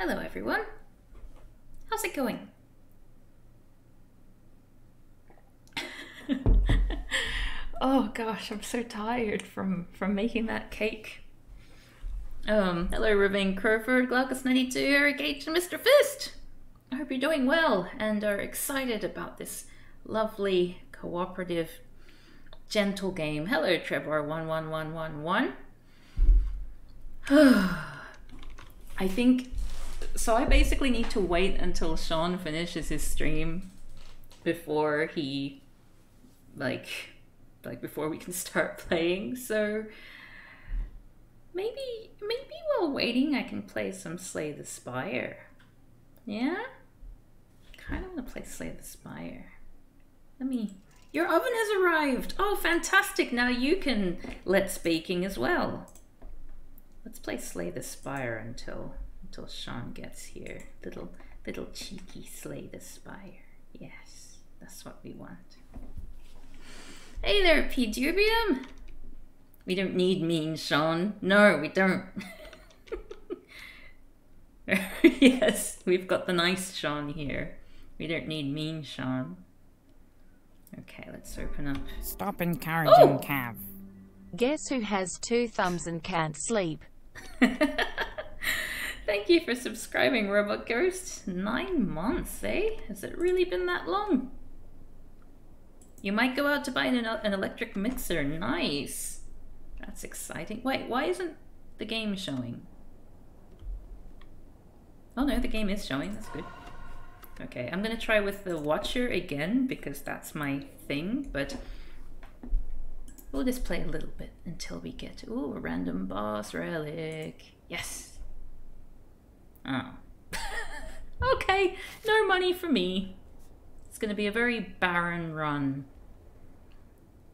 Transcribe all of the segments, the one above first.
Hello, everyone. How's it going? oh gosh, I'm so tired from from making that cake. Um, hello, Ravine Crowford, Glaucus92, Eric H, and Mr. Fist. I hope you're doing well and are excited about this lovely cooperative gentle game. Hello, Trevor11111. I think so. I basically need to wait until Shaun finishes his stream before he, like, like before we can start playing. So maybe, maybe while waiting, I can play some Slay the Spire. Yeah, kind of want to play Slay the Spire. Let me. Your oven has arrived. Oh, fantastic! Now you can let's baking as well. Let's play Slay the Spire until until Shaun gets here. Little little cheeky Slay the Spire. Yes, that's what we want. Hey there, P. Dubium. We don't need mean Shaun. No, we don't. yes, we've got the nice Shaun here. We don't need mean Shaun. Okay, let's open up. Stop encouraging oh! Kav. Guess who has two thumbs and can't sleep? Thank you for subscribing, Robot Ghost. Nine months, eh? Has it really been that long? You might go out to buy an, an electric mixer. Nice. That's exciting. Wait, why isn't the game showing? Oh no, the game is showing. That's good. Okay, I'm gonna try with the Watcher again because that's my thing, but We'll just play a little bit until we get, ooh, a random boss relic. Yes. Oh. okay, no money for me. It's going to be a very barren run.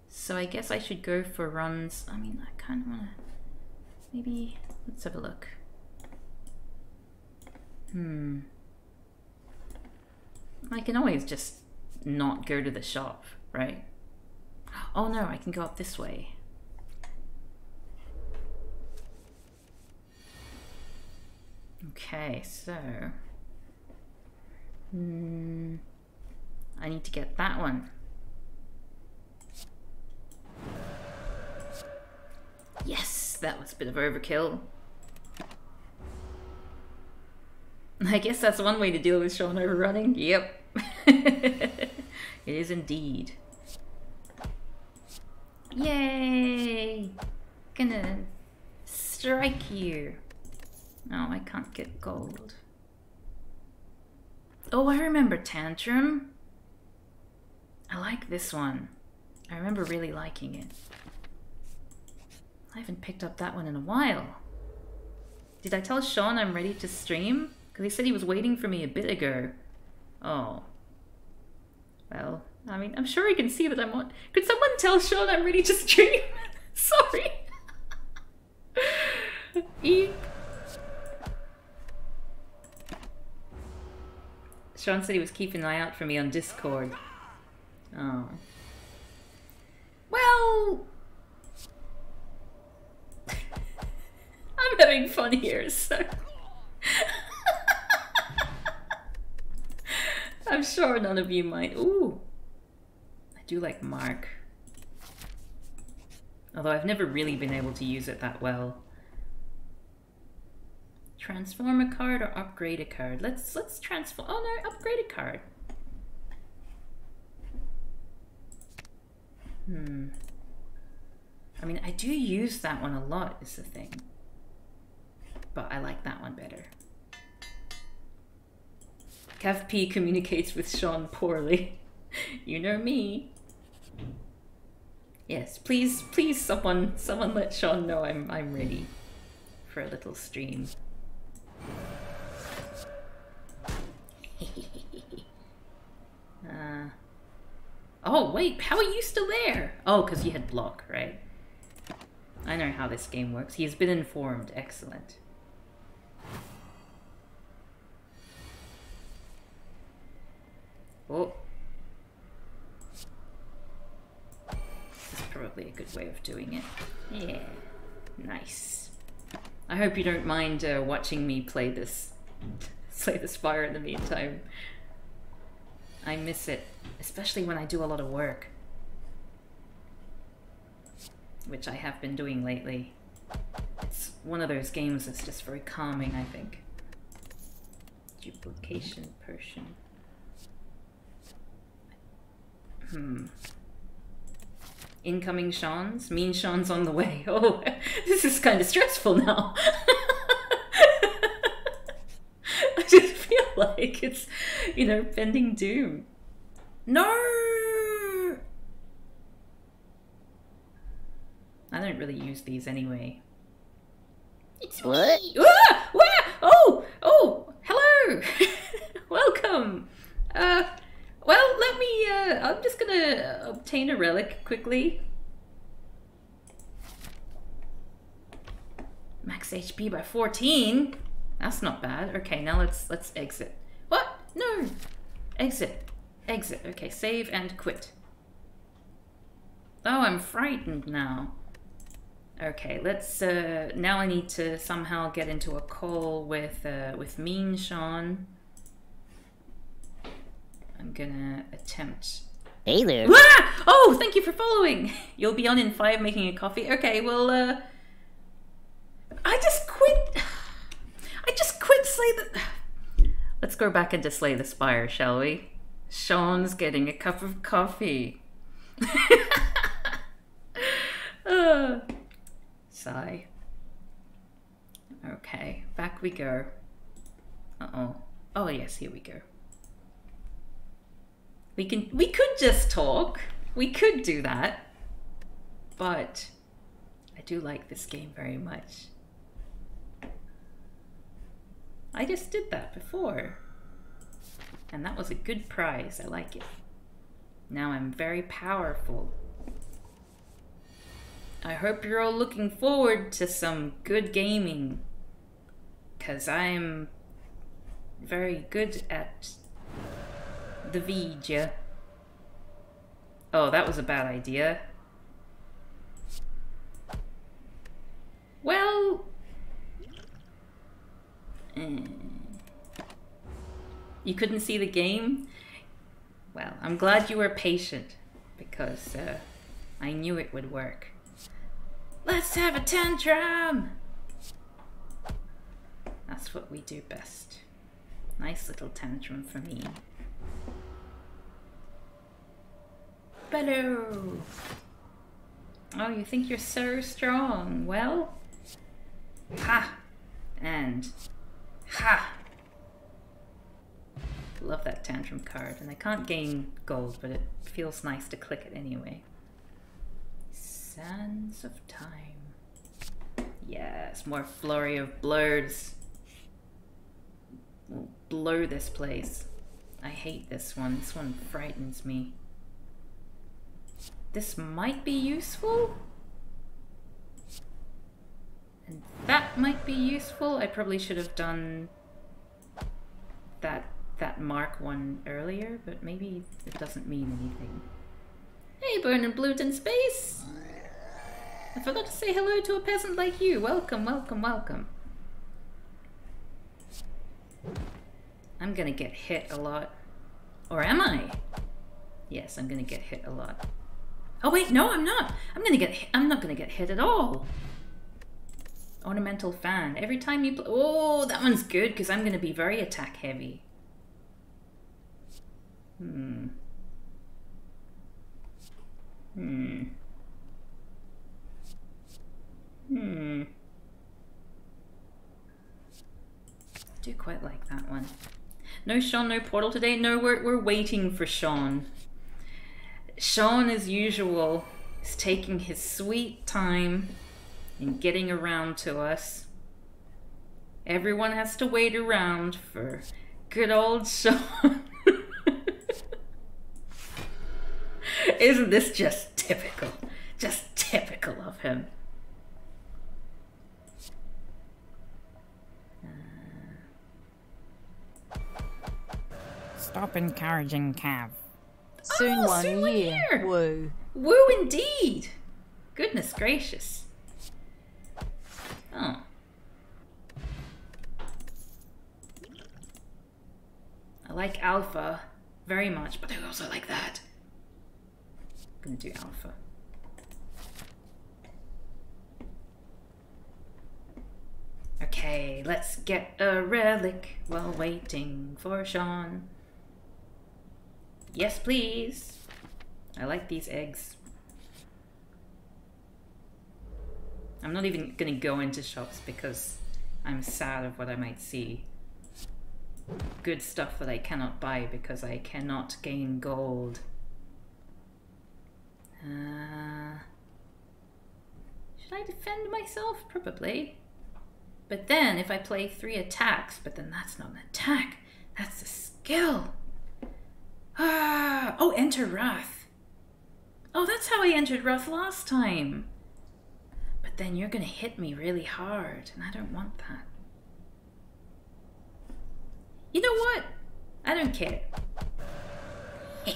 So I guess I should go for runs. I mean, I kind of want to... Maybe... Let's have a look. Hmm. I can always just not go to the shop, right? Oh no, I can go up this way. Okay, so... Hmm, I need to get that one. Yes, that was a bit of overkill. I guess that's one way to deal with Shaun overrunning. Yep. it is indeed. Yay! Gonna strike you. No, I can't get gold. Oh, I remember Tantrum. I like this one. I remember really liking it. I haven't picked up that one in a while. Did I tell Shaun I'm ready to stream? Because he said he was waiting for me a bit ago. Oh. Well, I mean, I'm sure he can see that I'm on. Could someone tell Shaun I'm ready to stream? Sorry. Eep. Shaun said he was keeping an eye out for me on Discord. Oh. Well... I'm having fun here, so... I'm sure none of you might. Ooh I do like Mark. Although I've never really been able to use it that well. Transform a card or upgrade a card? Let's let's transform. Oh no, upgrade a card. Hmm. I mean, I do use that one a lot, is the thing. But I like that one better. Kav P communicates with Shaun poorly. you know me. Yes, please, please, someone, someone let Shaun know I'm, I'm ready for a little stream. uh, oh, wait, how are you still there? Oh, because you had block, right? I know how this game works. He's been informed. Excellent. Oh. probably a good way of doing it. Yeah, nice. I hope you don't mind uh, watching me play this Slay the Spire in the meantime. I miss it, especially when I do a lot of work. Which I have been doing lately. It's one of those games that's just very calming, I think. Duplication potion. Hmm. Incoming Shaun's? Mean Shaun's on the way. Oh, this is kind of stressful now. I just feel like it's, you know, pending doom. No! I don't really use these anyway. It's What? me. Ah! Wah! Oh! Oh! Hello! Welcome! Uh, well, let me, uh, I'm just gonna obtain a relic quickly. Max HP by 14? That's not bad. Okay, now let's, let's exit. What? No! Exit. Exit. Okay, save and quit. Oh, I'm frightened now. Okay, let's. Uh, now I need to somehow get into a call with uh, with Mean Shaun. I'm gonna attempt. Hey there. Ah! Oh, thank you for following. You'll be on in five making a coffee. Okay, well, uh, I just quit. I just quit Slay the. Let's go back into Slay the Spire, shall we? Shaun's getting a cup of coffee. uh, sigh. Okay, back we go. Uh oh. Oh yes, here we go. We can we could just talk. We could do that. But I do like this game very much. I just did that before. And that was a good prize. I like it. Now I'm very powerful. I hope you're all looking forward to some good gaming. Because I'm very good at the Vija. Oh, that was a bad idea. Well... eh. You couldn't see the game? Well, I'm glad you were patient, because uh, I knew it would work. Let's have a tantrum! That's what we do best. Nice little tantrum for me. Hello. Oh, you think you're so strong? Well, ha, and ha. Love that tantrum card, and I can't gain gold, but it feels nice to click it anyway. Sands of Time. Yes, more flurry of blurs. We'll blur this place. I hate this one. This one frightens me. This might be useful? And that might be useful. I probably should have done that that mark one earlier, but maybe it doesn't mean anything. Hey, burning blue in space! I forgot to say hello to a peasant like you. Welcome, welcome, welcome. I'm gonna get hit a lot. Or am I? Yes, I'm gonna get hit a lot. Oh wait, no, I'm not. I'm gonna get. Hit. I'm not gonna get hit at all. Ornamental fan. Every time you. play. oh, that one's good because I'm gonna be very attack heavy. Hmm. Hmm. Hmm. I Do quite like that one. No Shaun, no portal today. No, we're we're waiting for Shaun. Shaun, as usual, is taking his sweet time in getting around to us. Everyone has to wait around for good old Shaun. Isn't this just typical? Just typical of him. Stop encouraging Kav. Soon Oh, one soon one year. year. Woo. Woo indeed! Goodness gracious. Oh. I like alpha very much, but I also like that. I'm gonna do alpha. Okay, let's get a relic while waiting for Shaun. Yes, please. I like these eggs. I'm not even gonna go into shops because I'm sad of what I might see. Good stuff that I cannot buy because I cannot gain gold. Uh, should I defend myself? Probably. But then if I play three attacks, but then that's not an attack, that's a skill. Ah, oh, enter Wrath. Oh, that's how I entered Wrath last time. But then you're gonna hit me really hard, and I don't want that. You know what? I don't care.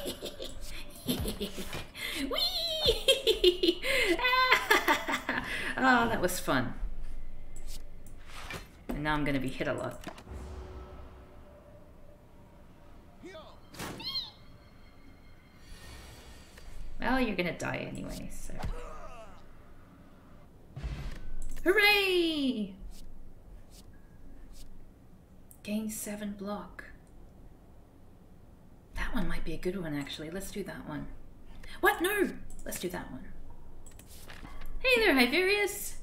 Whee! oh, that was fun. And now I'm gonna be hit a lot. Well, you're gonna die anyway, so. Hooray! Gain 7 block. That one might be a good one, actually. Let's do that one. What? No! Let's do that one. Hey there, Hyverius!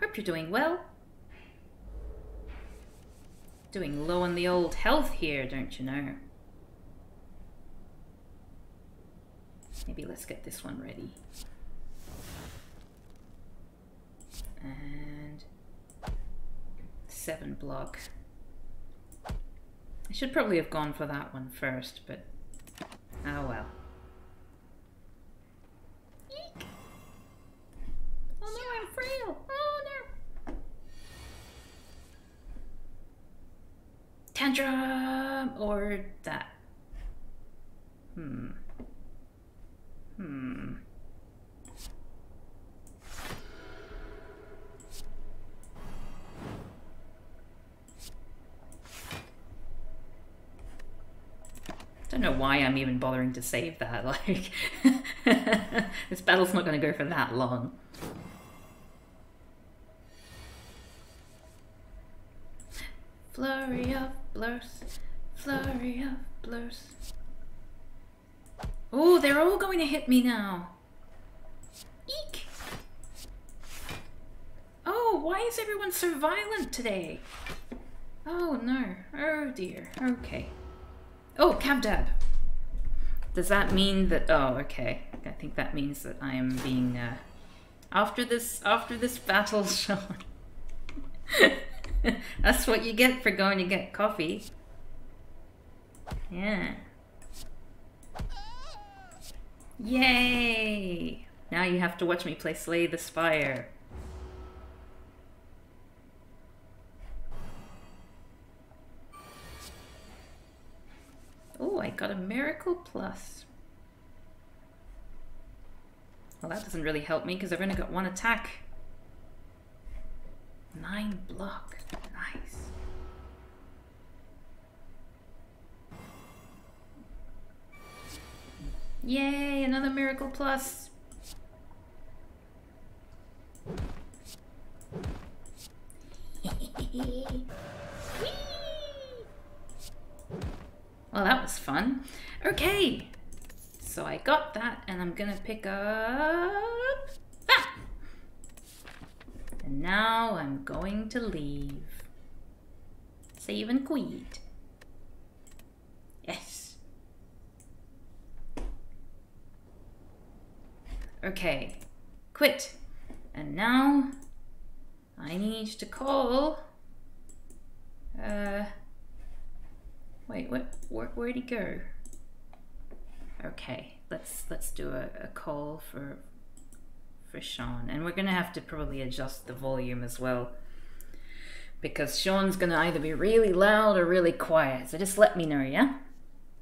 Hope you're doing well. Doing low on the old health here, don't you know? Maybe let's get this one ready. And seven block. I should probably have gone for that one first, but oh well. Eek. Oh no, I'm frail! Oh no! Tantrum or that. Hmm. Hmm. Don't know why I'm even bothering to save that. Like, this battle's not going to go for that long. Flurry of blurs, flurry of blurs. Oh, they're all going to hit me now. Eek! Oh, why is everyone so violent today? Oh no. Oh dear. Okay. Oh, Cavdab. Does that mean that... Oh, okay. I think that means that I am being... Uh, after this after this battle, Shaun. That's what you get for going to get coffee. Yeah. Yay! Now you have to watch me play Slay the Spire. Oh, I got a Miracle Plus. Well, that doesn't really help me because I've only got one attack. Nine block. Nice. Yay, another Miracle Plus. Well, that was fun. Okay, so I got that and I'm gonna pick up that. And now I'm going to leave. Save and quit. Yes. Okay, quit. And now I need to call. Uh, wait, what? Where, where'd he go? Okay, let's let's do a, a call for for Shaun, and we're gonna have to probably adjust the volume as well because Shaun's gonna either be really loud or really quiet. So just let me know, yeah.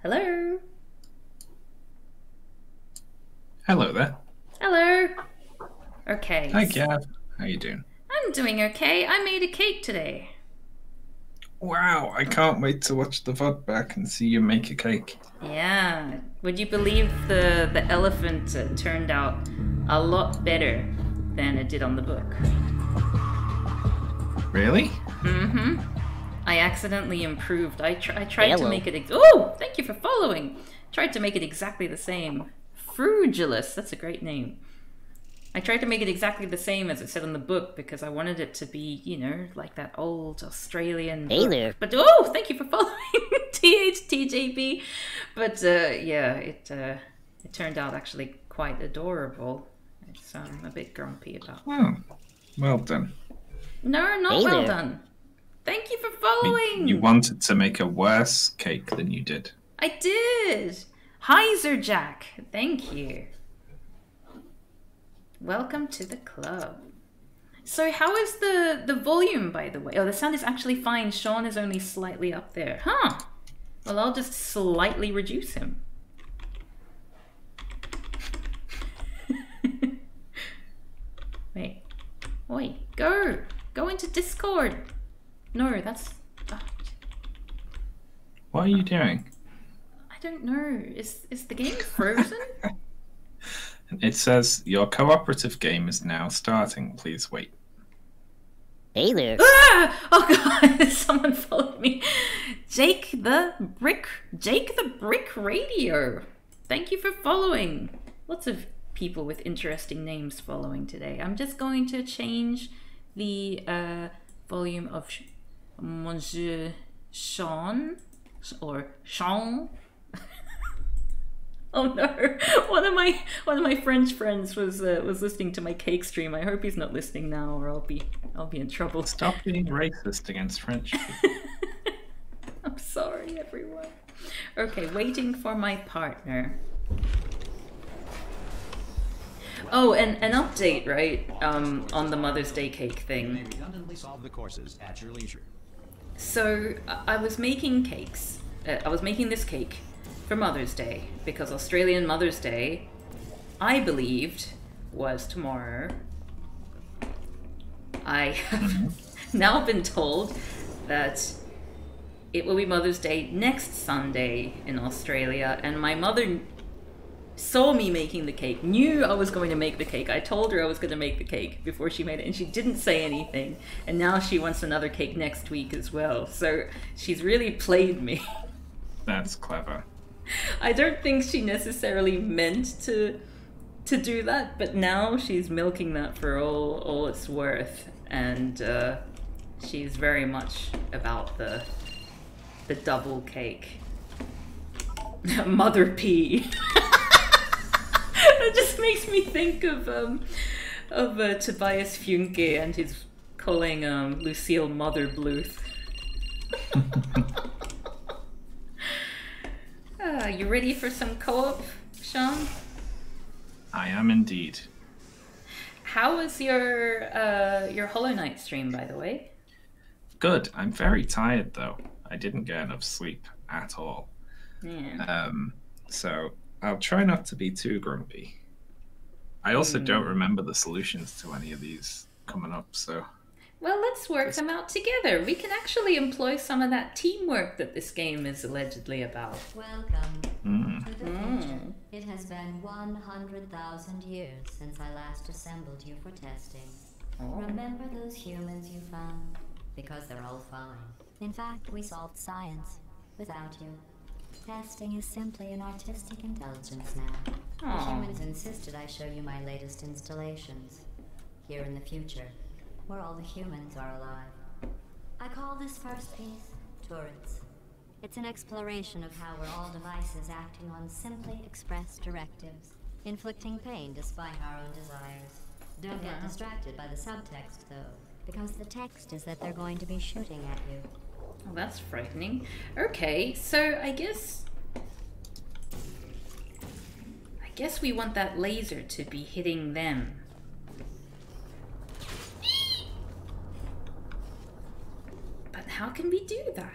Hello. Hello there. Hello. Okay. Hi, Gav. How you doing? I'm doing okay. I made a cake today. Wow, I can't wait to watch the VOD back and see you make a cake. Yeah. Would you believe the the elephant uh, turned out a lot better than it did on the book? Really? Mm-hmm. I accidentally improved. I, tr- I tried to make it. Ex- oh, thank you for following. Tried to make it exactly the same. Frugilus. That's a great name. I tried to make it exactly the same as it said in the book because I wanted it to be, you know, like that old Australian. Hey book. there. But oh, thank you for following THTJB. But uh, yeah, it uh, it turned out actually quite adorable. It's um, a bit grumpy about. Oh, well done. No, not Hey well there. done. Thank you for You- following. You wanted to make a worse cake than you did. I did. Heiser Jack, thank you. Welcome to the club. So how is the the volume by the way? Oh, the sound is actually fine. Shaun is only slightly up there. Huh. Well, I'll just slightly reduce him. Wait. Oi, go. Go into Discord. No, that's oh, What are you doing? I don't know. Is is the game frozen? It says your cooperative game is now starting. Please wait. Hey there. ah! Oh god, someone followed me. Jake the Brick Jake the Brick Radio. Thank you for following. Lots of people with interesting names following today. I'm just going to change the uh, volume of Monsieur Shaun or Shaun. Oh no! One of my one of my French friends was uh, was listening to my cake stream. I hope he's not listening now, or I'll be I'll be in trouble. Stop being racist against French. I'm sorry, everyone. Okay, waiting for my partner. Oh, and an update, right? Um, on the Mother's Day cake may thing. redundantly solve the courses at your leisure. So I I was making cakes. Uh, I was making this cake for Mother's Day because Australian Mother's Day, I believed, was tomorrow. I have now been told that it will be Mother's Day next Sunday in Australia, and my mother saw me making the cake, knew I was going to make the cake. I told her I was going to make the cake before she made it, and she didn't say anything. And now she wants another cake next week as well. So she's really played me. That's clever. I don't think she necessarily meant to to do that, but now she's milking that for all all it's worth, and uh, she's very much about the the double cake. Mother P. it just makes me think of um of uh, Tobias Funke and his calling um Lucille Mother Bluth. Ah, you ready for some co-op, Shaun? I am indeed. How was your uh, your Hollow Knight stream, by the way? Good. I'm very tired though. I didn't get enough sleep at all. Yeah. Um, so I'll try not to be too grumpy. I also don't remember the solutions to any of these coming up, so Well, let's work them out together. We can actually employ some of that teamwork that this game is allegedly about. Welcome mm, to the future. It has been 100,000 years since I last assembled you for testing. Remember those humans you found? Because they're all fine. In fact, we solved science without you. Testing is simply an artistic intelligence now. The humans insisted I show you my latest installations. Here in the future, where all the humans are alive. I call this first piece Turrets. It's an exploration of how we're all devices acting on simply expressed directives, inflicting pain despite our own desires. Don't get distracted by the subtext, though, because the text is that they're going to be shooting at you. Well, that's frightening. Okay, so I guess. I guess we want that laser to be hitting them. How can we do that?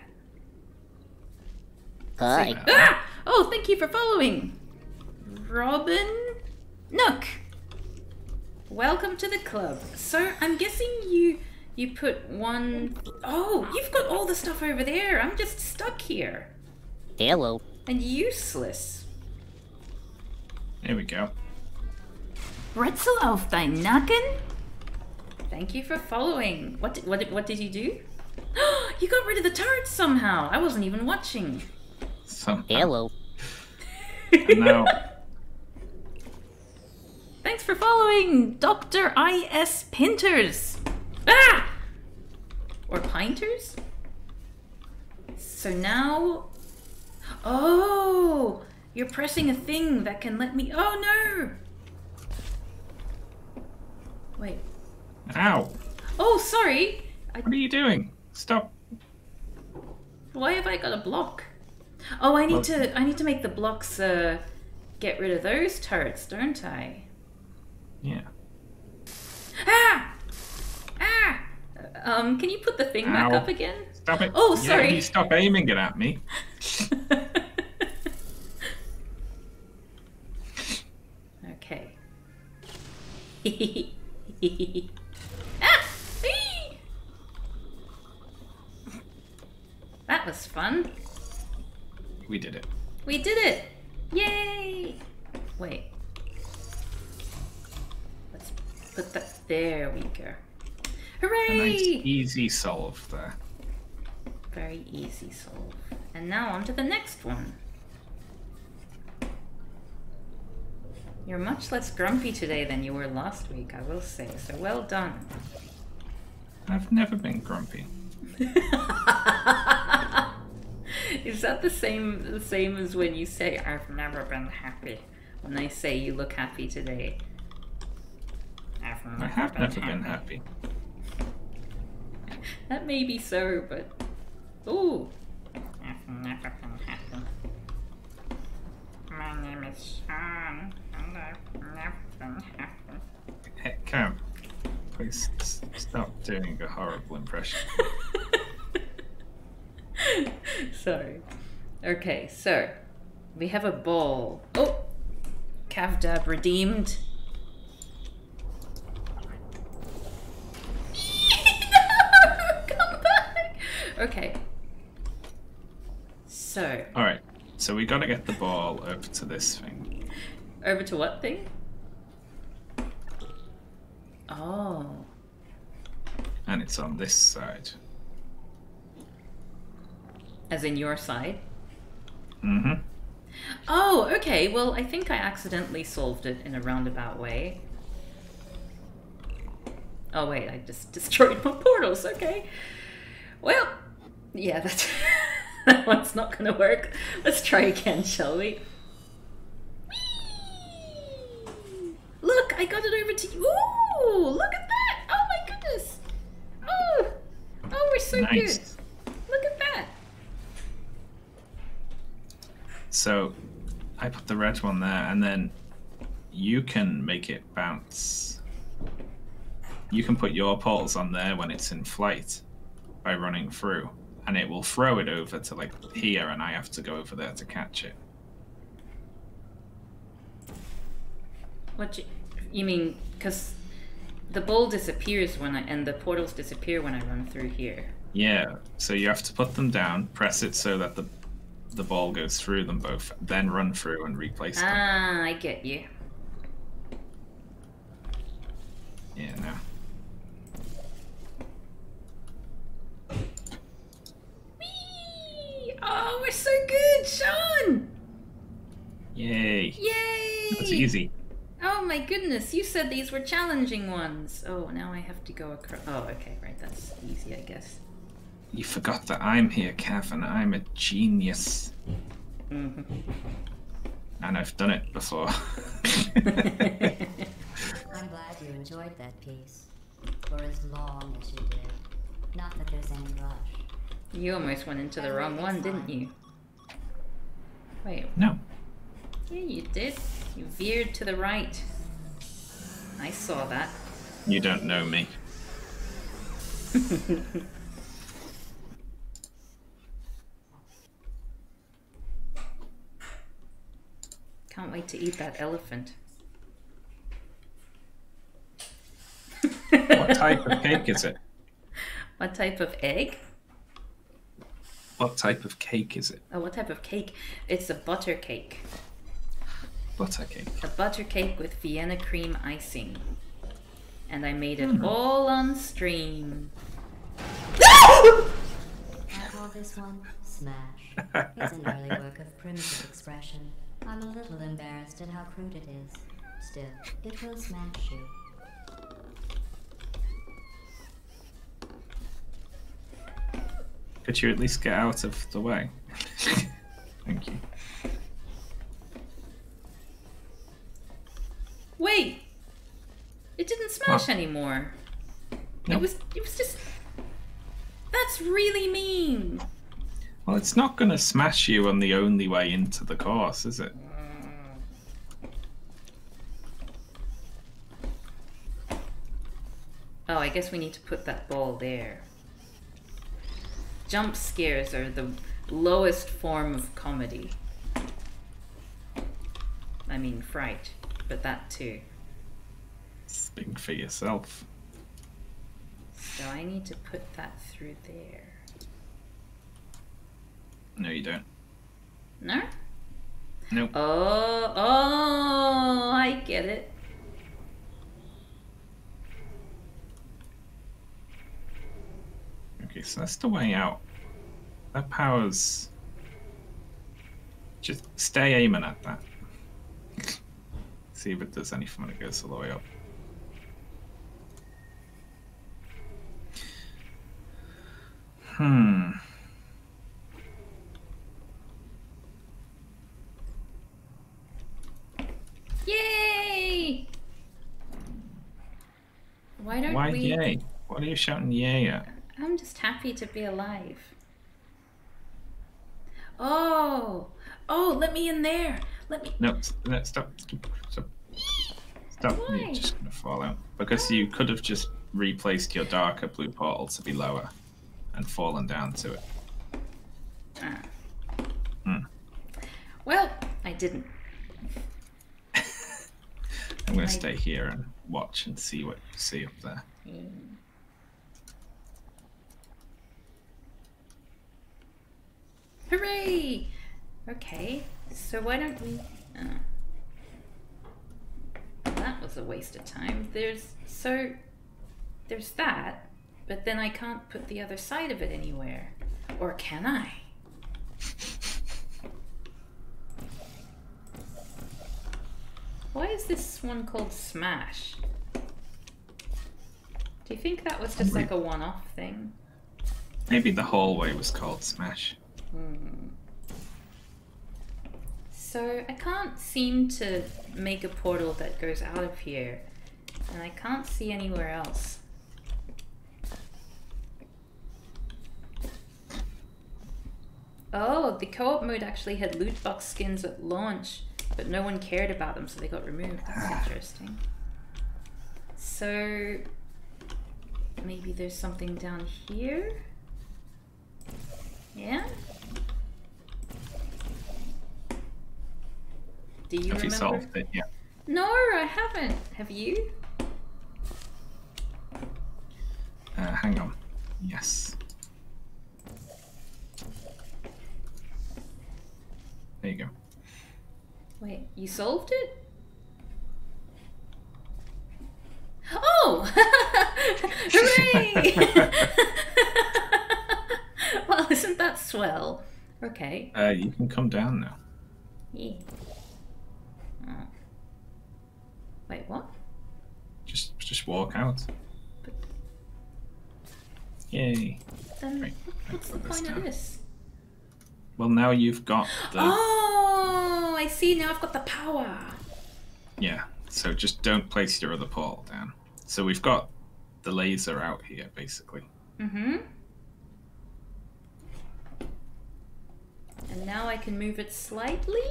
Hi. Ah! Oh, thank you for following. Robin Nook. Welcome to the club. So I'm guessing you You put one oh, you've got all the stuff over there. I'm just stuck here. Hello. And useless. Here we go. Bretzel auf dein Nacken? Thank you for following. What did, what did, what did you do? you got rid of the turret somehow. I wasn't even watching. Somehow. Hello. no. Thanks for following, Dr. I.S. Pinters. Ah! Or Pinters? So now. Oh! You're pressing a thing that can let me. Oh no! Wait. ow! Oh, sorry! What are you doing? Stop. Why have I got a block? Oh, I need to. I need to make the blocks. Uh, get rid of those turrets, don't I? Yeah. Ah! Ah! Um, can you put the thing back up again? Stop it. Oh, sorry. Yeah, you stop aiming it at me. okay. ah! Whee! That was fun. We did it. We did it! Yay! Wait. Let's put that. There we go. A Hooray! nice, easy solve there. Very easy solve. And now on to the next one. You're much less grumpy today than you were last week, I will say. So well done. I've never been grumpy. Is that the same the same as when you say I've never been happy? When I say you look happy today. I've never I have been never been happy. That may be so, but ooh. I've never been happy. My name is Shaun, and I've never been happy. Hey, Cam, please stop doing a horrible impression. Sorry. Okay, so we have a ball. Oh, Cavdab redeemed. no, come back. Okay. So All right, so we got to get the ball over to this thing. over to what thing? Oh, and it's on this side. as in your side. Mm-hmm. Oh, okay. Well, I think I accidentally solved it in a roundabout way. Oh wait, I just destroyed my portals. Okay. Well, yeah, that's that one's not gonna work. Let's try again, shall we? Look, I got it over to you. Ooh, look at that! Oh my goodness! Oh, oh, we're so Nice. good. Look at that. So I put the red one there, and then you can make it bounce. You can put your portals on there when it's in flight by running through, and it will throw it over to like here, and I have to go over there to catch it. What you, you mean? Because the ball disappears when I and the portals disappear when I run through here. Yeah, so you have to put them down, press it so that the the ball goes through them both, then run through and replace them. Ah, I get you. Yeah, no. Whee! Oh, we're so good, Shaun! Yay! Yay! That's easy. Oh my goodness, you said these were challenging ones. Oh, now I have to go across. Oh, okay, right, that's easy, I guess. You forgot that I'm here, Kav, and I'm a genius. hmm And I've done it before. I'm glad you enjoyed that piece. For as long as you did. Not that there's any rush. you almost went into the wrong one, didn't you? Wait, no. Yeah, you did. You veered to the right. I saw that. You don't know me. Can't wait to eat that elephant. What type of cake is it? What type of egg? What type of cake is it? Oh, what type of cake? It's a butter cake. Butter cake. A butter cake with Vienna cream icing. And I made it Hmm. all on stream. I call this one Smash. It's an early work of primitive expression. I'm a little embarrassed at how crude it is. Still, it will smash you. Could you at least get out of the way? Thank you. Wait! It didn't smash What? anymore. It was it was just That's really mean. Well, it's not going to smash you on the only way into the course, is it? Oh, I guess we need to put that ball there. Jump scares are the lowest form of comedy. I mean, fright, but that too. Speak for yourself. So I need to put that through there. No, you don't. No? Nope. Oh, oh, I get it. Okay, so that's the way out. That power's. Just stay aiming at that. See if it does anything when it goes all the way up. Hmm. Yay! Why don't Why we? yay? What are you shouting yay at? I'm just happy to be alive. Oh, oh, let me in there. Let me. No, no stop. Stop. Stop. Why? You're just gonna fall out. Because you could have just replaced your darker blue portal to be lower and fallen down to it. Ah. Hmm. Well, I didn't. I'm gonna stay here and watch and see what you see up there. Hooray! Okay, so why don't we? Uh, that was a waste of time. There's so there's that, but then I can't put the other side of it anywhere, or can I? Why is this one called Smash? Do you think that was just like a one-off thing? Maybe the hallway was called Smash. So I can't seem to make a portal that goes out of here, and I can't see anywhere else. Oh, the co-op mode actually had loot box skins at launch, but no one cared about them, so they got removed. That's interesting. So maybe there's something down here. Yeah. Do you Have you solved it yet? No, I haven't. Have you? Uh, hang on. Yes. There you go. Wait, you solved it? Oh! Hooray! well, isn't that swell? Okay. Uh, you can come down now. Yeah. Wait, what? Just, just walk out. Yay. Then Right, what's the point of this? Well, now you've got the. Oh, I see. Now I've got the power. Yeah. So just don't place your other portal down. So we've got the laser out here, basically. Mm-hmm. And now I can move it slightly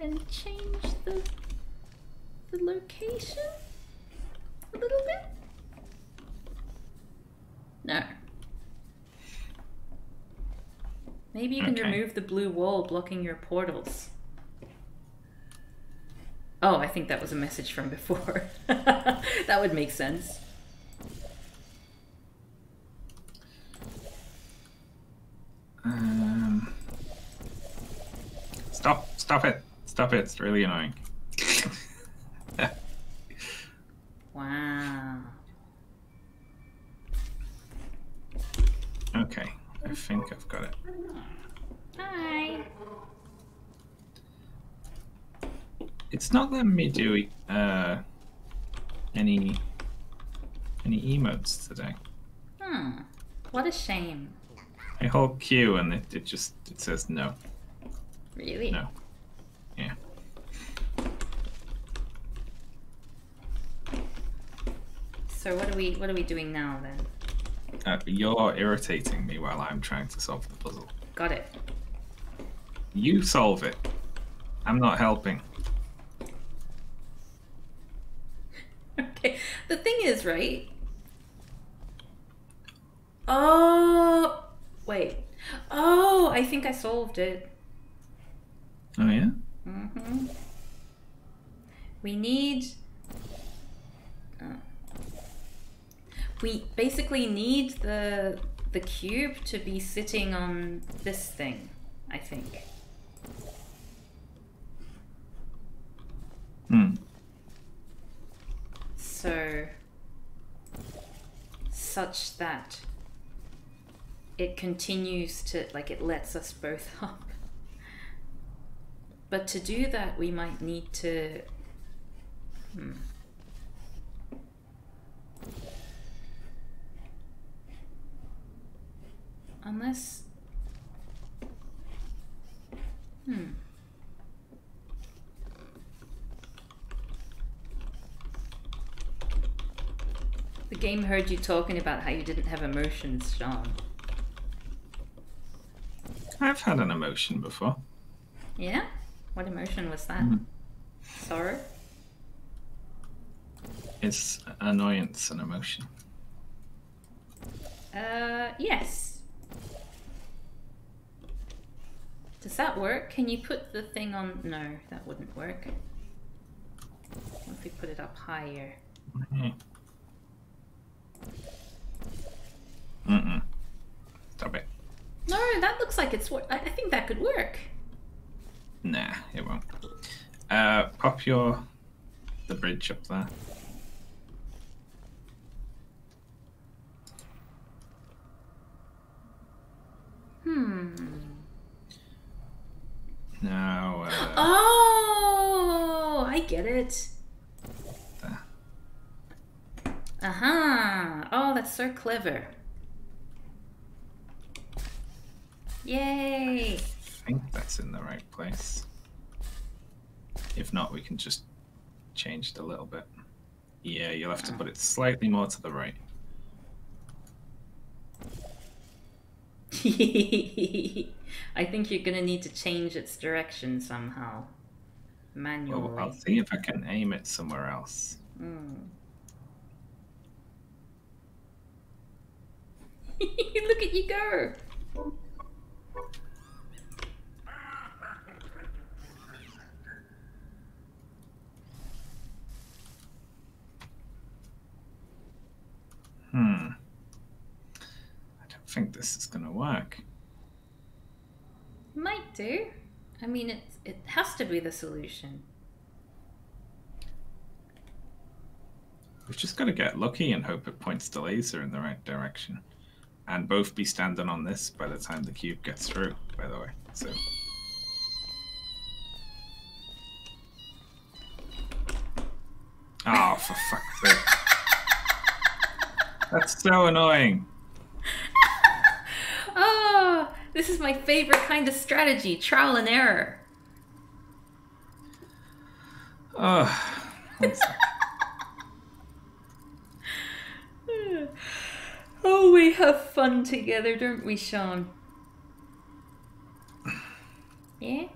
and change the the location a little bit? No. Maybe you can okay. remove the blue wall blocking your portals. Oh, I think that was a message from before. that would make sense. Um, stop! Stop it! Stop it! It's really annoying. Wow. okay, I think I've got it. Hi. It's not letting me do uh, any any emotes today. Hmm. What a shame. I hold Q and it, it just it says no, Really? no. So what are we what are we doing now then? Uh, you're irritating me while I'm trying to solve the puzzle. Got it. You solve it. I'm not helping. Okay. The thing is, right? Oh, wait. Oh, I think I solved it. Oh yeah. hmm We need. We basically need the the cube to be sitting on this thing. I think. Hmm. So, such that it continues to, like, it lets us both up. But to do that, we might need to. Hmm. Unless. Hmm. The game heard you talking about how you didn't have emotions, Shaun. I've had an emotion before. Yeah? What emotion was that? Mhm. Sorrow? Is annoyance an emotion? Uh, yes. Does that work? Can you put the thing on? No, that wouldn't work. What if we put it up higher? Mm. Mm-mm. Stop it. No, that looks like it's what I think that could work. Nah, it won't. Uh, pop your the bridge up there. Hmm. Now, uh, Oh, I get it. there. Uh huh. Oh, that's so clever. Yay! I think that's in the right place. If not, we can just change it a little bit. Yeah, you'll have to put it slightly more to the right. I think you're gonna need to change its direction somehow. Manually. Well, I'll see if I can aim it somewhere else. Mm. Look at you go! Hmm. I don't think this is going to work. Might do. I mean, it it has to be the solution. We've just got to get lucky and hope it points the laser in the right direction. And both be standing on this by the time the cube gets through, by the way. So. Oh, for fuck's sake. That's so annoying. Oh, this is my favorite kind of strategy: trial and error. Oh, sec. Oh, we have fun together, don't we, Shaun? Yeah?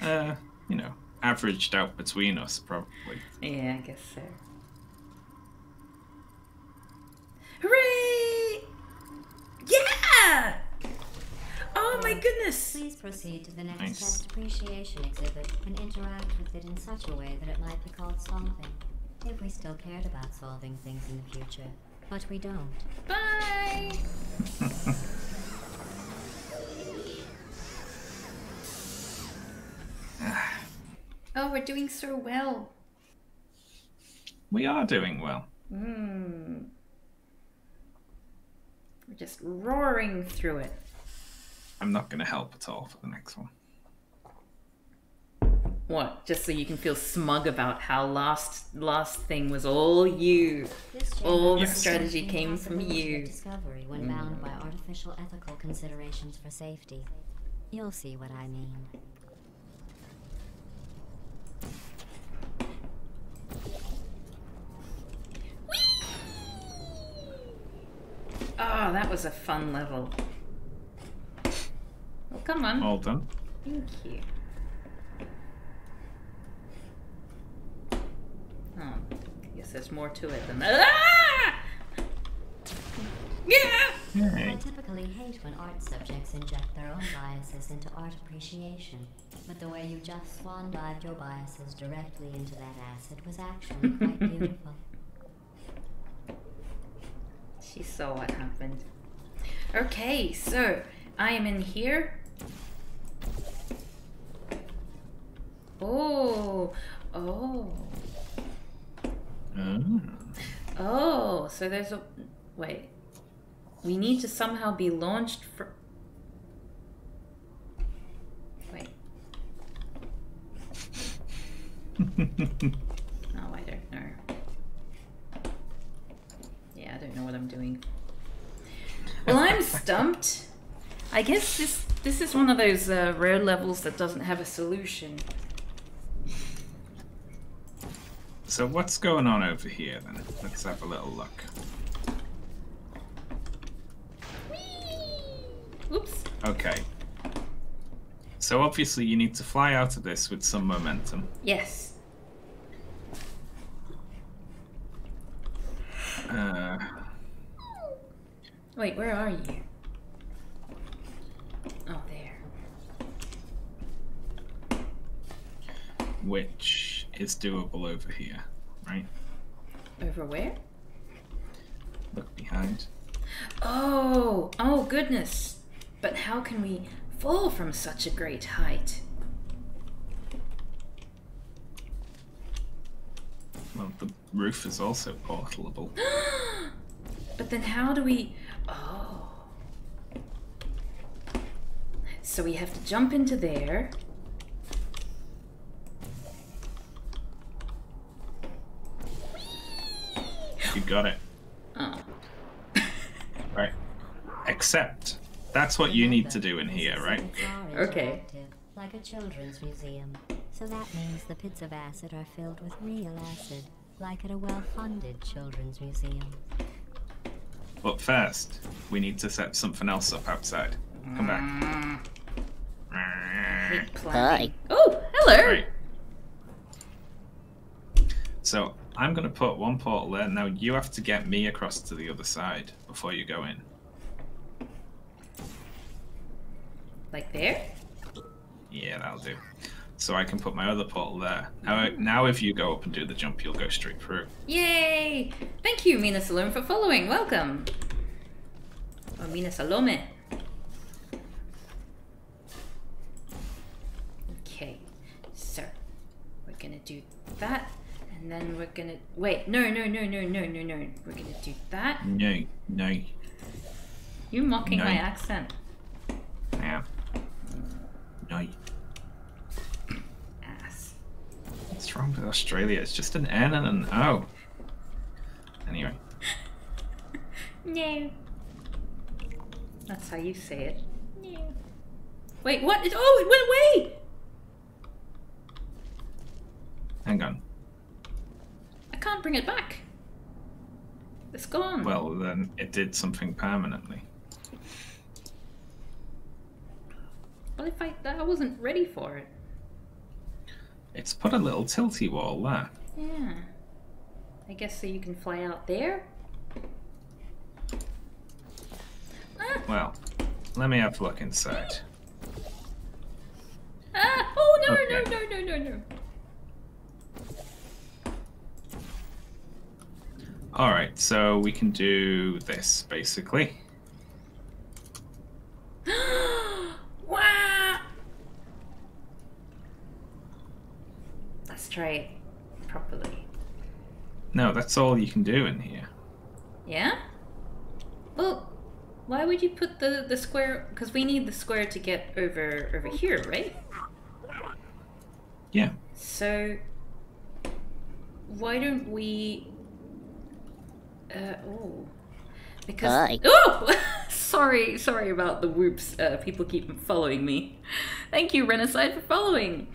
uh, you know, averaged out between us, probably. Yeah, I guess so. Hooray! Yeah! Oh my goodness! Please proceed to the next Nice. test appreciation exhibit and interact with it in such a way that it might be called solving. If we still cared about solving things in the future. But we don't. Bye! Oh, we're doing so well. We are doing well. Mm. We're just roaring through it. I'm not going to help at all for the next one. What? Just so you can feel smug about how last last thing was all you. All the chamber strategy came from impossibility of you. Discovery when mm. bound by artificial ethical considerations for safety. You'll see what I mean. Oh, that was a fun level. Well, come on. All done. Thank you. Oh, I guess there's more to it than that. Ah! Yeah! I typically hate when art subjects inject their own biases into art appreciation. But the way you just swan dived your biases directly into that acid was actually quite beautiful. She saw what happened. Okay, so I am in here. Oh, oh, Oh. oh. So there's a wait. We need to somehow be launched for. Wait. Oh, I don't know. Yeah, I don't know what I'm doing. Well, I'm stumped. I guess this this is one of those uh, rare levels that doesn't have a solution. So what's going on over here then? Let's have a little look. Oops. Okay. So obviously you need to fly out of this with some momentum. Yes. Uh, Wait, where are you? Oh, there. which is doable over here, right? Over where? Look behind. Oh, oh goodness. But how can we fall from such a great height? Well, the roof is also portalable. But then how do we. Oh. So we have to jump into there. You got it. Oh. Right. Except, that's what you need to do in here, right? Okay. Like a children's museum. So that means the pits of acid are filled with real acid, like at a well-funded children's museum. But first, we need to set something else up outside. Come back. Hi. Oh, hello. Right. So I'm gonna put one portal there. Now you have to get me across to the other side before you go in. Like there? Yeah, that'll do. So I can put my other portal there. Now, now if you go up and do the jump, you'll go straight through. Yay! Thank you, Mina Salome, for following. Welcome. Or Mina Salome. Okay, so we're gonna do that, and then we're gonna wait. No, no, no, no, no, no, no. We're gonna do that. No, no, You're mocking my No. accent, yeah, no. ass. What's wrong with Australia? It's just an N and an O. Anyway, No. That's how you say it. No. Wait, what? Oh, it went away! Hang on. I can't bring it back. It's gone. Well, then it did something permanently. Well, if I, I wasn't ready for it. It's put a little tilty wall there. Yeah. I guess so you can fly out there? Ah, Well, let me have a look inside. ah, oh no, Okay. no, no, no, no, All right, so we can do this basically. wow! try it properly. No, that's all you can do in here. Yeah? Well, why would you put the, the square? Because we need the square to get over over here, right? Yeah. So, why don't we? Uh, oh, because Hi. oh, sorry, sorry about the whoops. Uh, people keep following me. Thank you, Renaissance, for following.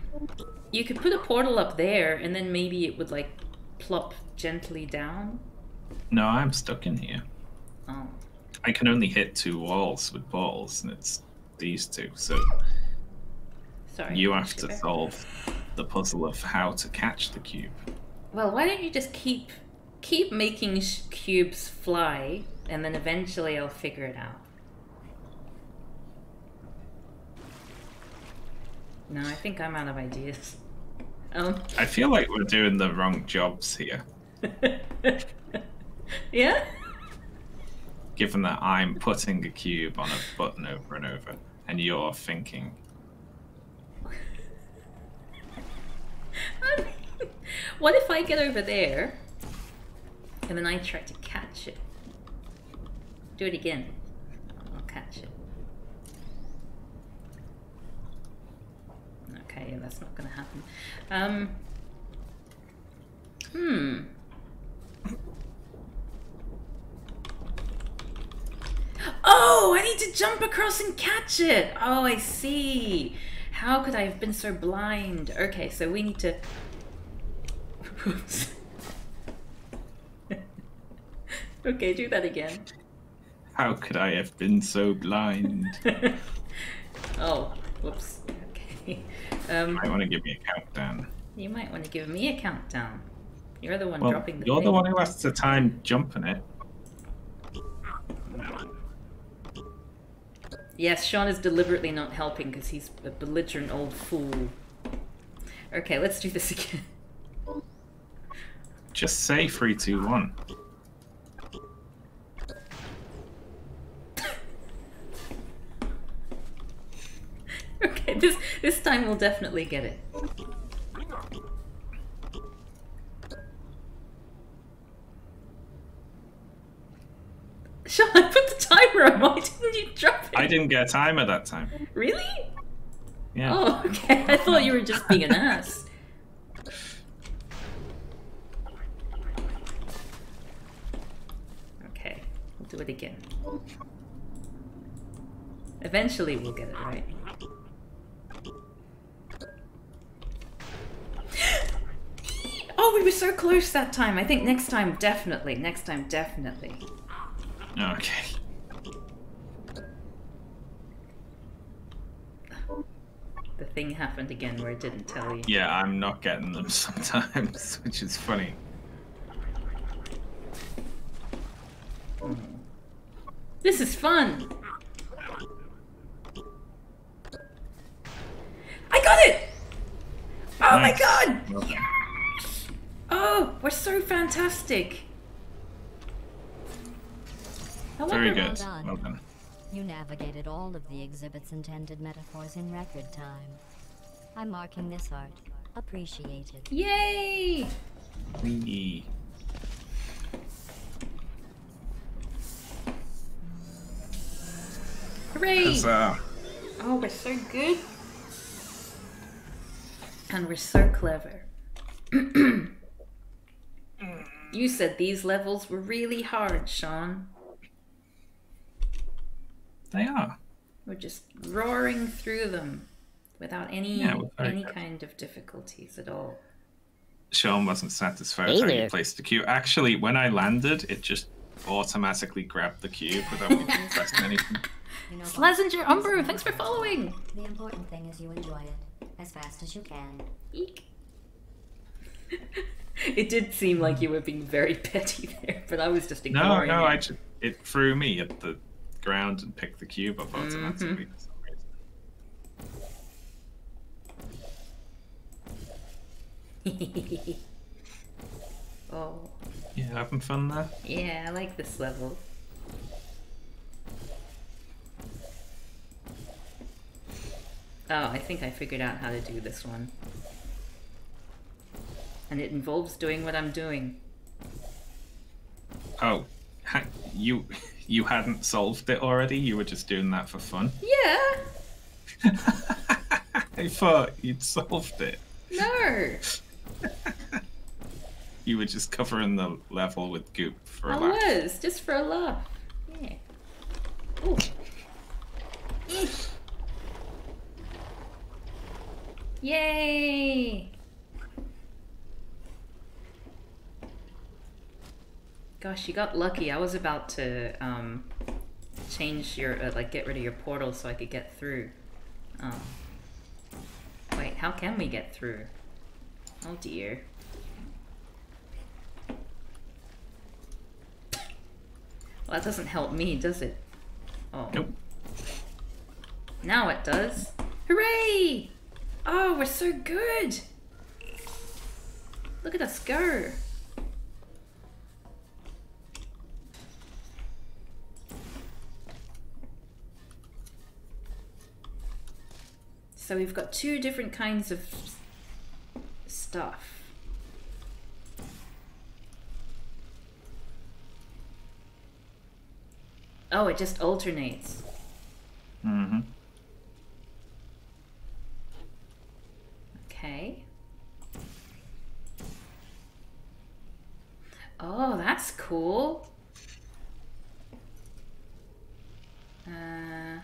You could put a portal up there, and then maybe it would like plop gently down. No, I'm stuck in here. Oh, I can only hit two walls with balls, and it's these two. So sorry. you have to solve the puzzle of how to catch the cube. Well, why don't you just keep keep making sh- cubes fly, and then eventually I'll figure it out. No, I think I'm out of ideas. Um, I feel like we're doing the wrong jobs here, yeah. given that I'm putting a cube on a button over and over, and you're thinking, what if I get over there, and then I try to catch it? Do it again. I'll catch it. Okay, that's not gonna happen. Um. Hmm. Oh, I need to jump across and catch it. Oh, I see. How could I have been so blind? Okay, so we need to. Whoops. Okay, do that again. How could I have been so blind? oh, whoops. Okay. Um, might want to give me a countdown. you might want to give me a countdown. You're the one Well, dropping the you're the one who has the time jumping it. Yes, Shaun is deliberately not helping because he's a belligerent old fool. Okay, let's do this again. Just say three, two, one. Okay, this this time we'll definitely get it. Shaun, I put the timer on. Why didn't you drop it? I didn't get a timer that time. Really? Yeah. Oh, okay. I thought you were just being an ass. Okay, we'll do it again. Eventually we'll get it right. Oh, we were so close that time. I think next time, definitely. Next time, definitely. Okay. The thing happened again where it didn't tell you. Yeah, I'm not getting them sometimes, which is funny. This is fun! I got it! Oh Nice. my god! Well done. Oh, we're so fantastic! I Very wonder- good. done. Well done. You navigated all of the exhibit's intended metaphors in record time. I'm marking this art. Appreciated. Yay! Wee. Hooray! Huzzah. Oh, we're so good. And we're so clever. you said these levels were really hard, Shaun. They are. We're just roaring through them without any Yeah, any good. kind of difficulties at all. Shaun wasn't satisfied Hey with how there. you placed the cube. Actually, when I landed, it just automatically grabbed the cube without me pressing anything. You know, Bob, Umbro, thanks for following. the important thing is you enjoy it as fast as you can. Eek. it did seem like you were being very petty there, but I was just No, ignoring no, it. I just, it threw me at the ground and picked the cube up automatically. Mm-hmm. for some reason. oh, Yeah, having fun there. yeah, I like this level. Oh, I think I figured out how to do this one. And it involves doing what I'm doing. Oh, ha- you you hadn't solved it already. You were just doing that for fun. Yeah! I thought you'd solved it. No! You were just covering the level with goop for a I laugh. I was, just for a laugh. Yeah. Ooh. Eh. Yay! Gosh, you got lucky. I was about to um, change your, uh, like, get rid of your portal so I could get through. Um, wait, how can we get through? Oh dear. Well, that doesn't help me, does it? Oh. Nope. Now it does. Hooray! Oh, we're so good! Look at us go! So we've got two different kinds of stuff. Oh, it just alternates. Mm-hmm. Okay. Oh, that's cool. Uh,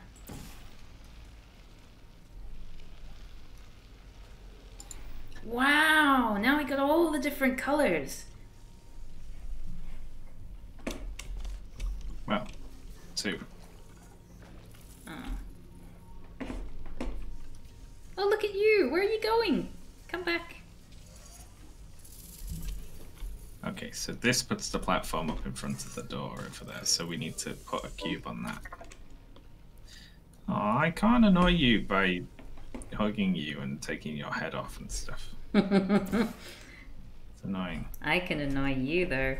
wow, now we got all the different colors. Well, two. Oh, look at you. Where are you going? Come back. Okay, so this puts the platform up in front of the door over there, so we need to put a cube on that. Oh, I can't annoy you by hugging you and taking your head off and stuff. It's annoying. I can annoy you though.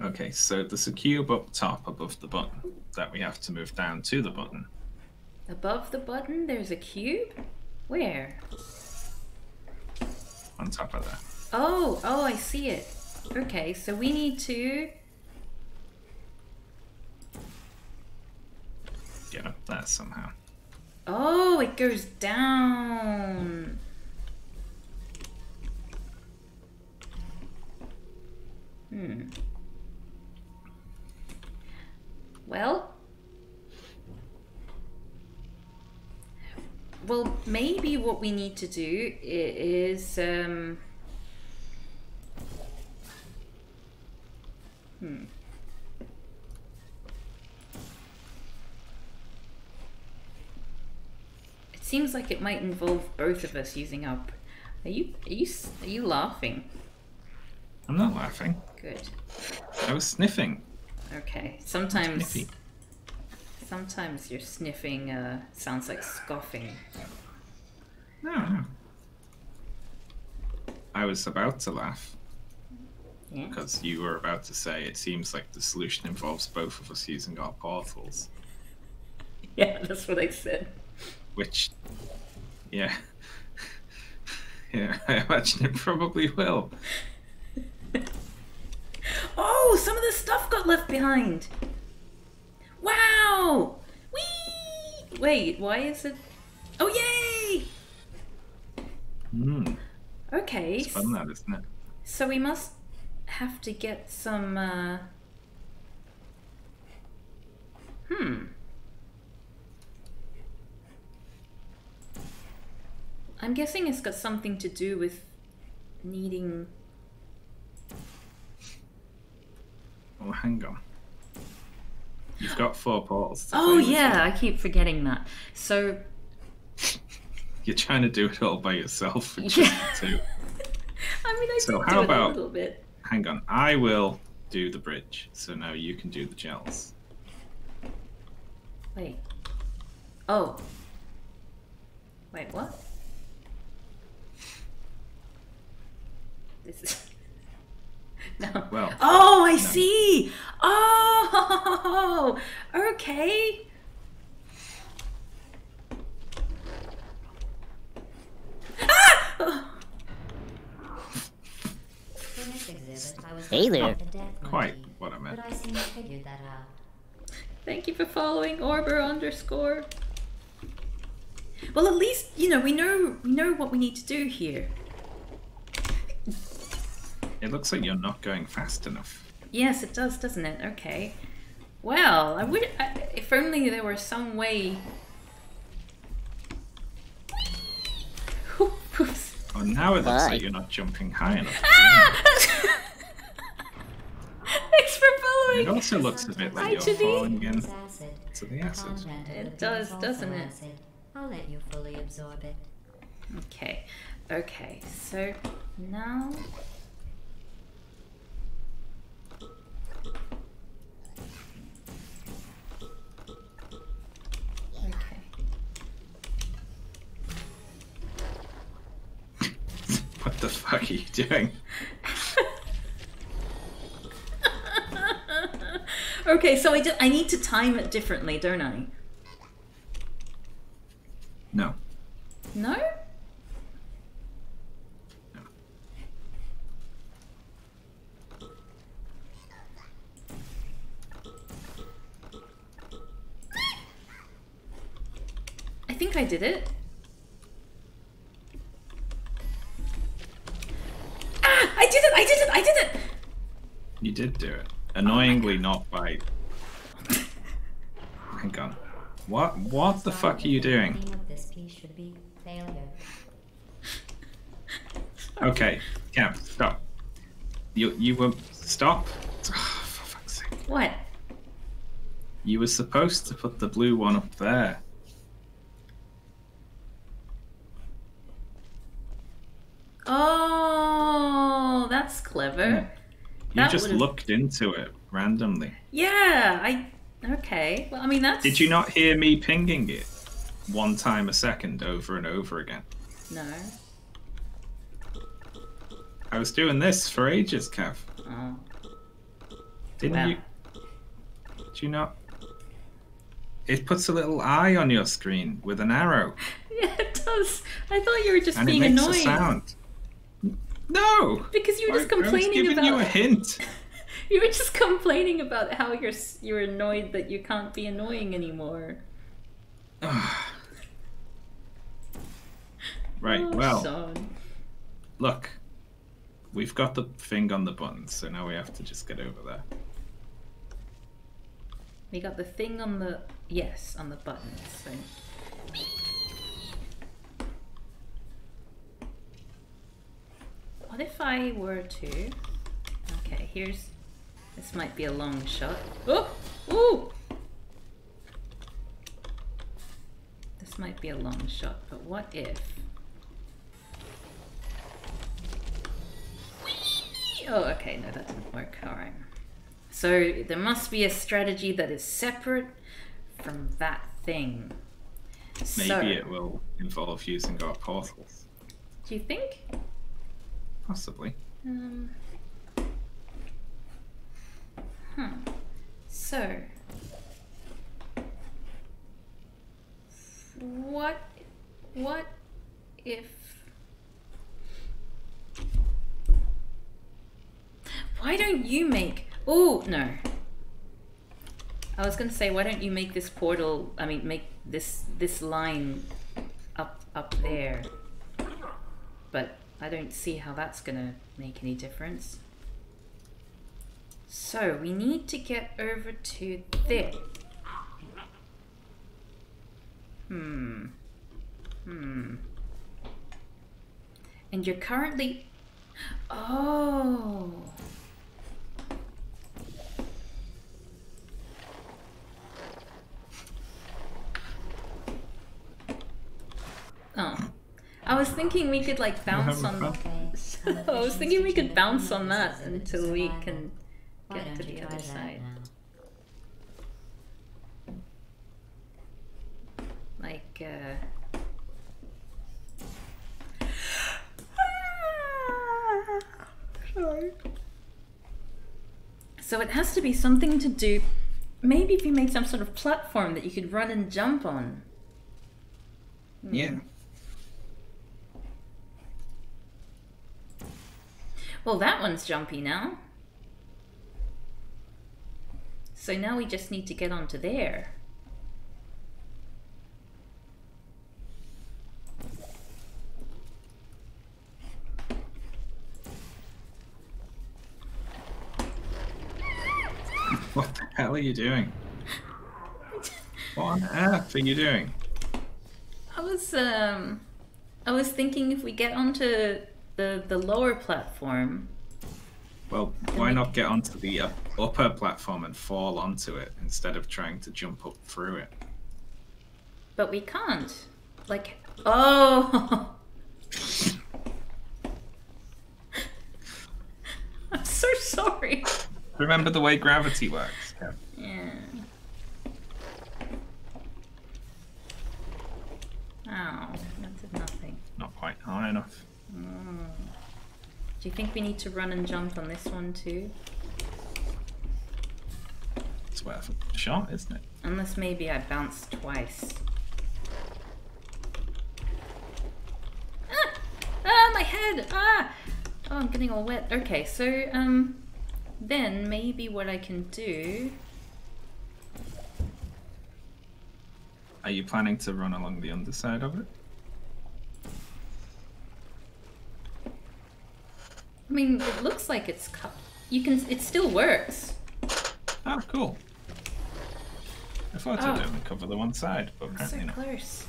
Okay, so there's a cube up top above the button that we have to move down to the button. Above the button, there's a cube? Where? On top of that. Oh, oh, I see it. Okay, so we need to. Get up there somehow. Oh, it goes down. Hmm. Well. Well, maybe what we need to do is um. Hmm. It seems like it might involve both of us using up. Are you are you are you laughing? I'm not laughing. Good. I was sniffing. Okay. Sometimes Sniffy. sometimes your sniffing uh, sounds like scoffing. No. I was about to laugh Yeah. because you were about to say it seems like the solution involves both of us using our portals, Yeah, that's what I said. which, yeah, yeah, I imagine it probably will. Oh, some of the stuff got left behind. Wow! Whee! Wait, why is it? Oh, yay! Hmm, Okay, it's fun that, isn't it? so we must have to get some. Uh... Hmm. I'm guessing it's got something to do with needing. Oh, hang on. You've got four portals. Oh yeah, I keep forgetting that. So You're trying to do it all by yourself, Yeah. too. I mean, I So how do it about- a little bit. Hang on, I will do the bridge, so now you can do the gels. Wait. Oh. Wait, what? This is. No. Well, Oh, I see. Oh, okay. For this exhibit, I was Hey there. at the death Quite what I meant. But I seem to figured that out. Thank you for following Orber underscore. Well, at least you know we know we know what we need to do here. It looks like you're not going fast enough. Yes, it does, doesn't it? Okay. Well, I would I, if only there were some way. Oops. Oh, now it looks Why? like you're not jumping high enough. Ah! Thanks for following. It also looks a bit Hi, like you're Chidi. falling in to the acid. It does, doesn't it? I'll let you fully absorb it. Okay, okay. So now. What the fuck are you doing? okay, so I, ju- I need to time it differently, don't I? No. No? I think I did it. Ah! I did it! I did it! I did it! You did do it. Annoyingly not by. Hang on. What? What the fuck are you doing? this piece should be failure. Okay, Cam, stop. You you were stop. For fuck's sake. What? You were supposed to put the blue one up there. Oh, that's clever. You That just would've- looked into it randomly. Yeah, I. Okay. Well, I mean, that's. Did you not hear me pinging it one time a second over and over again? No. I was doing this for ages, Kev. Oh. Didn't Wow. you? Did you not? It puts a little eye on your screen with an arrow, Yeah, it does. I thought you were just and it being makes annoying. a sound. No. Because you were just I- I was complaining giving about. you a hint. You were just complaining about how you're you're annoyed that you can't be annoying anymore. right. Oh, well, son. look. We've got the thing on the button, so now we have to just get over there. We got the thing on the yes on the buttons. So. What if I were to? Okay, here's. This might be a long shot. Oh, ooh. This might be a long shot, but what if? Oh, okay, no, that didn't work. All right. So there must be a strategy that is separate from that thing. Maybe so, it will involve using our portals. Do you think? Possibly. Um, huh. So, what? What if? Why don't you make? Oh no. I was gonna say, why don't you make this portal? I mean, make this this line up up there. But I don't see how that's gonna make any difference. So we need to get over to this. Hmm. Hmm. And you're currently. Oh. Oh. I was thinking we could like bounce on. fun? Okay. I was thinking we could bounce on that until we can get to the other side. Like, uh. Sorry. So it has to be something to do. Maybe if you made some sort of platform that you could run and jump on. Yeah. Well, that one's jumpy now. So now we just need to get onto there. What the hell are you doing? What on earth are you doing? I was um I was thinking if we get onto the the lower platform. Well, why not get onto the upper platform and fall onto it instead of trying to jump up through it? But we can't. Like oh I'm so sorry. Remember the way gravity works. Kev? Yeah. Oh, that did nothing. Not quite high enough. Mm. Do you think we need to run and jump on this one too? It's worth a shot, isn't it? Unless maybe I bounced twice. Ah! Ah, my head! Ah! Oh, I'm getting all wet. Okay, so, um, then maybe what I can do... Are you planning to run along the underside of it? Mean, it looks like it's cut. You can, it still works. Oh, cool. I thought Oh. I'd only cover the one side, but So not. close.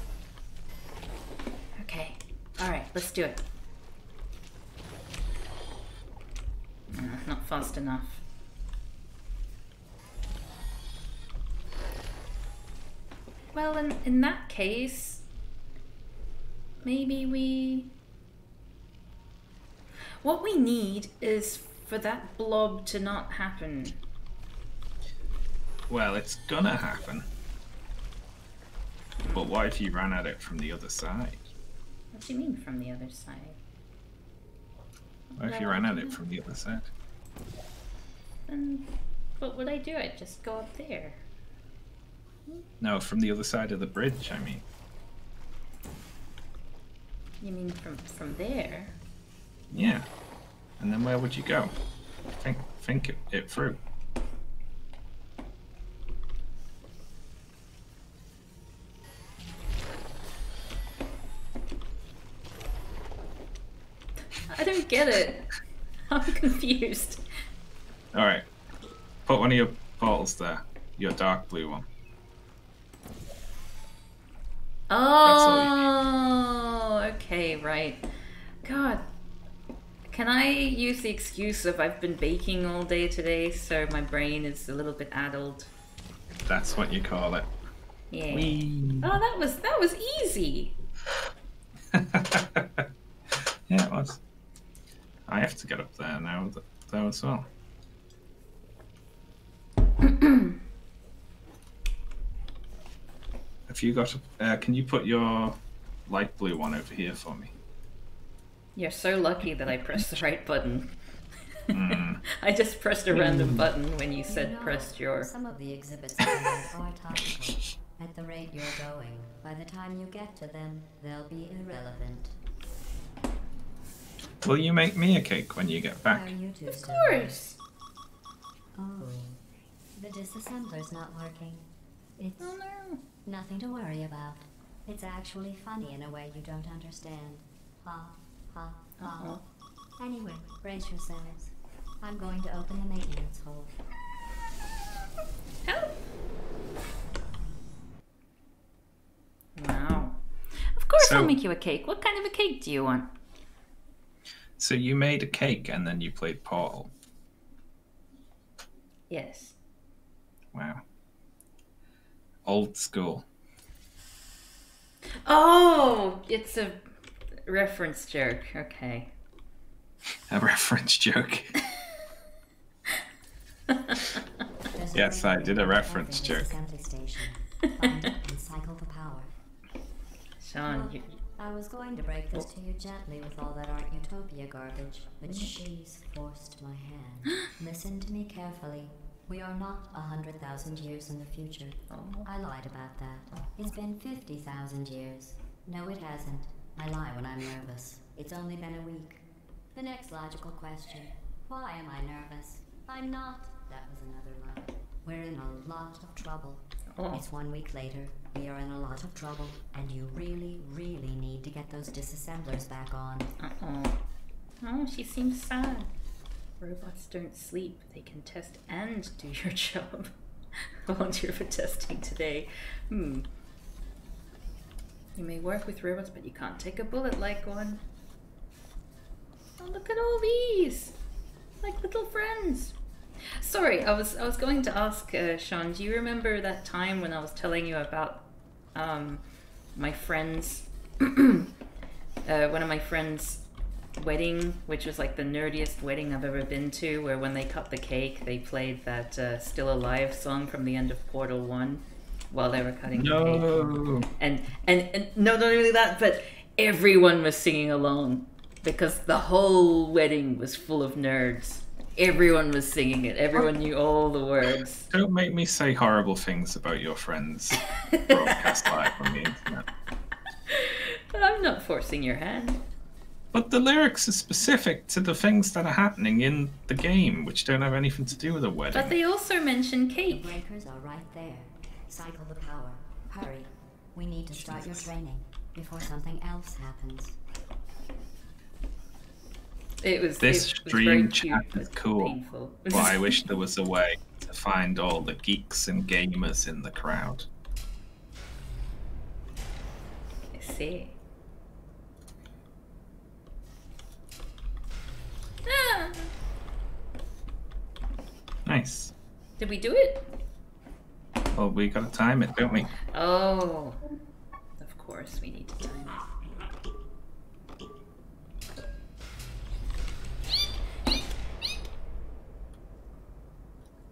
Okay. Alright, let's do it. Not fast enough. Well, in, in that case, maybe we. What we need is for that blob to not happen. Well, it's gonna happen. But what if you ran at it from the other side? What do you mean from the other side? What if you ran at it from the other side? Then what would I do? I'd just go up there. No, from the other side of the bridge, I mean. You mean from from there? Yeah. And then where would you go? Think think it, it through. I don't get it. I'm confused. Alright. Put one of your portals there. Your dark blue one. Oh, okay, right. God, can I use the excuse of I've been baking all day today, so my brain is a little bit addled? That's what you call it. Yeah. Whee! Oh, that was that was easy. yeah, it was. I have to get up there now, th- though, as well. Have you got? a- Uh, can you put your light blue one over here for me? You're so lucky that I pressed the right button. Mm. I just pressed a random button when you You said know, pressed your. Some of the exhibits I have are topical. At the rate you're going, by the time you get to them, they'll be irrelevant. Will you make me a cake when you get back? you Of course. Oh, the disassembler's not working. It's Oh no. nothing to worry about. It's actually funny in a way you don't understand. Ha, ha, ha. Uh-oh. Anyway, brace yourselves. I'm going to open the maintenance hole. Help! Wow. Of course I'll make you a cake. What kind of a cake do you want? So you made a cake and then you played Portal. Yes. Wow. Old school. Oh, it's a reference joke. Okay. A reference joke. Yes, I did a reference joke. assembly station. Find it and cycle the power. Shaun, you, I was going to break this to you gently with all that Art Therapy garbage, but mm. she's forced my hand. Listen to me carefully. We are not a hundred thousand years in the future. Oh. I lied about that. It's been fifty thousand years. No, it hasn't. I lie when I'm nervous. It's only been a week. The next logical question why am I nervous? I'm not. That was another lie. We're in a lot of trouble. Oh. It's one week later. We are in a lot of trouble, and you really, really need to get those disassemblers back on. Uh-oh. Oh, she seems sad. Robots don't sleep. They can test and do your job. Volunteer for testing today. Hmm. You may work with robots, but you can't take a bullet like one. Oh, look at all these! Like little friends. Sorry, I was I was going to ask uh, Shaun. Do you remember that time when I was telling you about um, my friends? uh, one of my friends' wedding, which was like the nerdiest wedding I've ever been to, where when they cut the cake, they played that uh, "Still Alive" song from the end of Portal One while they were cutting the cake No. and and and no, not only that, but everyone was singing along because the whole wedding was full of nerds. Everyone was singing it. Everyone knew all the words. Don't make me say horrible things about your friends broadcast live on the internet. But I'm not forcing your hand. But the lyrics are specific to the things that are happening in the game, which don't have anything to do with a wedding. But they also mention The cake. breakers are right there. Cycle the power. Hurry. We need to start your training before something else happens. It was This it was very stream cute, chat is cool. But I wish there was a way to find all the geeks and gamers in the crowd. I see. Ah, Nice. did we do it? Well, we gotta time it, don't we? Oh, of course we need to time it.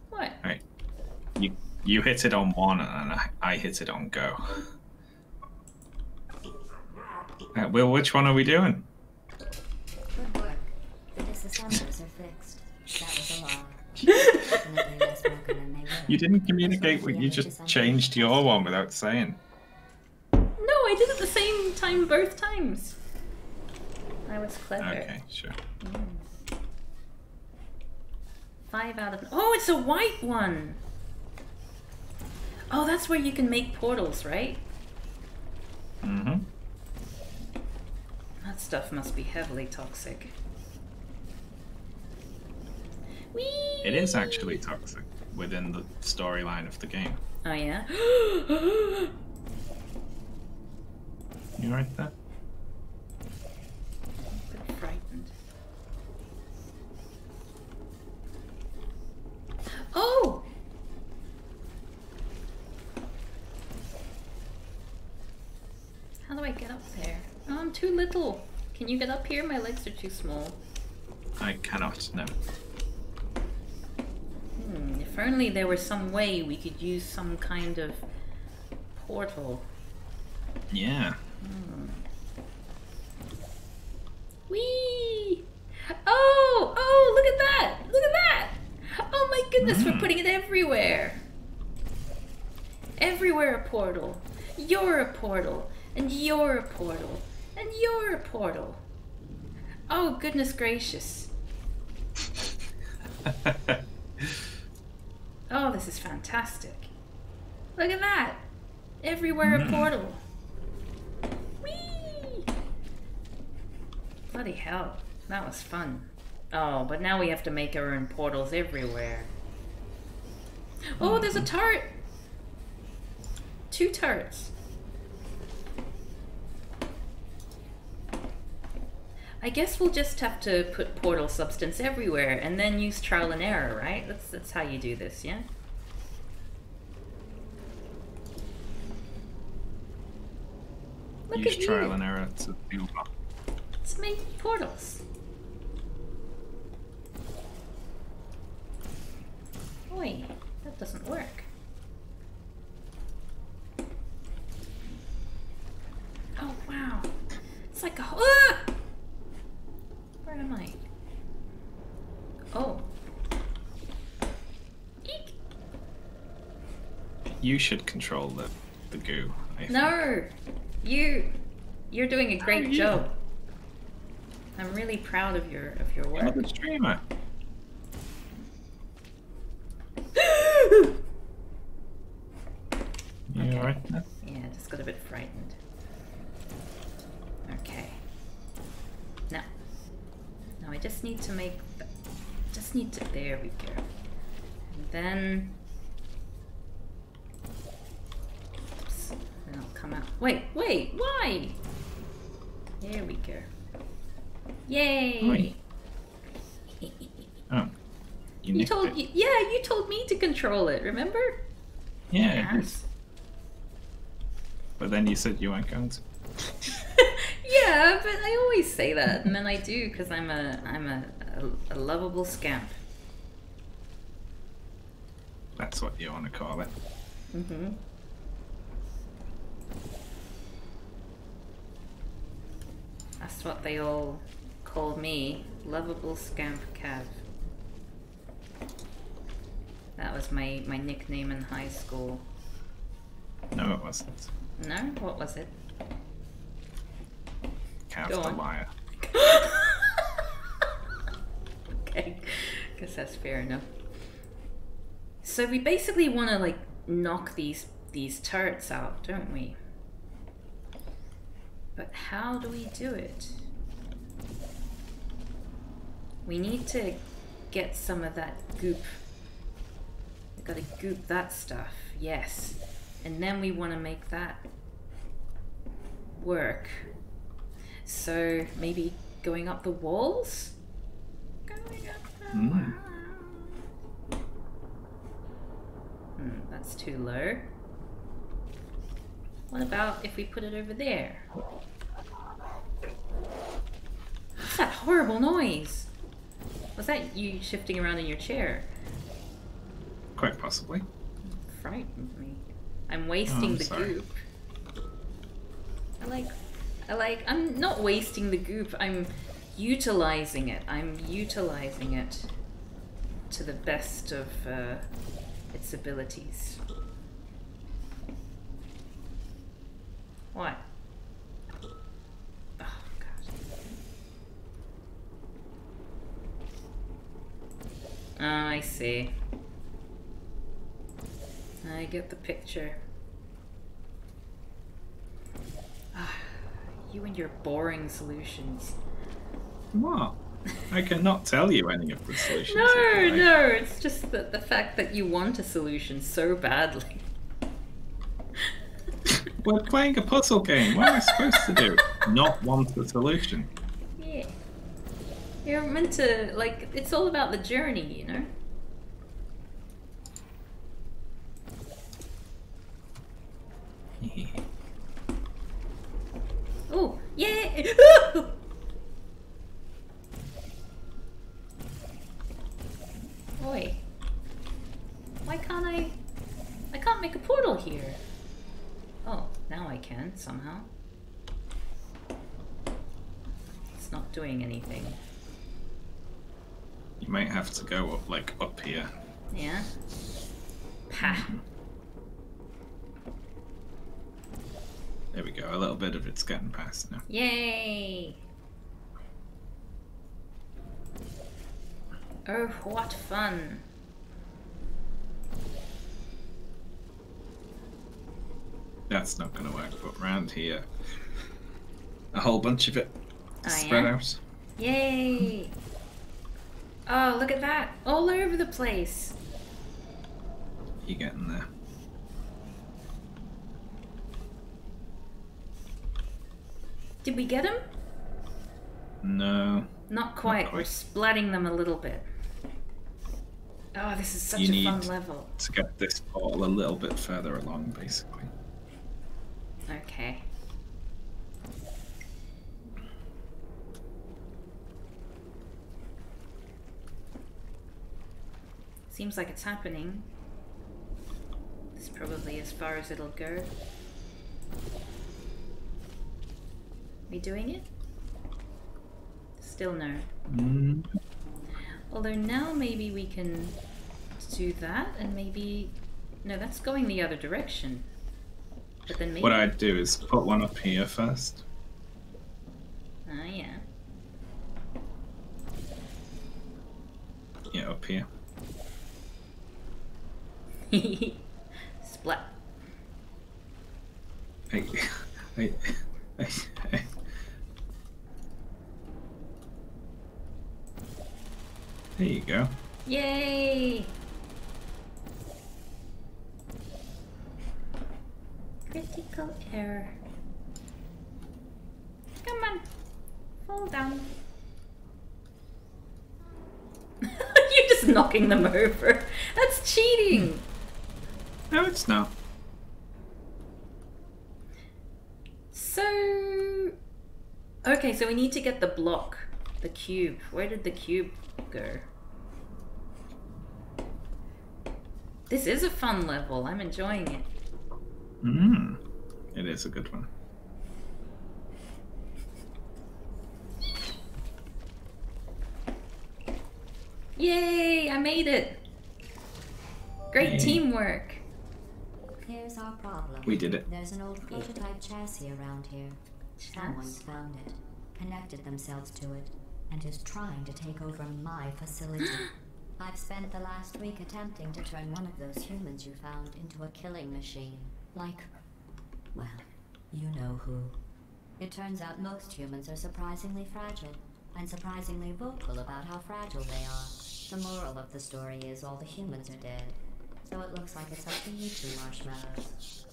What? Right. You you hit it on one, and I, I hit it on go. Uh, well, which one are we doing? Good work. The disassemblers You didn't communicate what you just changed your one without saying. No, I did it the same time both times. I was clever. Okay, sure. Five out of. Oh, it's a white one! Oh, that's where you can make portals, right? Mm-hmm. That stuff must be heavily toxic. Whee! It is actually toxic within the storyline of the game. Oh, yeah? You right there? bit frightened. Oh! How do I get up there? Oh, I'm too little. Can you get up here? My legs are too small. I cannot. No. Hmm, if only there was some way we could use some kind of portal. Yeah. Whee! Oh, oh, look at that! Look at that! Oh my goodness, we're putting it everywhere. Everywhere a portal. You're a portal. And you're a portal. And you're a portal. Oh, goodness gracious. Oh, this is fantastic. Look at that. Everywhere a mm. portal. Whee! Bloody hell. That was fun. Oh, but now we have to make our own portals everywhere. Oh, there's a tart! Two tarts. I guess we'll just have to put portal substance everywhere and then use trial and error, right? That's that's how you do this, yeah? Look Use at trial you. and error to do what? Let's make portals. Oi, that doesn't work. Oh wow. It's like a ah! Where am I? Oh. Eek. You should control the the goo. I think. No. You you're doing a great job. I'm really proud of your of your work. the streamer. You Okay. alright? Yeah, just got a bit frightened. Okay. Now, now I just need to make, the, just need to. There we go. And then, oops, then I'll come out. Wait, wait, why? There we go. Yay! Oh. You, You told, it. y yeah, you told me to control it. Remember? Yeah. Yes. but then you said you weren't going to. yeah, but I always say that, and then I do because I'm a I'm a, a, a lovable scamp. That's what you want to call it. Mm-hmm. That's what they all call me, lovable scamp Kav. That was my my nickname in high school. No, it wasn't. No, what was it? Kav Go on. liar. okay, guess that's fair enough. So we basically want to like knock these these turrets out, don't we? But how do we do it? We need to get some of that goop. We gotta goop that stuff, yes. And then we want to make that work. So maybe going up the walls? Going up the Mm. wall. Hmm, that's too low. What about if we put it over there? What's that horrible noise? Was that you shifting around in your chair? Quite possibly. frightened me. I'm wasting I'm the sorry. goop. I like, like, I'm not wasting the goop, I'm utilizing it. I'm utilizing it to the best of uh, its abilities. What? Oh. Ah, I see. I get the picture. Ah, you and your boring solutions. What? I cannot tell you any of the solutions. No, if you like. no, it's just that the fact that you want a solution so badly. We're playing a puzzle game. What am I supposed to do? Not want the solution. Yeah. You're meant to, like, it's all about the journey, you know? Oh, yeah! Oi. Why can't I... I can't make a portal here. Oh, now I can, somehow. It's not doing anything. You might have to go up, like up here. Yeah? Pah. Mm-hmm. There we go. A little bit of it's getting past now. Yay! Oh, what fun! That's not going to work. But round here, a whole bunch of it Oh, spread yeah? out. Yay! Oh, look at that! All over the place! You getting there? Did we get him? No. Not quite. We're quite. splatting them a little bit. Oh, this is such You a fun level. To get this portal a little bit further along, basically. Okay. Seems like it's happening. It's probably as far as it'll go we doing it? Still no. Mm. Although now maybe we can do that and maybe... No, that's going the other direction. But then maybe... What I'd do is put one up here first. Oh, yeah. Yeah, up here. Splat. Hey, hey, hey, hey. There you go. Yay! Critical error. Come on. Fall down. You're just knocking them over. That's cheating. No, it's not. So. Okay, so we need to get the block. The cube. Where did the cube go? This is a fun level. I'm enjoying it. Mm. It is a good one. Yay! I made it! Great Yay. teamwork. Here's our problem. We did it. There's an old prototype chassis around here. Someone's found it, connected themselves to it, and is trying to take over my facility. I've spent the last week attempting to turn one of those humans you found into a killing machine. Like, well, you know who. It turns out most humans are surprisingly fragile, and surprisingly vocal about how fragile they are. The moral of the story is all the humans are dead. So it looks like it's up to you two marshmallows.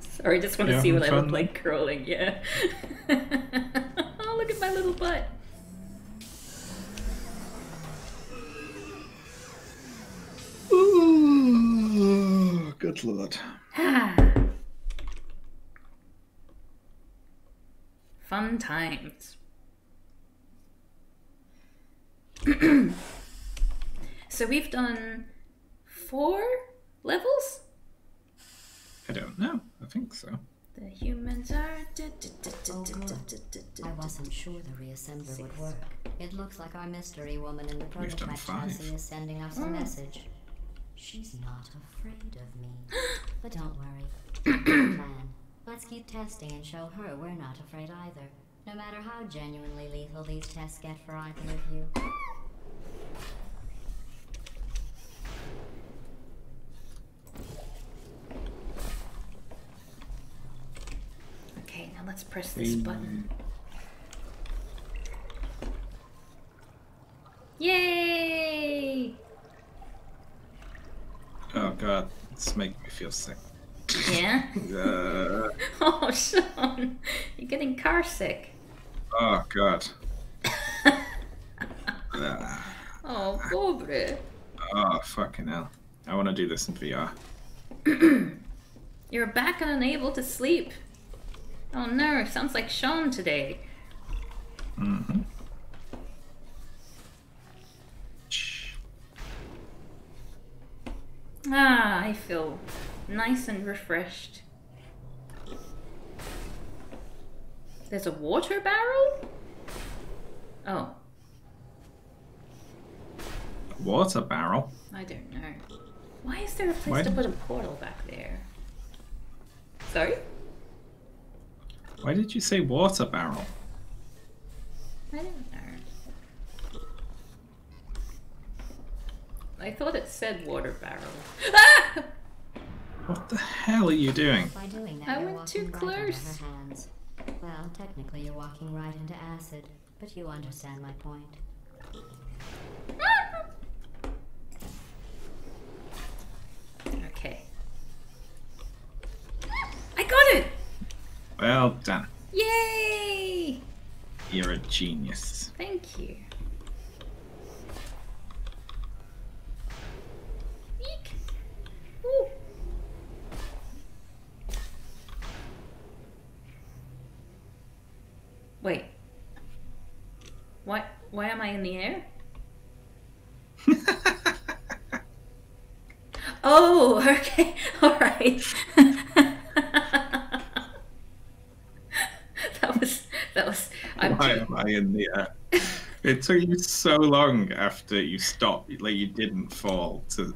Sorry, just want to Yeah, see what I look like curling, yeah. oh, look at my little butt. Ooh, good lord. Fun times. so we've done four levels? I don't know. I think so. The humans are. Oh. I wasn't sure the reassembler would work. It looks like our mystery woman in the We've prototype chassis is sending us a message. She's not afraid of me. but don't worry. I've got a plan. Let's keep testing and show her we're not afraid either. No matter how genuinely lethal these tests get for either of you. Okay, now let's press this button. Yay! Oh god, it's making me feel sick. Yeah? Uh, Oh, Shaun, you're getting car sick. oh god. Uh, Oh, pobre. oh fucking hell. I want to do this in VR. You're back and unable to sleep. Oh no, sounds like Shaun today. Mm-hmm. Ah, I feel nice and refreshed. There's a water barrel? Oh, Water barrel. I don't know. Why is there a place to put a portal back there? Sorry? Why did you say water barrel? I don't know. I thought it said water barrel. Ah! What the hell are you doing? By doing that, I you're went too walking right close. hands. Well, technically you're walking right into acid, but you understand my point. Okay. I got it! Well done. Yay! You're a genius. Thank you. Wait. Why why am I in the air? Oh, okay. All right. that was that was I'm Why am I in the air? It took you so long after you stopped, like you didn't fall, to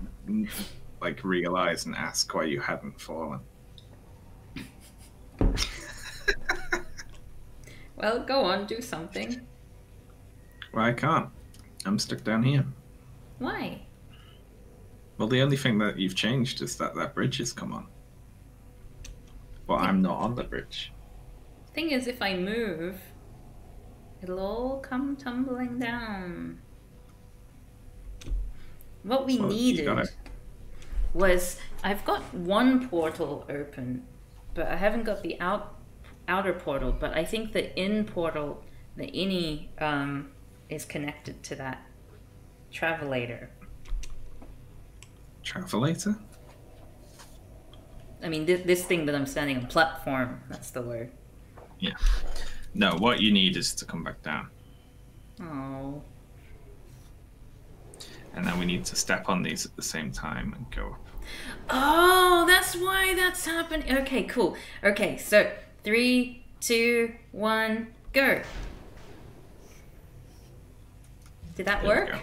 like realize and ask why you hadn't fallen. Well, go on, do something. Well, I can't. I'm stuck down here. Why? Well, the only thing that you've changed is that that bridge has come on. But I'm not on the bridge. Thing is, if I move, it'll all come tumbling down. What we you needed was I've got one portal open, but I haven't got the out outer portal. But I think the in portal, the innie, um, is connected to that travelator. Travelator? I mean, this, this thing that I'm standing on platform. That's the word. No, what you need is to come back down. Oh. And then we need to step on these at the same time and go up. Oh, that's why that's happening. Okay, cool. Okay, so three, two, one, go. Did that There work?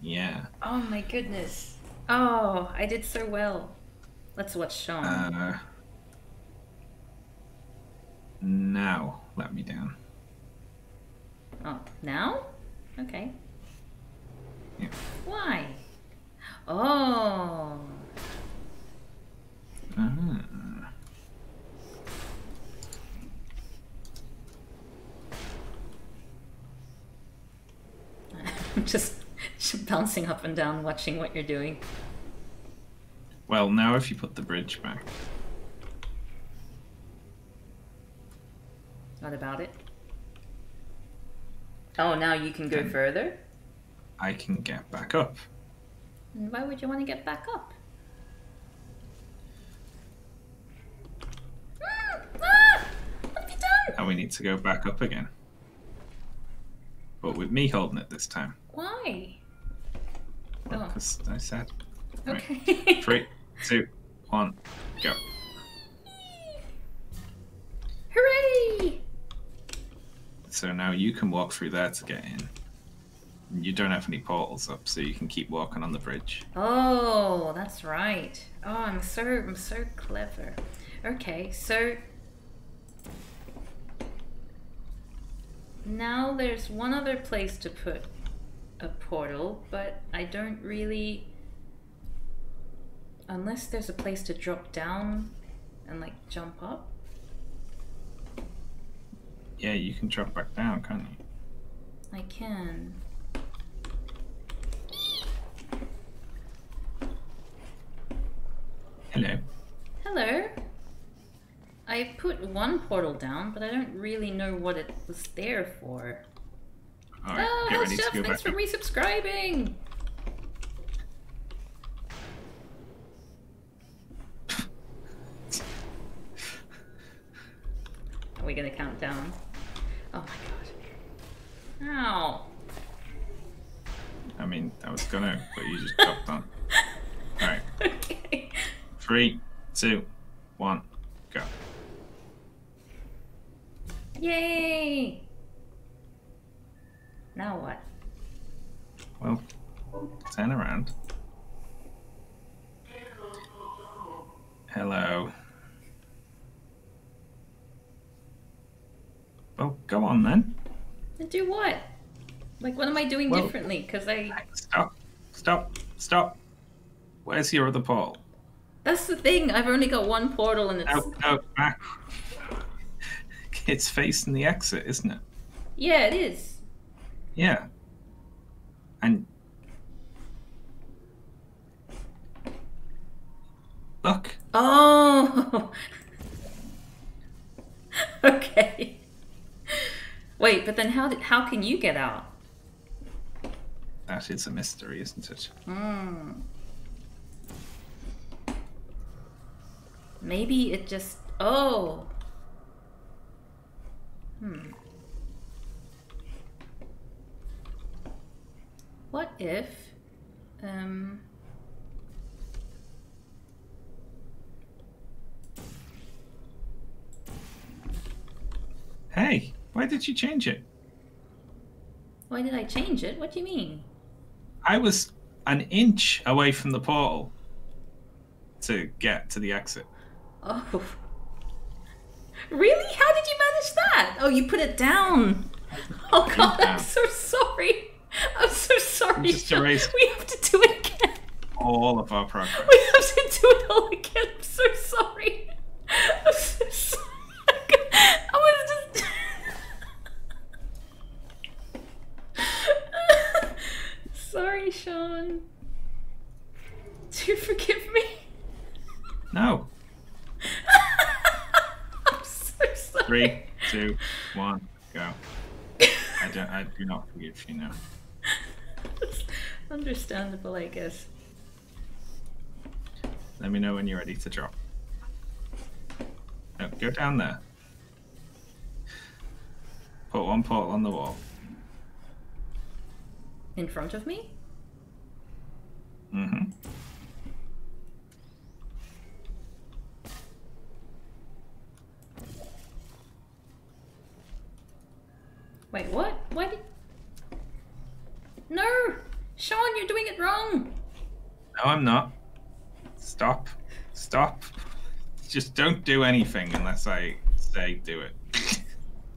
Yeah. Oh my goodness. Oh, I did so well. Let's watch Shaun. Uh, now, let me down. oh, now? Okay. Yeah. Why? Oh. Ah. I'm just bouncing up and down watching what you're doing. Well, now if you put the bridge back, What about it? Oh, now you can go Then- further? I can get back up. And why would you want to get back up? Ah! Ah! What have you done? And we need to go back up again. But with me holding it this time. Why? Oh, Because I said. Right. okay. Three, two, one, go. Hooray! So now you can walk through there to get in. You don't have any portals up, so you can keep walking on the bridge. Oh, that's right. Oh, I'm so I'm so clever. Okay, so now there's one other place to put a portal, but I don't really unless there's a place to drop down and like jump up. Yeah, you can drop back down, can't you? I can. Hello. Hello. I put one portal down, but I don't really know what it was there for. Alright, oh, ah, get Jeff, thanks for resubscribing. Are we gonna count down? Oh my god. Ow. I mean, I was gonna, but you just dropped on. Alright, okay. three, two, one, go. Yay! Now what? Well, turn around. Hello. Well, go on then. And do what? Like, what am I doing Well- differently? Because I. Stop. Stop. Stop. Where's your other portal? That's the thing. I've only got one portal, and it's No, no, back. It's facing the exit, isn't it? yeah, it is. Yeah. And look, Oh. okay. Wait, but then how did how can you get out? that is a mystery, isn't it? Hmm. Maybe it just. Oh. Hmm. What if. Um. Hey, why did you change it? Why did I change it? What do you mean? I was an inch away from the portal to get to the exit. Oh. Really? How did you manage that? Oh, you put it down. Oh god, I'm so sorry. I'm so sorry. Just Shaun. erase- We have to do it again. All of our progress. We have to do it all again. I'm so sorry. I'm so sorry. I was just. Sorry, Shaun. Do you forgive me? No. I'm so sorry. Three, two, one, go. I don't. I do not forgive you now. Understandable, I guess. Let me know when you're ready to drop. Go down there. Put one portal on the wall. In front of me? Mm-hmm. Wait, what? Why did. No! Shaun, you're doing it wrong! No, I'm not. Stop. Stop. Just don't do anything unless I say do it.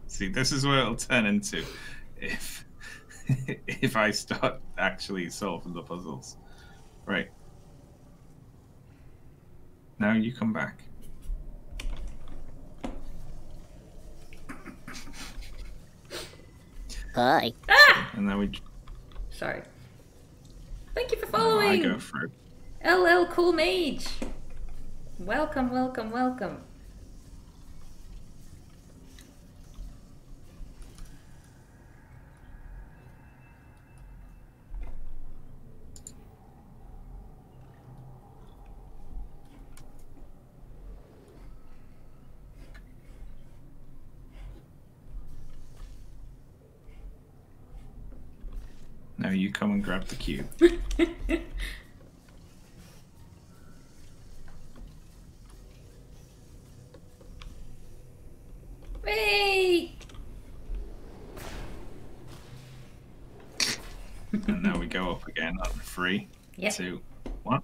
See, this is what it'll turn into if if I start actually solving the puzzles. Right. Now you come back. Hi. Ah! And then we Sorry. Thank you for following. I following! go through. LL Cool Mage! Welcome, welcome, welcome. Now you come and grab the cube. Wait! and now we go up again on three, Yep. two, one.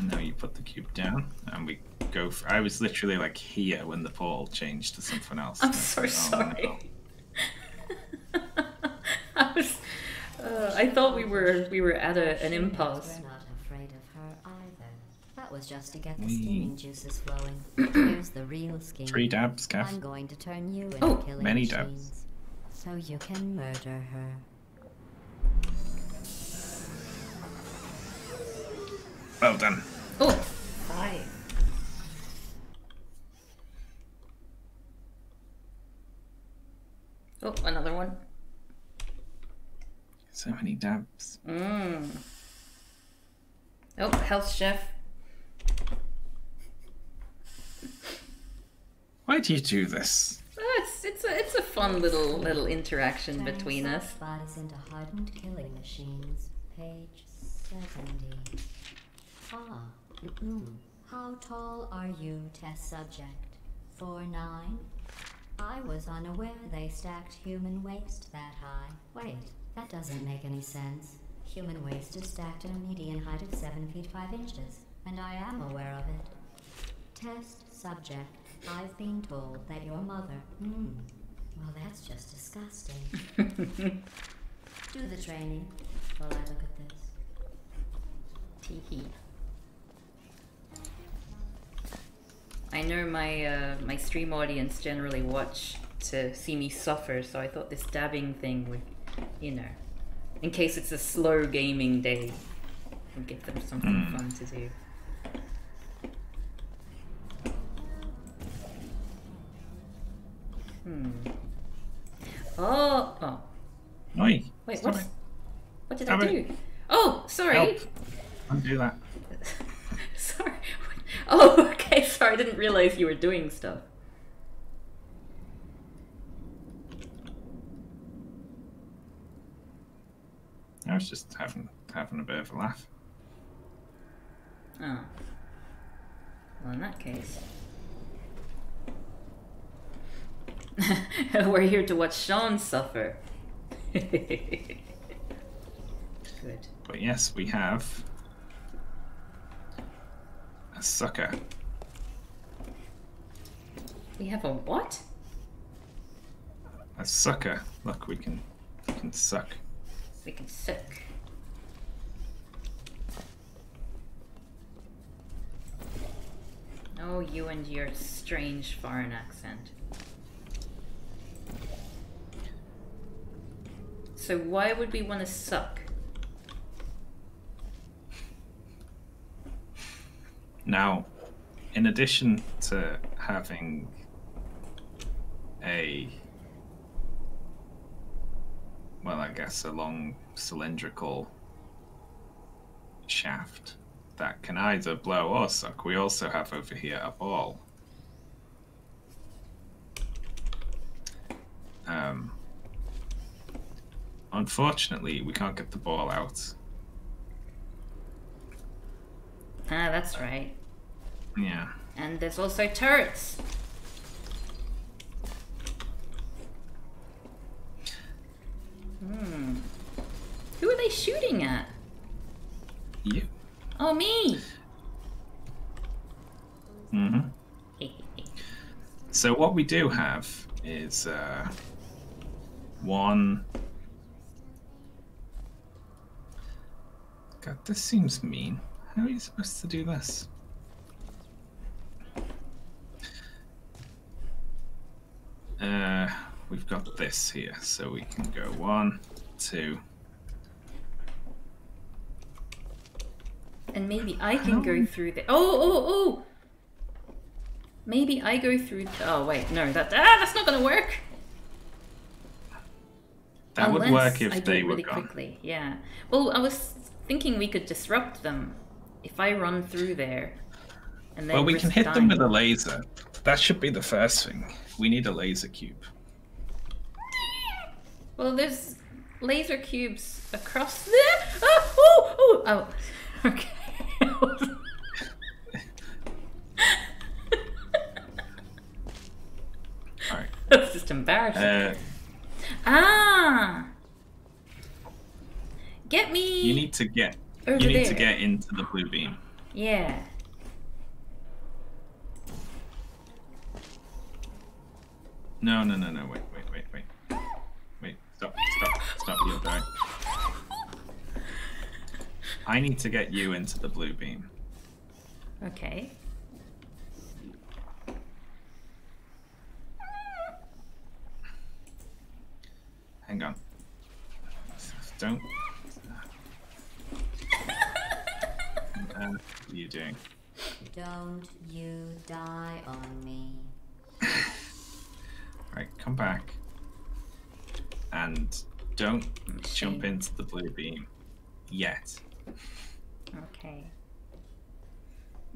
And now you put the cube down, and we go. I was literally like here when the portal changed to something else. I'm so like, oh, sorry. I was. Uh, I thought we were we were at a, an impasse. We're not afraid of her either. That was just to get the We- steaming juices flowing. Here's the real scheme. Three dabs, Gav. I'm going to turn you into Oh, killing many machines, dabs. so you can murder her. Well done. Oh, five. Oh, another one. So many dabs. Mmm. Oh, health chef. Why do you do this? Oh, it's it's a it's a fun little little interaction Turning between us. bodies into hardened killing machines. Page 70. Mm-mm. How tall are you, test subject? Four nine? I was unaware they stacked human waste that high. Wait, that doesn't make any sense. Human waste is stacked at a median height of 7 feet 5 inches, and I am aware of it. Test subject. I've been told that your mother. Hmm. Well, that's just disgusting. Do the training while I look at this. Teehee. I know my uh, my stream audience generally watch to see me suffer, so I thought this dabbing thing would, you know, in case it's a slow gaming day, would give them something fun to do. Hmm. Oh, oh. Oi. Wait, what? What did I it. do? Oh, sorry. Help. Don't do that. sorry. Oh, okay. Sorry, I didn't realize you were doing stuff. I was just having having a bit of a laugh. Oh. Well, in that case. We're here to watch Shaun suffer. Good. But yes, we have sucker. We have a what? A sucker. Look, we can we can suck. We can suck. Oh, you and your strange foreign accent. So why would we want to suck? Now, in addition to having a well, I guess a long cylindrical shaft that can either blow or suck, we also have over here a ball. Um, unfortunately, we can't get the ball out. Ah, that's right. Yeah. And there's also turrets. Hmm. Who are they shooting at? You. Oh, me! Mm-hmm. So what we do have is uh, one. God, this seems mean. How are you supposed to do this? Uh, we've got this here, so we can go one, two. and maybe I can go through the. Oh, oh, oh! Maybe I go through. Oh wait, no, that ah, that's not gonna work. That would work if I they were really gone. quickly. Yeah. Well, I was thinking we could disrupt them if I run through there. And then Well, we can hit them with a laser. That should be the first thing. We need a laser cube. Well, there's laser cubes across there. Oh, oh, oh, oh. Okay. All right. That's just embarrassing. Uh, ah. Get me. you need to get. Over you need to get into the blue beam. Yeah. No, no, no, no. Wait, wait, wait, wait. Wait. Stop. Stop. Stop. You're dying. I need to get you into the blue beam. Okay. Hang on. Don't. What are you doing? Don't you die on me. Right, come back. And don't jump into the blue beam. Yet. Okay.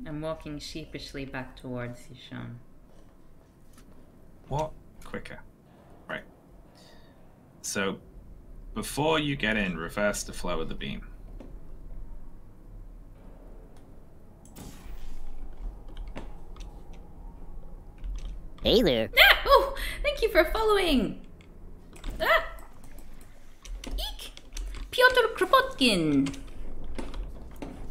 I'm walking sheepishly back towards you, Shaun. What? Quicker. Right. So, before you get in, reverse the flow of the beam. Hey there. Ah! Oh! Thank you for following! Ah! Eek! Pyotr Kropotkin!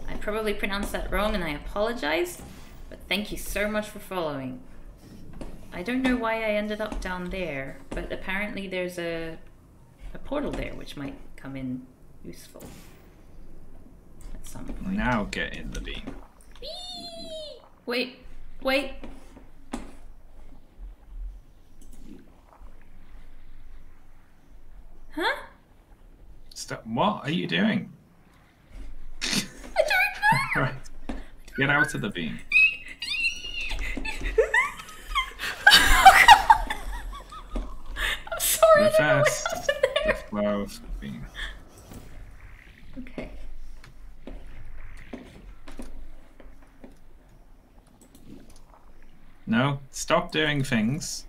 I probably pronounced that wrong and I apologize, but thank you so much for following. I don't know why I ended up down there, but apparently there's a, a portal there which might come in useful at some point. Now get in the beam. Whee! Wait, wait. Huh? Stop. What are you doing? I don't know. right. Get out of the beam. I'm sorry. I don't know what Reverse the flow of the beam. Okay. No, stop doing things.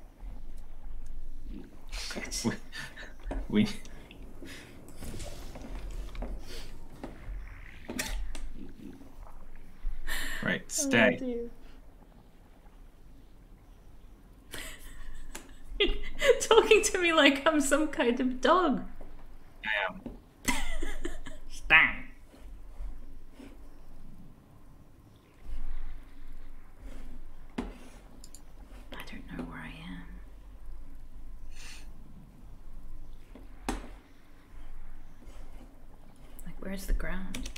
Good. We, we Right, oh, stay. Talking to me like I'm some kind of dog. I am. Stang. I don't know where I am. Where's the ground?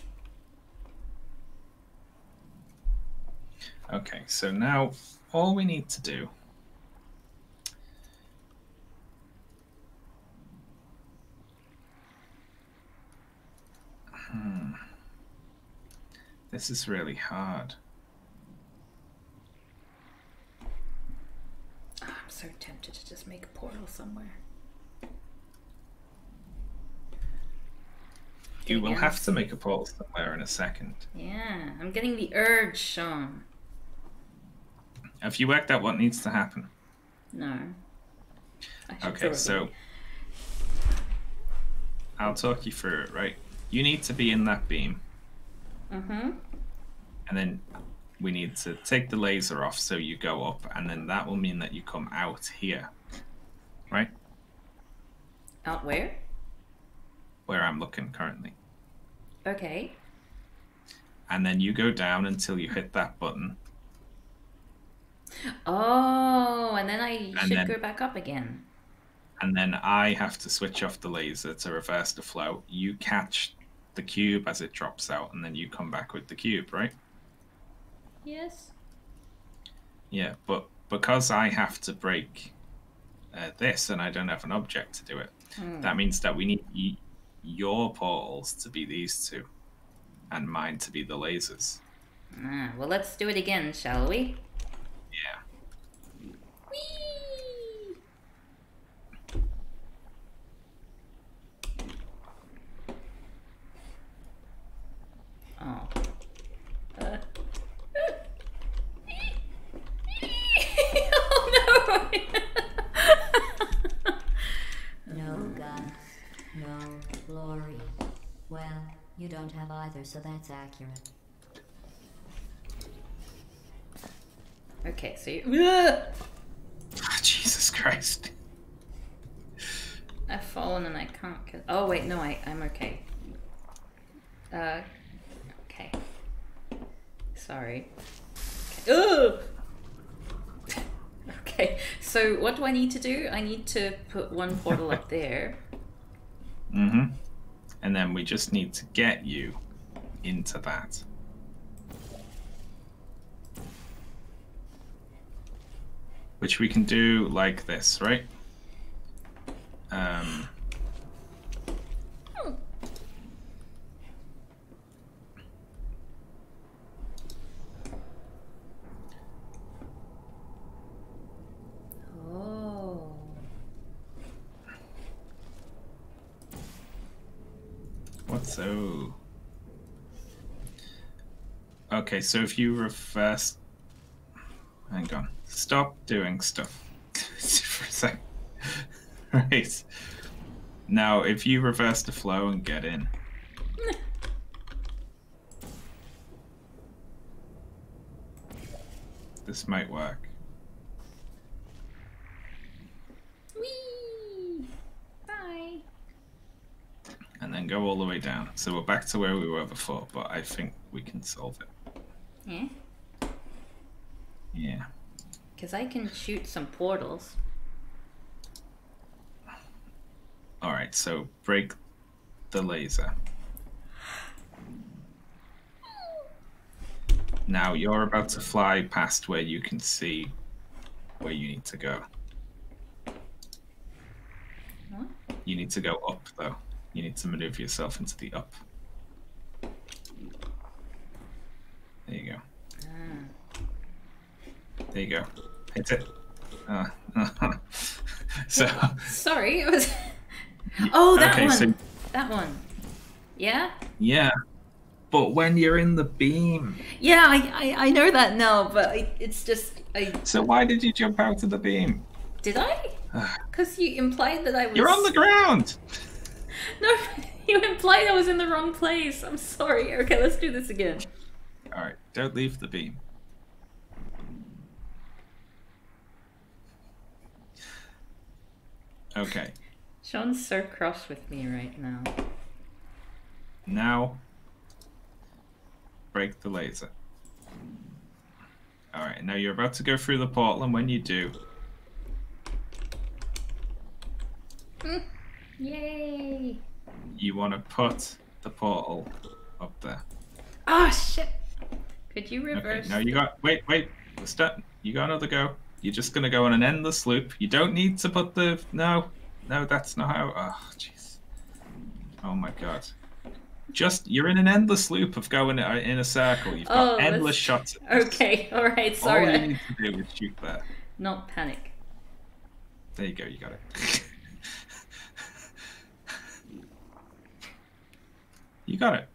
Okay, so now all we need to do Hmm. This is really hard. Oh, I'm so tempted to just make a portal somewhere. You will have to make a portal somewhere in a second. Yeah, I'm getting the urge, Shaun. Have you worked out what needs to happen? No. Okay, so. I'll talk you through it, right? You need to be in that beam, Mm-hmm. and then we need to take the laser off so you go up, and then that will mean that you come out here, right? Out where? Where I'm looking currently. Okay. And then you go down until you hit that button, Oh, and then I should then- go back up again. and then I have to switch off the laser to reverse the flow. You catch the cube as it drops out, and then you come back with the cube, right? Yes. Yeah, but because I have to break uh, this and I don't have an object to do it, Hmm. that means that we need your portals to be these two, and mine to be the lasers. Ah, well, let's do it again, shall we? Yeah. Whee! Oh. Uh. oh no! No guns, no glory. Well, you don't have either, so that's accurate. okay, so you. Ugh! Ah, Jesus Christ. I've fallen and I can't. Get... Oh wait, no, I I'm okay. Uh, okay. Sorry. Okay. Ugh! okay, so what do I need to do? I need to put one portal up there. Mm-hmm. And then we just need to get you into that. Which we can do like this, right? Um, Oh. What's so? Okay, so if you reverse, hang on, stop doing stuff for a sec. right. Now, if you reverse the flow and get in. This might work. Whee! Bye. And then go all the way down. So we're back to where we were before, but I think we can solve it. Yeah, Yeah. because I can shoot some portals. Alright, so break the laser. Now you're about to fly past where you can see where you need to go. What? You need to go up though. You need to maneuver yourself into the up. There you go. Ah. There you go. Hit it. Uh, so Sorry, it was. Oh, that Okay, one. so- That one. Yeah. yeah. But when you're in the beam. Yeah, I, I, I know that now, but I, it's just I So why did you jump out of the beam? did I? Because you implied that I was. You're on the ground. No, you implied I was in the wrong place. I'm sorry. Okay, let's do this again. All right, don't leave the beam. Okay, Shaun's so cross with me right now. now break the laser. All right, now you're about to go through the portal, and when you do, mm. Yay! you want to put the portal up there. Oh shit! Could you reverse? Okay, reverse? now you got wait, wait, stop. You got another go. You're just gonna go on an endless loop. You don't need to put the no, no, that's not how. Oh, jeez. Oh my god. Just you're in an endless loop of going uh, in a circle. You've got Oh, endless that's- shots. Okay, all right. Sorry. All Sorry, you need to do is shoot there. not panic. There you go. You got it. you got it.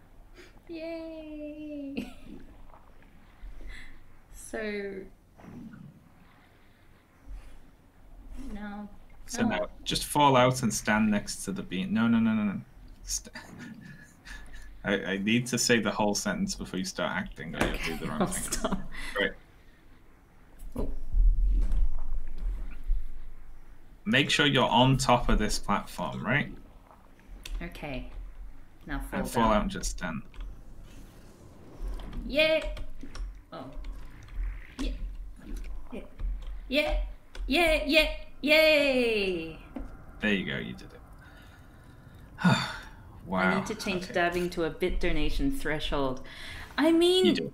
Yay! So no. So now just fall out and stand next to the bean. No, no, no, no, no. St- I, I need to say the whole sentence before you start acting. or you'll do the wrong I'll thing. stop. Right. Oh. Make sure you're on top of this platform, right? Okay. Now fall And fall down. out just stand. Yeah. Oh. Yeah. Yeah. Yeah. Yeah. Yeah. Yay! There you go. You did it. wow. I need to change okay. dabbing to a bit donation threshold. I mean, do.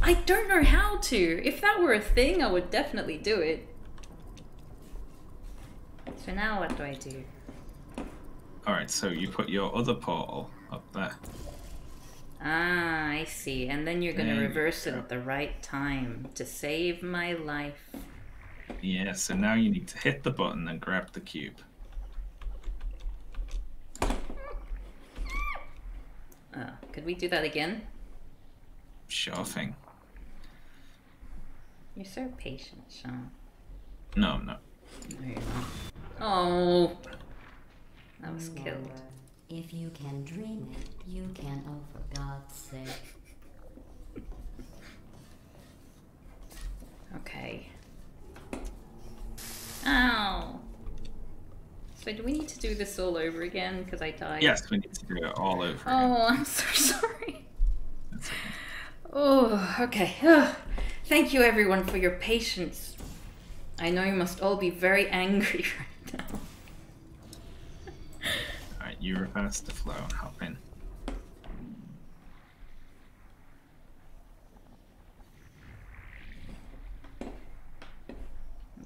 I don't know how to. If that were a thing, I would definitely do it. So now what do I do? All right. So you put your other portal up there. Ah, I see. And then you're gonna There you reverse it at the right time to save my life. Yeah. So now you need to hit the button and grab the cube. Oh, could we do that again? Sure thing. You're so patient, Shaun. No, I'm not. No, you're not. Oh, I was killed. If you can dream it, you can. Oh, for God's sake. Okay. Ow. So do we need to do this all over again? Because I died. Yes, we need to do it all over. Oh, again. Oh, I'm so sorry. That's okay. Oh, okay. Ugh. Thank you, everyone, for your patience. I know you must all be very angry right now. You reverse the flow and hop in.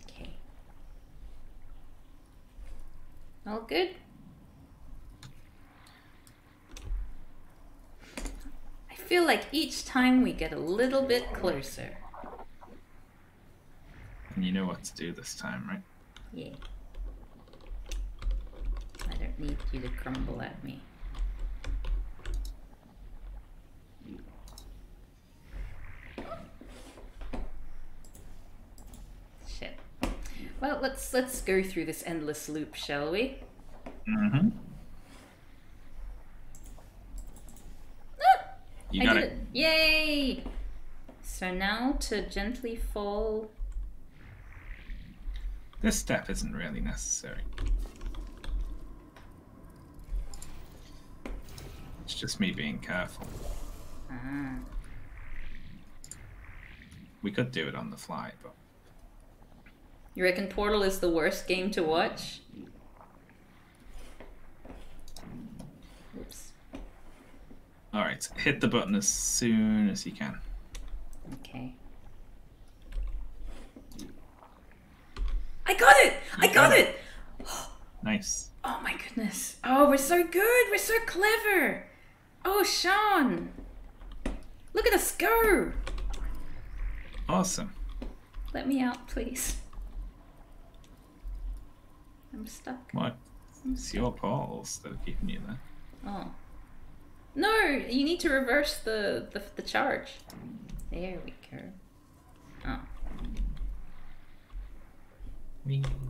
Okay. All good? I feel like each time we get a little bit closer. And you know what to do this time, right? Yeah. I don't need you to crumble at me. Shit. Well, let's let's go through this endless loop, shall we? Mm-hmm. Ah! You I did it. it. Yay! So now to gently fall. This step isn't really necessary. It's just me being careful. Ah. We could do it on the fly, but You reckon Portal is the worst game to watch? Oops. all right. Hit the button as soon as you can. Okay. I got it! I You got got it! Nice. Oh my goodness. Oh, we're so good. We're so clever. Oh, Shaun. Look at us go. Awesome. Let me out, please. I'm stuck. What? i It's your portals that are keeping you there. Oh. No, you need to reverse the, the, the charge. There we go. Oh.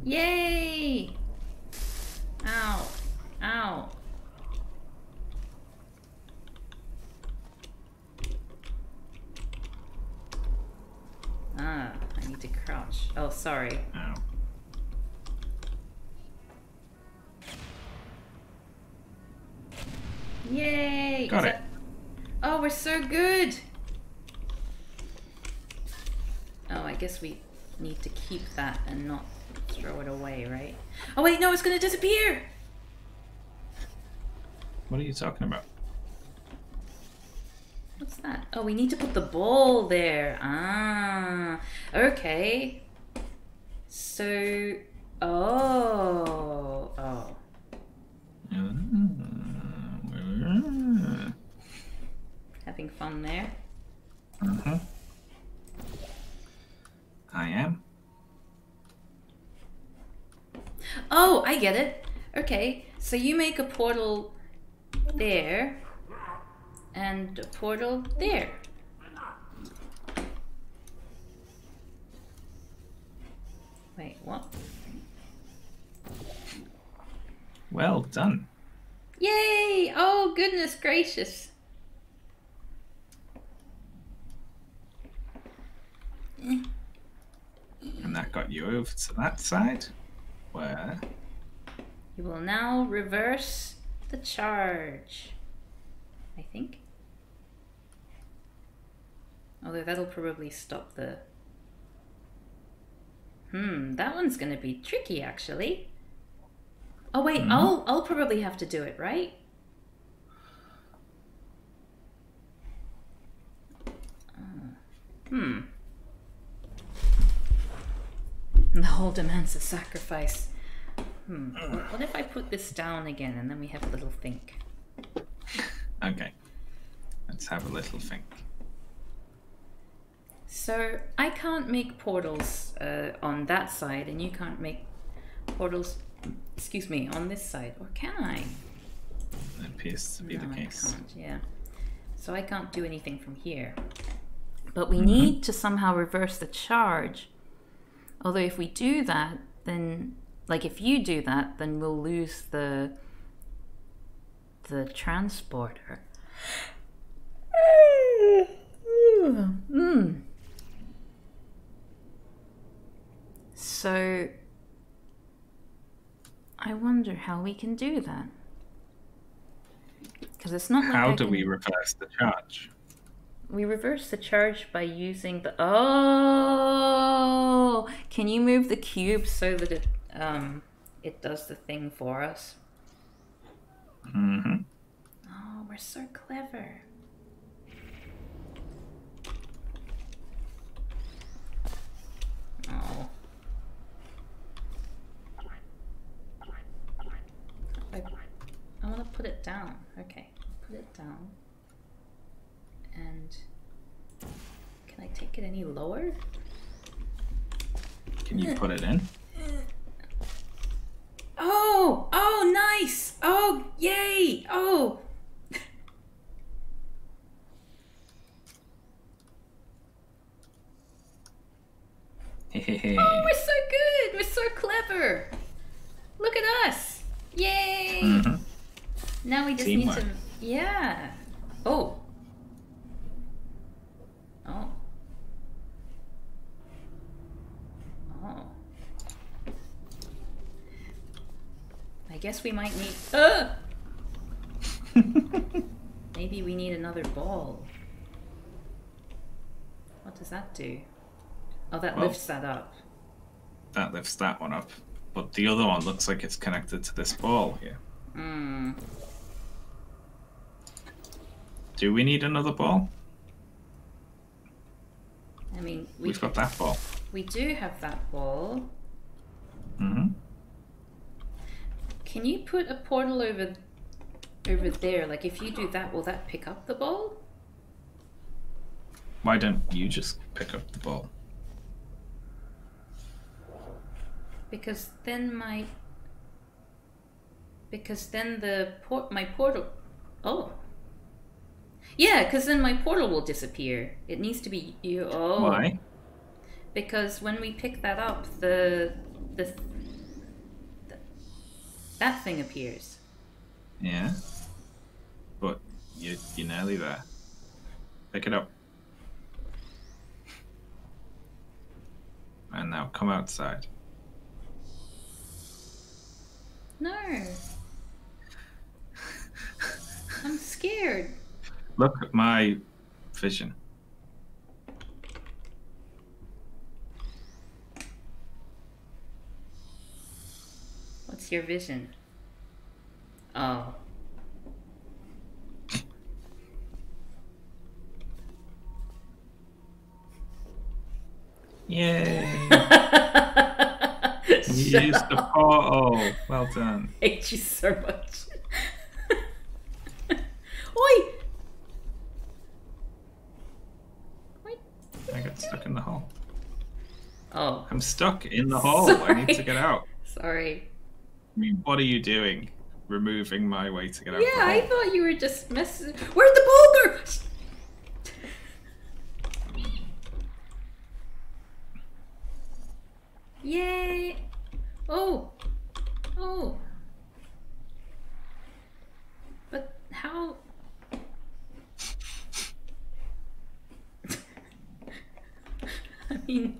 Yay! Ow. Ow. Ah, I need to crouch. Oh, sorry. Ow. Yay! Got Is it. that- Oh, we're so good! Oh, I guess we need to keep that and not throw it away, right? Oh, wait, no, it's gonna disappear! What are you talking about? What's that? Oh, we need to put the ball there. Ah, okay. So, oh, oh. Mm. Having fun there. Mhm. I am. Oh, I get it. Okay, so you make a portal there and a portal there. Wait, what? Well done. Yay! Oh, goodness gracious. And that got you over to that side. Where? You will now reverse the charge. I think. Although that'll probably stop the. Hmm, that one's gonna be tricky actually. Oh wait, I'll I'll probably have to do it, right? Uh, Hmm. The whole demands a sacrifice. Hmm. What if I put this down again and then we have a little think? Okay. Let's have a little think. So I can't make portals uh, on that side, and you can't make portals. Excuse me, on this side, or can I? It appears to be no, the case. Yeah. So I can't do anything from here. But we need to somehow reverse the charge. Although if we do that, then like if you do that, then we'll lose the the transporter. Mm. So I wonder how we can do that. Because it's not like How I do can- we reverse the charge? we reverse the charge by using the oh can you move the cube so that it um it does the thing for us Mm-hmm. oh we're so clever oh I, I want to put it down okay put it down and can I take it any lower? Can you put it in? Oh, oh, nice. Oh, yay. Oh. Oh, we're so good. We're so clever. Look at us. Yay. Mhm. Now we just Teamwork. need to. Yeah. Oh. Oh. Oh. I guess we might need. Uh! Maybe we need another ball. What does that do? Oh, that Well- lifts that up. that lifts that one up. But the other one looks like it's connected to this ball here. Hmm. Do we need another ball? I mean, we We've got that ball. we do have that ball. hmm Can you put a portal over over there? Like if you do that, will that pick up the ball? Why don't you just pick up the ball? Because then my because then the port my portal oh yeah because then my portal will disappear it needs to be you oh Why? because when we pick that up the the, the that thing appears Yeah. But you, you're nearly there. Pick it up. And now come outside. no i'm scared Look at my vision. What's your vision? Oh. Yay! you used up. the portal. Well done. Hate you so much. Oi! I got stuck in the hole. Oh, I'm stuck in the hole. I need to get out. sorry. I mean, what are you doing? Removing my way to get out. Yeah, the I thought you were just messing. Where'd the go? Yay! Oh! But how? I mean,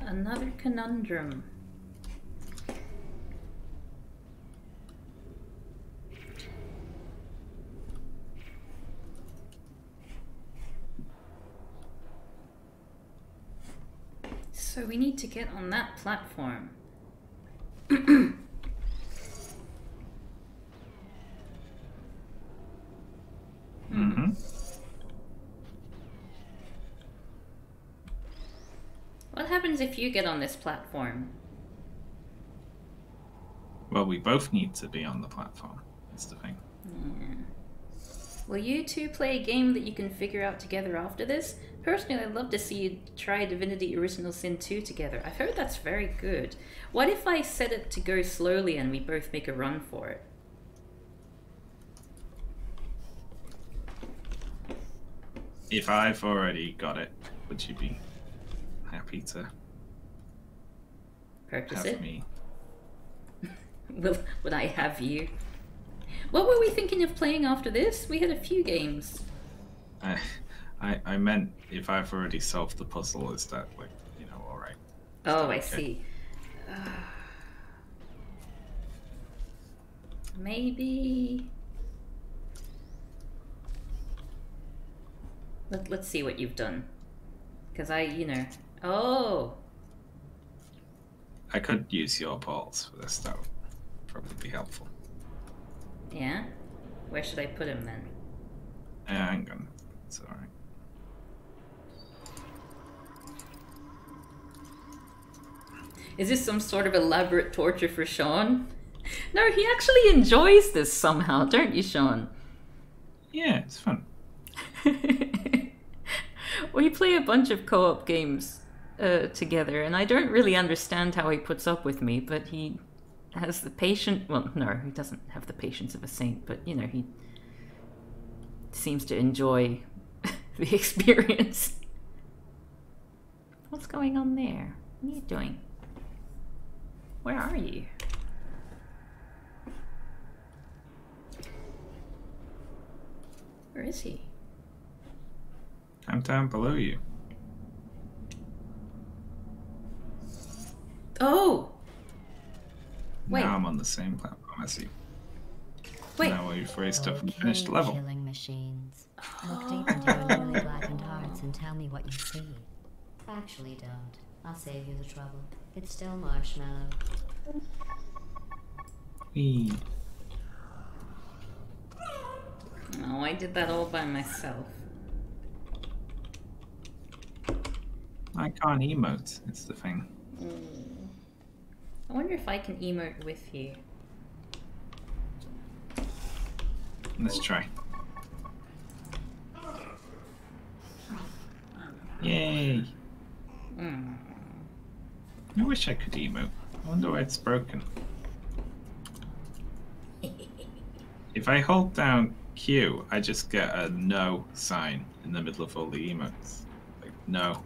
another conundrum. So we need to get on that platform. Mm-hmm. What happens if you get on this platform? Well, we both need to be on the platform. That's the thing. Will you two play a game that you can figure out together after this? Personally, I'd love to see you try Divinity Original Sin 2 together. I've heard that's very good. What if I set it to go slowly and we both make a run for it? If I've already got it, would you be happy to Purchase have it? me? Will would I have you? What were we thinking of playing after this? We had a few games. I, I, I meant if I've already solved the puzzle, is that like you know all right? Oh, I okay. see. Uh, maybe. Let, let's see what you've done. Because I, you know. Oh! I could use your balls for this. That would probably be helpful. Yeah? Where should I put him then? Uh, hang on, it's all right. Is this some sort of elaborate torture for Shaun? No, he actually enjoys this somehow, don't you, Shaun? Yeah, it's fun. we play a bunch of co-op games uh, together, and I don't really understand how he puts up with me, but he has the patient. Well, no, he doesn't have the patience of a saint, but you know, he seems to enjoy the experience. What's going on there? What are you doing? Where are you? Where is he? I'm down below you. Oh! Wait. Now I'm on the same platform as you. Wait. Now we've raised up and finished the level. Killing machines. Look deep into your oh. newly blackened hearts and tell me what you see. Actually, don't. I'll save you the trouble. It's still marshmallow. Whee. Oh, I did that all by myself. I can't emote. It's the thing. Mm. I wonder if I can emote with you. Let's try. Yay! Mm. I wish I could emote. I wonder why it's broken. If I hold down Q, I just get a no sign in the middle of all the emotes. Like, no.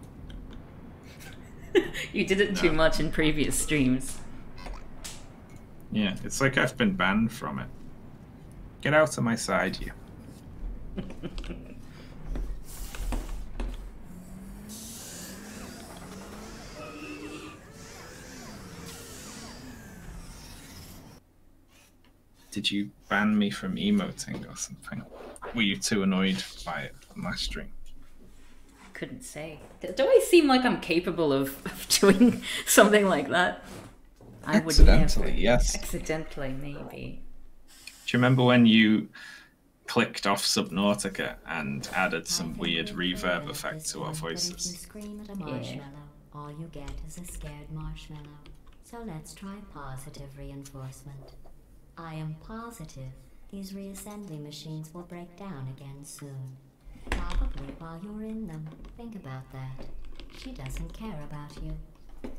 you did it too much in previous streams. Yeah, it's like I've been banned from it. Get out of my side, you. Did you ban me from emoting or something? Were you too annoyed by it on last stream? Couldn't say. Do I seem like I'm capable of, of doing something like that? I would never. Accidentally, yes. Accidentally, maybe. Do you remember when you clicked off Subnautica and added some weird reverb effect to our one, but If you voices. scream at a marshmallow, all you get is a scared marshmallow. So let's try positive reinforcement. I am positive these reassembly machines will break down again soon. Probably while you're in them. Think about that. She doesn't care about you.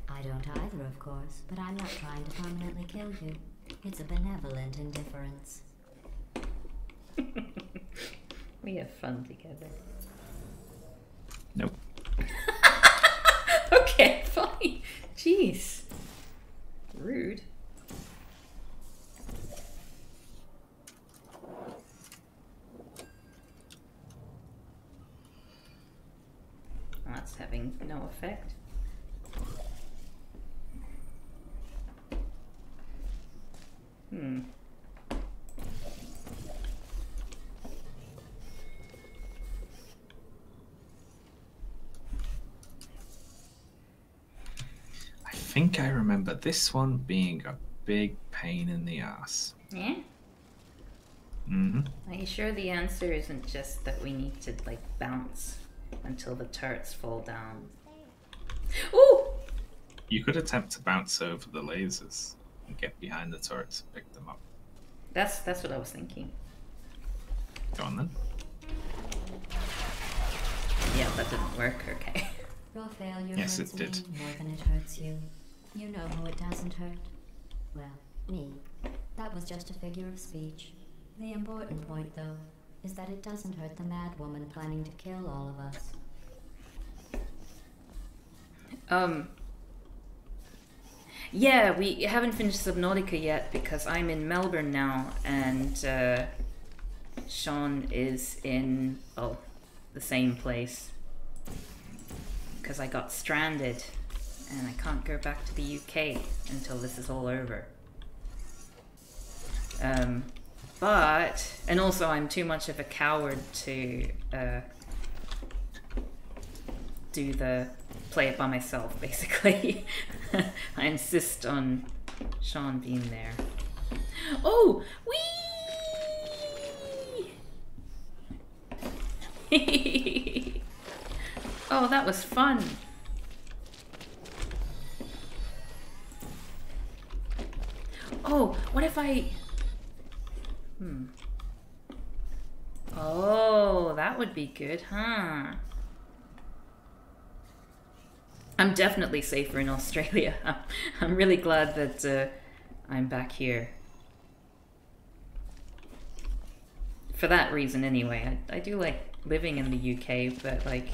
I don't either, of course, but I'm not trying to permanently kill you. It's a benevolent indifference. We have fun together. Nope. okay, fine. Jeez. Rude. That's having no effect. Hmm. I think I remember this one being a big pain in the ass. Yeah? hmm Are you sure the answer isn't just that we need to like bounce until the turrets fall down? Ooh! You could attempt to bounce over the lasers and get behind the turrets and pick them up. That's that's what I was thinking. Go on then. Yeah, that didn't work. Okay. Your failure Yes, hurts it did. more than it hurts you. You know who it doesn't hurt. Well, me. That was just a figure of speech. The important point, though, is that it doesn't hurt the mad woman planning to kill all of us. Um. Yeah, we haven't finished Subnautica yet because I'm in Melbourne now, and uh, Shaun is in oh, the same place. Because I got stranded, and I can't go back to the UK until this is all over. Um, but and also I'm too much of a coward to uh, do the play it by myself basically. I insist on shaun being there. Oh wee oh that was fun oh what if i hmm oh that would be good huh I'm definitely safer in Australia. I'm really glad that uh, I'm back here. For that reason, anyway. I, I do like living in the UK, but like,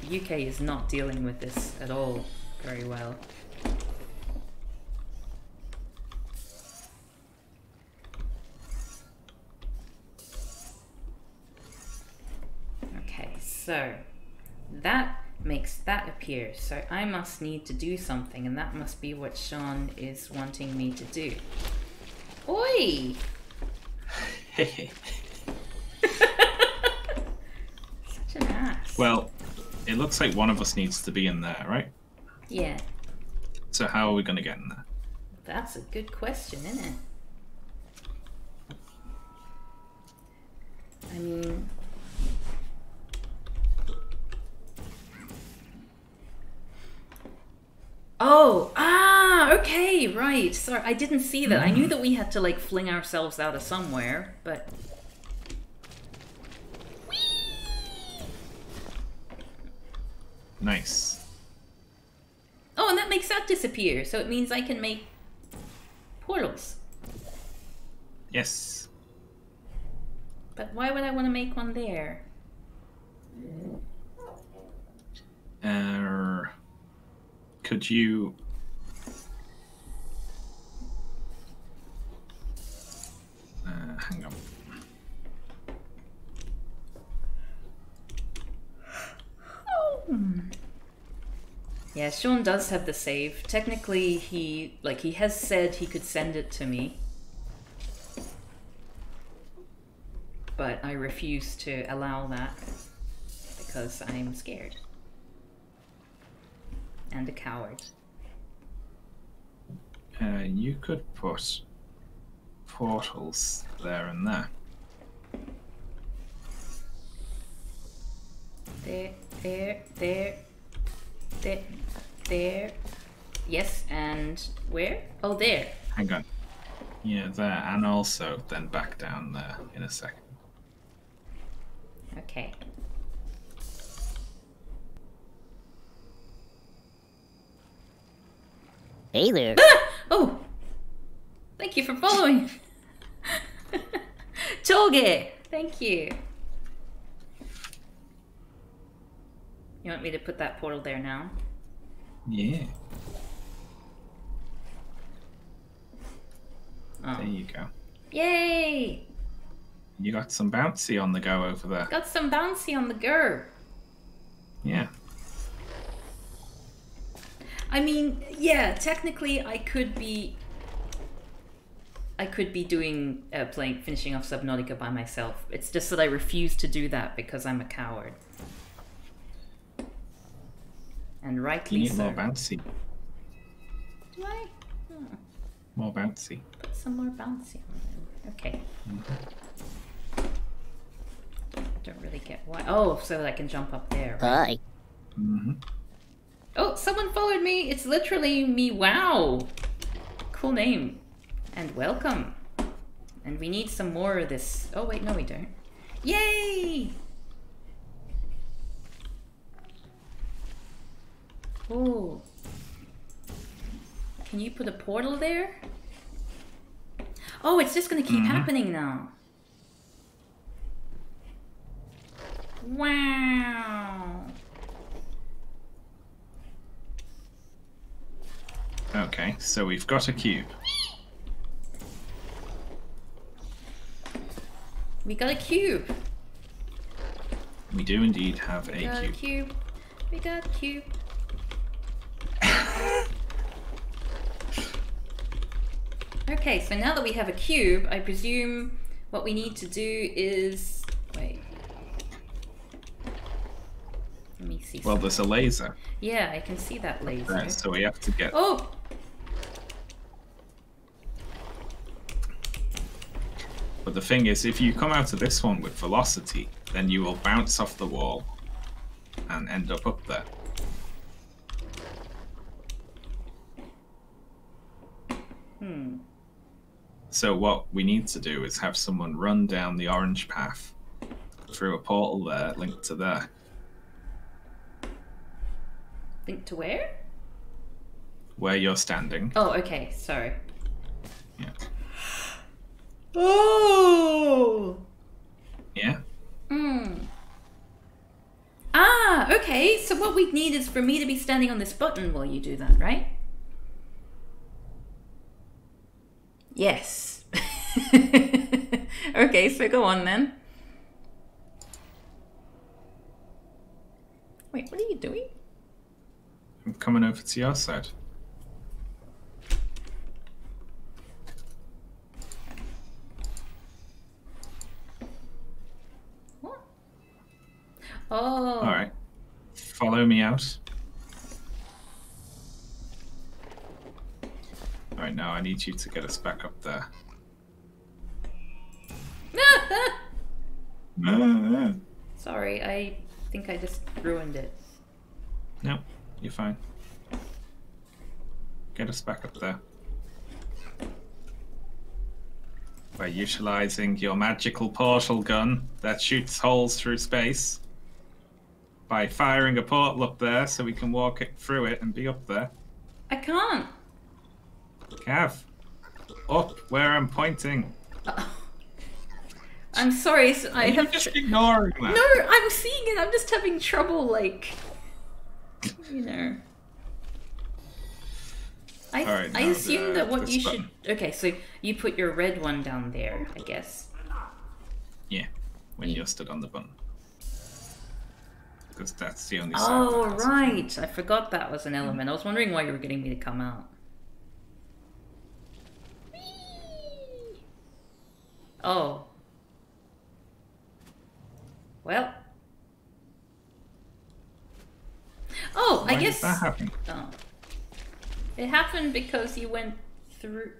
the UK is not dealing with this at all very well. Okay, so that makes that appear. So I must need to do something, and that must be what Shaun is wanting me to do. Oi! Such an ass. well, it looks like one of us needs to be in there, right? yeah, So how are we going to get in there? that's a good question, isn't it? I mean, Oh, ah, okay, right. Sorry, I didn't see that. I knew that we had to like fling ourselves out of somewhere, but Nice. oh, and that makes that disappear. So it means I can make portals. Yes. But why would I want to make one there? Uh, could you? Uh, hang on. Yeah, Shaun does have the save. Technically, he like he has said he could send it to me. But I refuse to allow that because I'm scared and the cowards. Uh, you could put portals there and there. There, there, there, there, there. Yes, and where? Oh, there. Hang on. Yeah, there, and also then back down there in a second. Okay. Hey there. Oh! Thank you for following! Toge! Thank you. You want me to put that portal there now? Yeah, Oh. there you go. Yay! You got some bouncy on the go over there. Got some bouncy on the go. Yeah. I mean, yeah, technically I could be I could be doing uh, playing finishing off Subnautica by myself. It's just that I refuse to do that because I'm a coward. And You rightly need so. more bouncy. Do I? Hmm, More bouncy. put some more bouncy on there. Okay. I don't really get why. Oh, so that I can jump up there. right? Hi. hmm Oh, someone followed me. It's literally me. Wow. Cool name. And welcome. And we need some more of this. Oh, wait, no, we don't. Yay! Oh. Can you put a portal there? Oh, it's just gonna keep mm-hmm. happening now. Wow. Okay, so we've got a cube. We got a cube. We do indeed have We a got a cube. cube. We got a cube. okay, so now that we have a cube, I presume what we need to do is wait. Let me see. Well, some- there's a laser yeah, I can see that laser. Right, so we have to get. Oh, But the thing is, if you come out of this one with velocity, then you will bounce off the wall and end up up there. hmm. So what we need to do is have someone run down the orange path through a portal there linked to there. Link to where? Where you're standing. Oh, okay. Sorry. Yeah. Oh. Yeah? Hmm. Ah, okay. So what we need is for me to be standing on this button while you do that, right? Yes. okay, so go on then. Wait, what are you doing? I'm coming over to your side. What? Oh. Alright. Follow me out. Alright, now I need you to get us back up there. Sorry, I think I just ruined it. No, you're fine. Get us back up there. By utilizing your magical portal gun that shoots holes through space. By firing a portal up there so we can walk it through it and be up there. I can't. Kav, up where I'm pointing. I'm sorry. so I have. just ignoring that. No, I'm seeing it. I'm just having trouble, like, you know. I, Alright, I assume that what you button. should. Okay, so you put your red one down there, I guess. Yeah, when you're stood on the button. Because that's the only Oh, that has it. right. I forgot that was an element. I was wondering why you were getting me to come out. Whee! Oh. Well. Oh, Why I guess. that happen? Oh. It happened because you went through.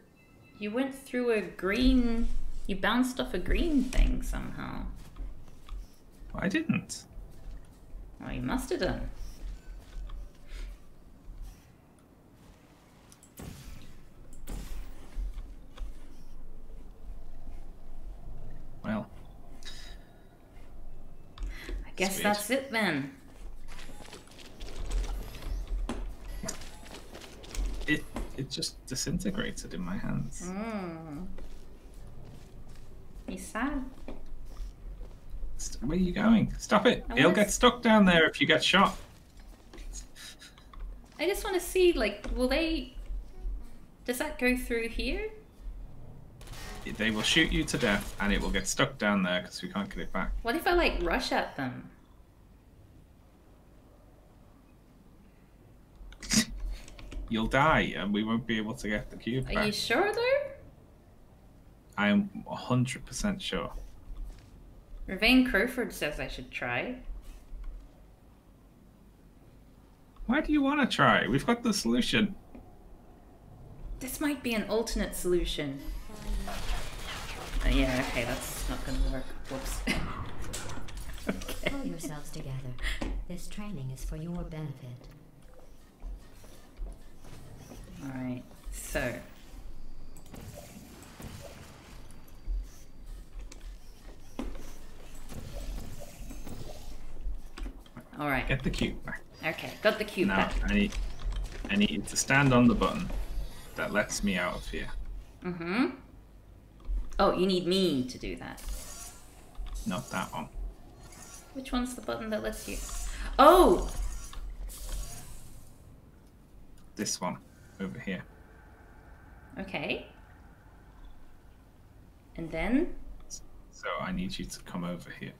You went through a green. You bounced off a green thing somehow. I didn't. Oh, you must have done. Well, I guess Sweet. that's it then. it it just disintegrated in my hands. Mm. He's sad. Where are you going? Stop it! I He'll get stuck down there if you get shot. I just want to see, like, will they. Does that go through here? They will shoot you to death, and it will get stuck down there because we can't get it back. What if I, like, rush at them? You'll die, and we won't be able to get the cube Are back. you sure, though? I am hundred percent sure. Ravane Crowford says I should try. Why do you want to try? We've got the solution. This might be an alternate solution. Uh, yeah, okay, that's not gonna work. Whoops. okay. Pull yourselves together. This training is for your benefit. Alright, so. Alright, Get the cube back. okay, got the cube Now back. I need, I need to stand on the button that lets me out of here. Mm-hmm. Oh, you need me to do that. Not that one. Which one's the button that lets you? Oh! This one over here. Okay. And then? So I need you to come over here.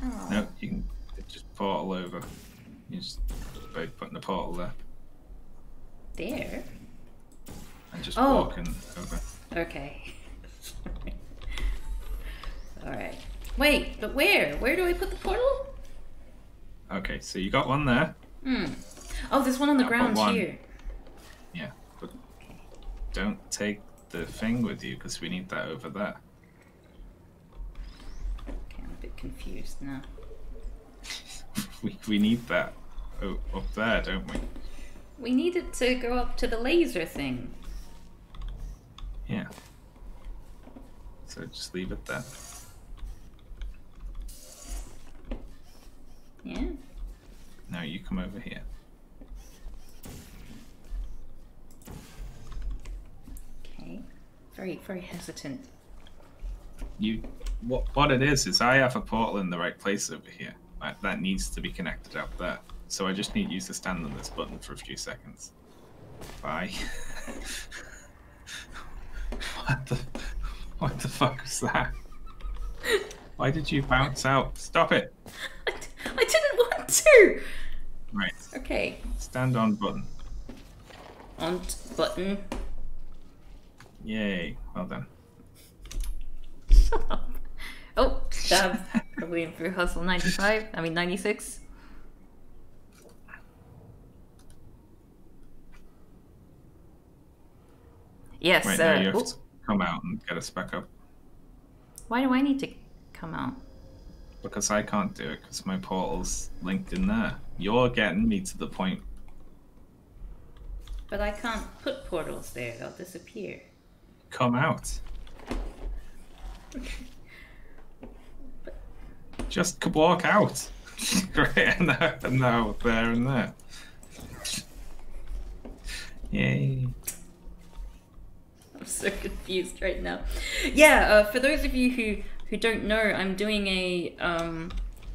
How? No, you can just portal over. You just both putting the portal there There? and just Oh. walking over. Okay. Alright. Wait, but where? Where do I put the portal? Okay, so you got one there. Hmm. Oh, there's one on the put ground here. Yeah, but Okay. don't take the thing with you because we need that over there. A bit confused now. We, we need that o- up there, don't we? We need it to go up to the laser thing. Yeah. So just leave it there. Yeah? Now you come over here. Okay. Very, very hesitant. You, what what it is is I have a portal in the right place over here. That, that needs to be connected up there. So I just need you to stand on this button for a few seconds. Bye. what the what the fuck was that? Why did you bounce out? Stop it. I, d- I didn't want to! Right. Okay. Stand on button. On button. Yay. Well done. Shut up. Oh, stab. Probably in through hustle 95. I mean 96. Yes, Right uh, now you have oh, to come out and get us back up. why do I need to come out? Because I can't do it because my portal's linked in there. You're getting me to the point. But I can't put portals there, they'll disappear. Come out. Just walk out. Great, and now, and now there and there. Yay. I'm so confused right now. Yeah, uh, for those of you who, who don't know, I'm doing a, um,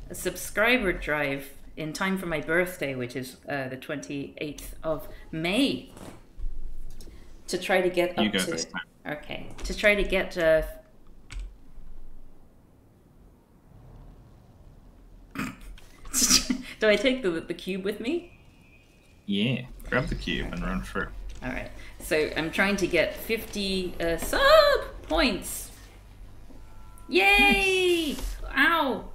a subscriber drive in time for my birthday, which is uh, the 28th of May, to try to get up You go to. this time. Okay, to try to get. Uh, Do I take the the cube with me? Yeah. Grab the cube and run through. All right. So I'm trying to get 50 uh, sub points. Yay! Ow!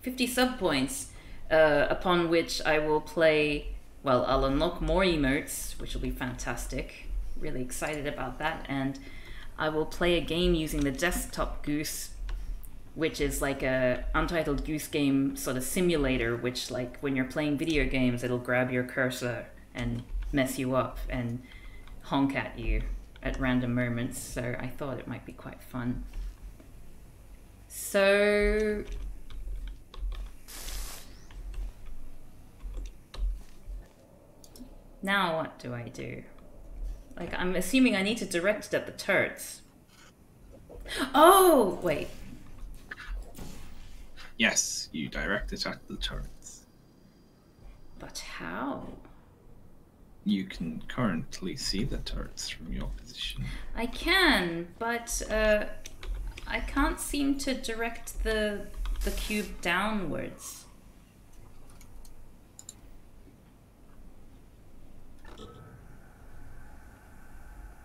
50 sub points, uh, upon which I will play. Well, I'll unlock more emotes, which will be fantastic. Really excited about that, and I will play a game using the desktop Goose, which is like a Untitled Goose Game sort of simulator. Which, like, when you're playing video games, it'll grab your cursor and mess you up and honk at you at random moments. So I thought it might be quite fun. So now what do I do? Like I'm assuming I need to direct it at the turrets. Oh wait. Yes, you direct it at the turrets. But how? You can currently see the turrets from your position. I can, but uh, I can't seem to direct the the cube downwards.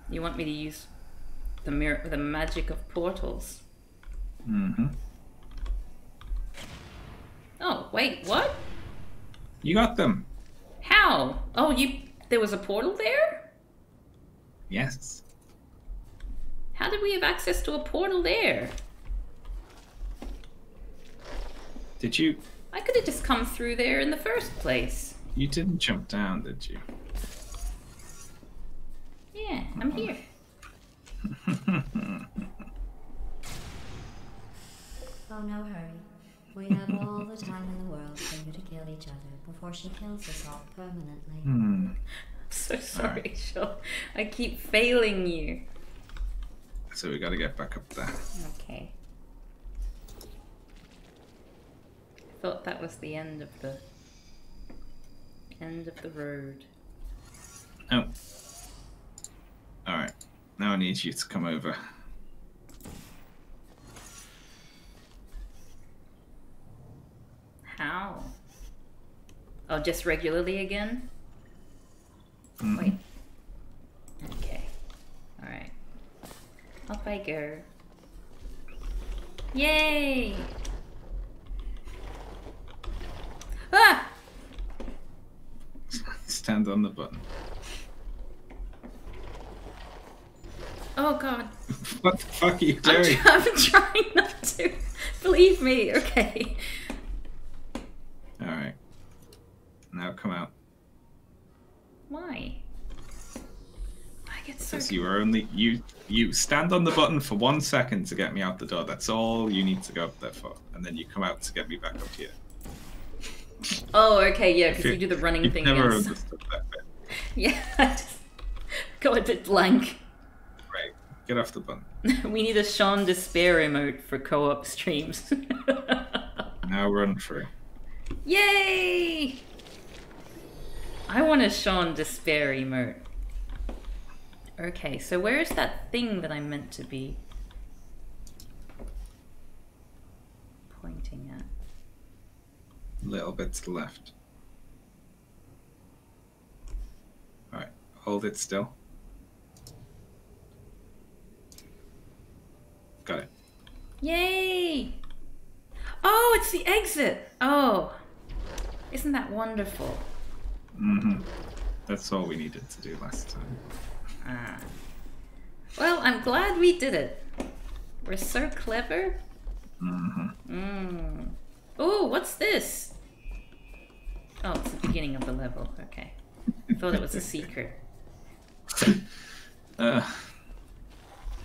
You want me to use the mir- the magic of portals? Mm-hmm. Oh wait, what? You got them. How? Oh, you there was a portal there? Yes. How did we have access to a portal there? Did you? I could have just come through there in the first place. You didn't jump down, did you? Yeah, I'm uh-huh. here. Oh, no hurry. We have all the time in the world for you to kill each other before she kills us all permanently. Hmm. So sorry, Shaun. I keep failing you. So we got to get back up there. Okay. I thought that was the end of the end of the road. Oh. All right. Now I need you to come over. How? Oh, just regularly again? Mhm. Wait. Okay. Alright. Up I go. Yay! Ah! Stand on the button. Oh god. What the fuck are you I'm, doing? tr- I'm trying not to. Believe me, okay. All right. Now come out. Why? I get so Because you are only you you stand on the button for one second to get me out the door. That's all you need to go up there for, and then you come out to get me back up here. Oh, okay, yeah, because You- you do the running thing. never yes. understood that bit. Yeah, I just got a bit blank. Right. Get off the button. we need a Shaun Despair emote for co-op streams. Now run through. Yay! I want a Shaun Despair emote. Okay, so where is that thing that I'm meant to be pointing at? A little bit to the left. All right. Hold it still. Got it. Yay! Oh, it's the exit! Oh, isn't that wonderful? Hmm That's all we needed to do last time. Ah. Well, I'm glad we did it. We're so clever. Mm-hmm. Mm. Oh, what's this? Oh, it's the beginning of the level. Okay. I thought it was a secret. Uh,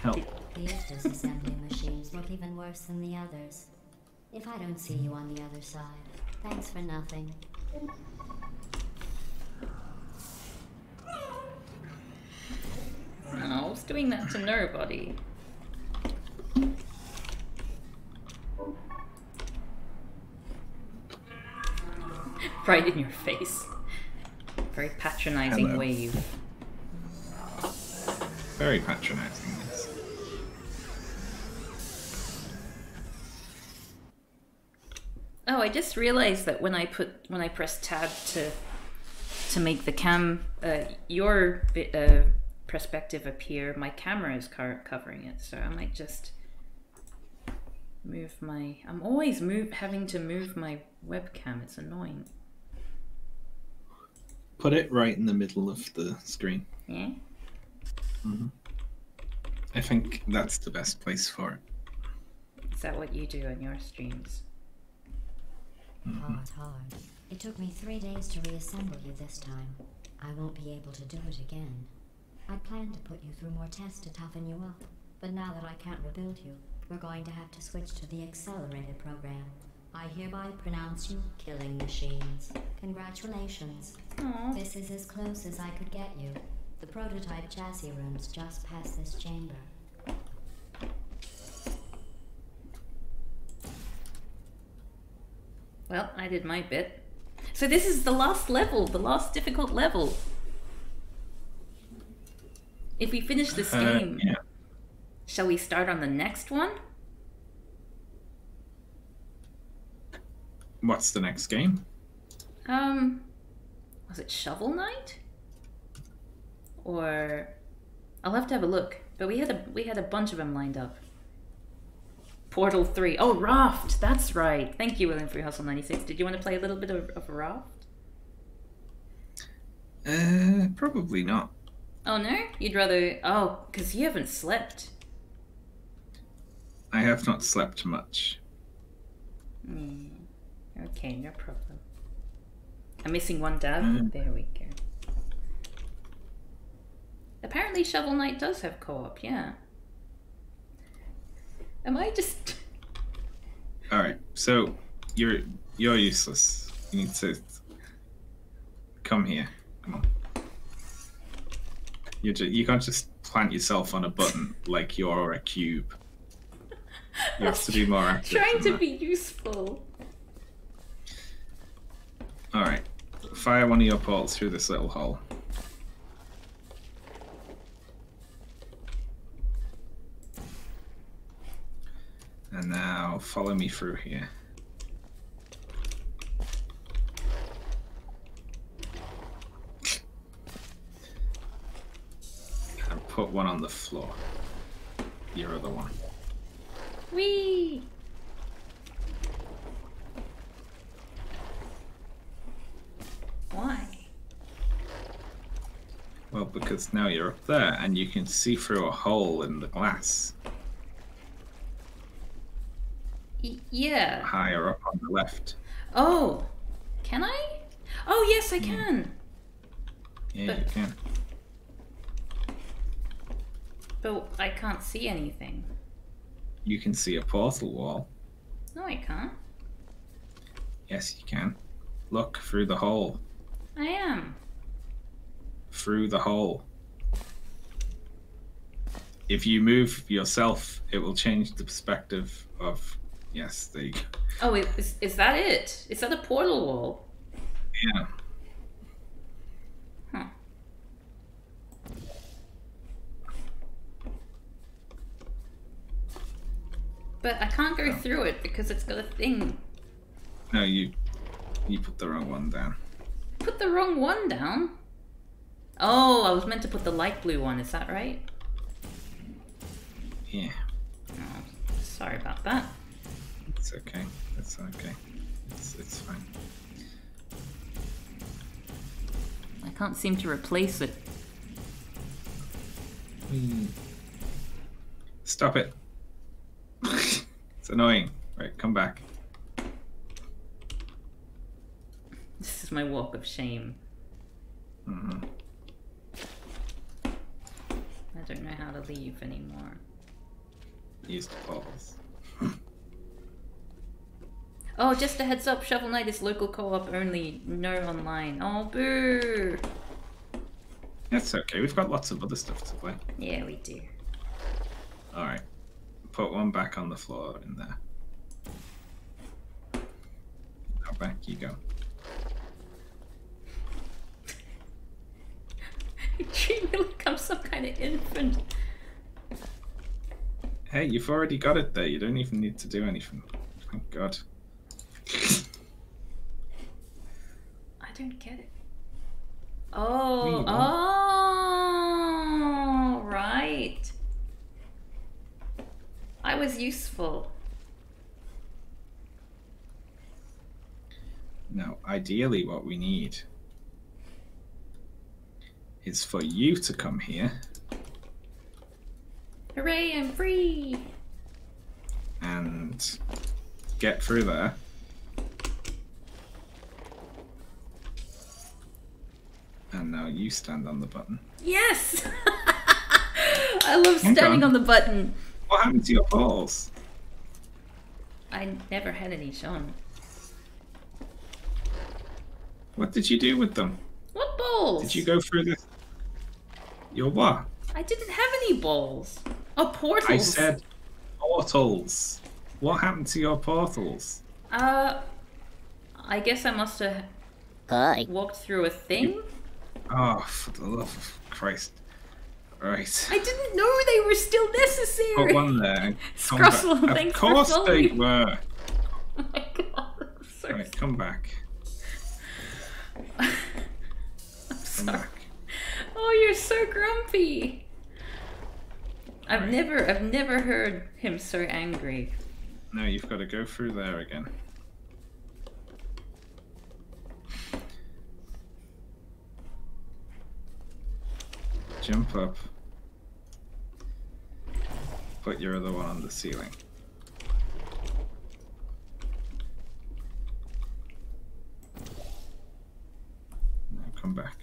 help. These disassembly machines look even worse than the others. If I don't see you on the other side, thanks for nothing. No, I was doing that to nobody. right in your face. Very patronizing Hello. wave. Very patronizing. Yes. Oh, I just realized that when I put when I press tab to to make the cam uh, your bit, uh, perspective appear, my camera is covering it. So I might just move my. I'm always move having to move my webcam. It's annoying. Put it right in the middle of the screen. Yeah. Mhm. I think that's the best place for it. Is that what you do on your streams? Hard, hard. It took me three days to reassemble you this time. I won't be able to do it again. I planned to put you through more tests to toughen you up, but now that I can't rebuild you, we're going to have to switch to the accelerated program. I hereby pronounce you killing machines. Congratulations. Aw. This is as close as I could get you. The prototype chassis room's just past this chamber. Well, I did my bit. So this is the last level, the last difficult level. If we finish this Uh, game, yeah. shall we start on the next one? What's the next game? Um, was it Shovel Knight? Or I'll have to have a look. But we had a we had a bunch of them lined up. Portal Three. Oh, Raft. That's right. Thank you, William Free Hustle ninety six. Did you want to play a little bit of, of Raft? Uh, probably not. Oh no, you'd rather. Oh, because you haven't slept. I have not slept much. Hmm. Okay, no problem. I'm missing one dab. Mm. There we go. Apparently, Shovel Knight does have co-op. Yeah. Am I just? All right, so you're you're useless. You need to come here. Come on. You you can't just plant yourself on a button like you're a cube. You have to be more active. Trying to that. be useful. All right, fire one of your portals through this little hole. And now follow me through here. And put one on the floor. Your other one. Wee. Why? Well, because now you're up there and you can see through a hole in the glass Y- yeah. higher up on the left. Oh, can I? Oh yes, I hmm. can. Yeah, you But- can. But I can't see anything. You can see a portal wall. No, I can't. Yes, you can. Look through the hole. I am. Through the hole. If you move yourself, it will change the perspective of. Yes, there you go. Oh, is, is that it? Is that a portal wall? Yeah. Huh. But I can't go through it because it's got a thing. No, you. You put the wrong one down. Put the wrong one down. Oh, I was meant to put the light blue one. Is that right? Yeah, Oh, sorry about that. it's okay. It's okay. It's, it's fine. I can't seem to replace it. Hmm. Stop it. it's annoying. Right, come back. This is my walk of shame. hmm I don't know how to leave anymore. Use the portals. Oh, just a heads up, Shovel Knight is local co-op only, no online. Oh, boo! That's okay. We've got lots of other stuff to play. Yeah, we do. All right. Put one back on the floor in there. Now back you go. You treat me like I'm some kind of infant. Hey, you've already got it there. You don't even need to do anything. Thank God. I don't get it. Oh, oh, right. I was useful. Now, ideally, what we need is for you to come here Hooray, I'm free! and get through there. And now you stand on the button. Yes! I love standing on. on the button. What happened to your balls? I never had any Shaun. What did you do with them? What balls? Did you go through this? Your what? I didn't have any balls. Oh, portals. I said portals. What happened to your portals? Uh, I guess I must have Hi. walked through a thing. Oh, for the love of Christ. Right. I didn't know they were still necessary. Put one there. come back. Scrussel, Of thanks for course they were. Oh my god, so Right, come back. I'm Come sorry. back. Oh, you're so grumpy. I've Right. never, I've never heard him so angry. No, you've got to go through there again. Jump up. Put your other one on the ceiling. Now come back.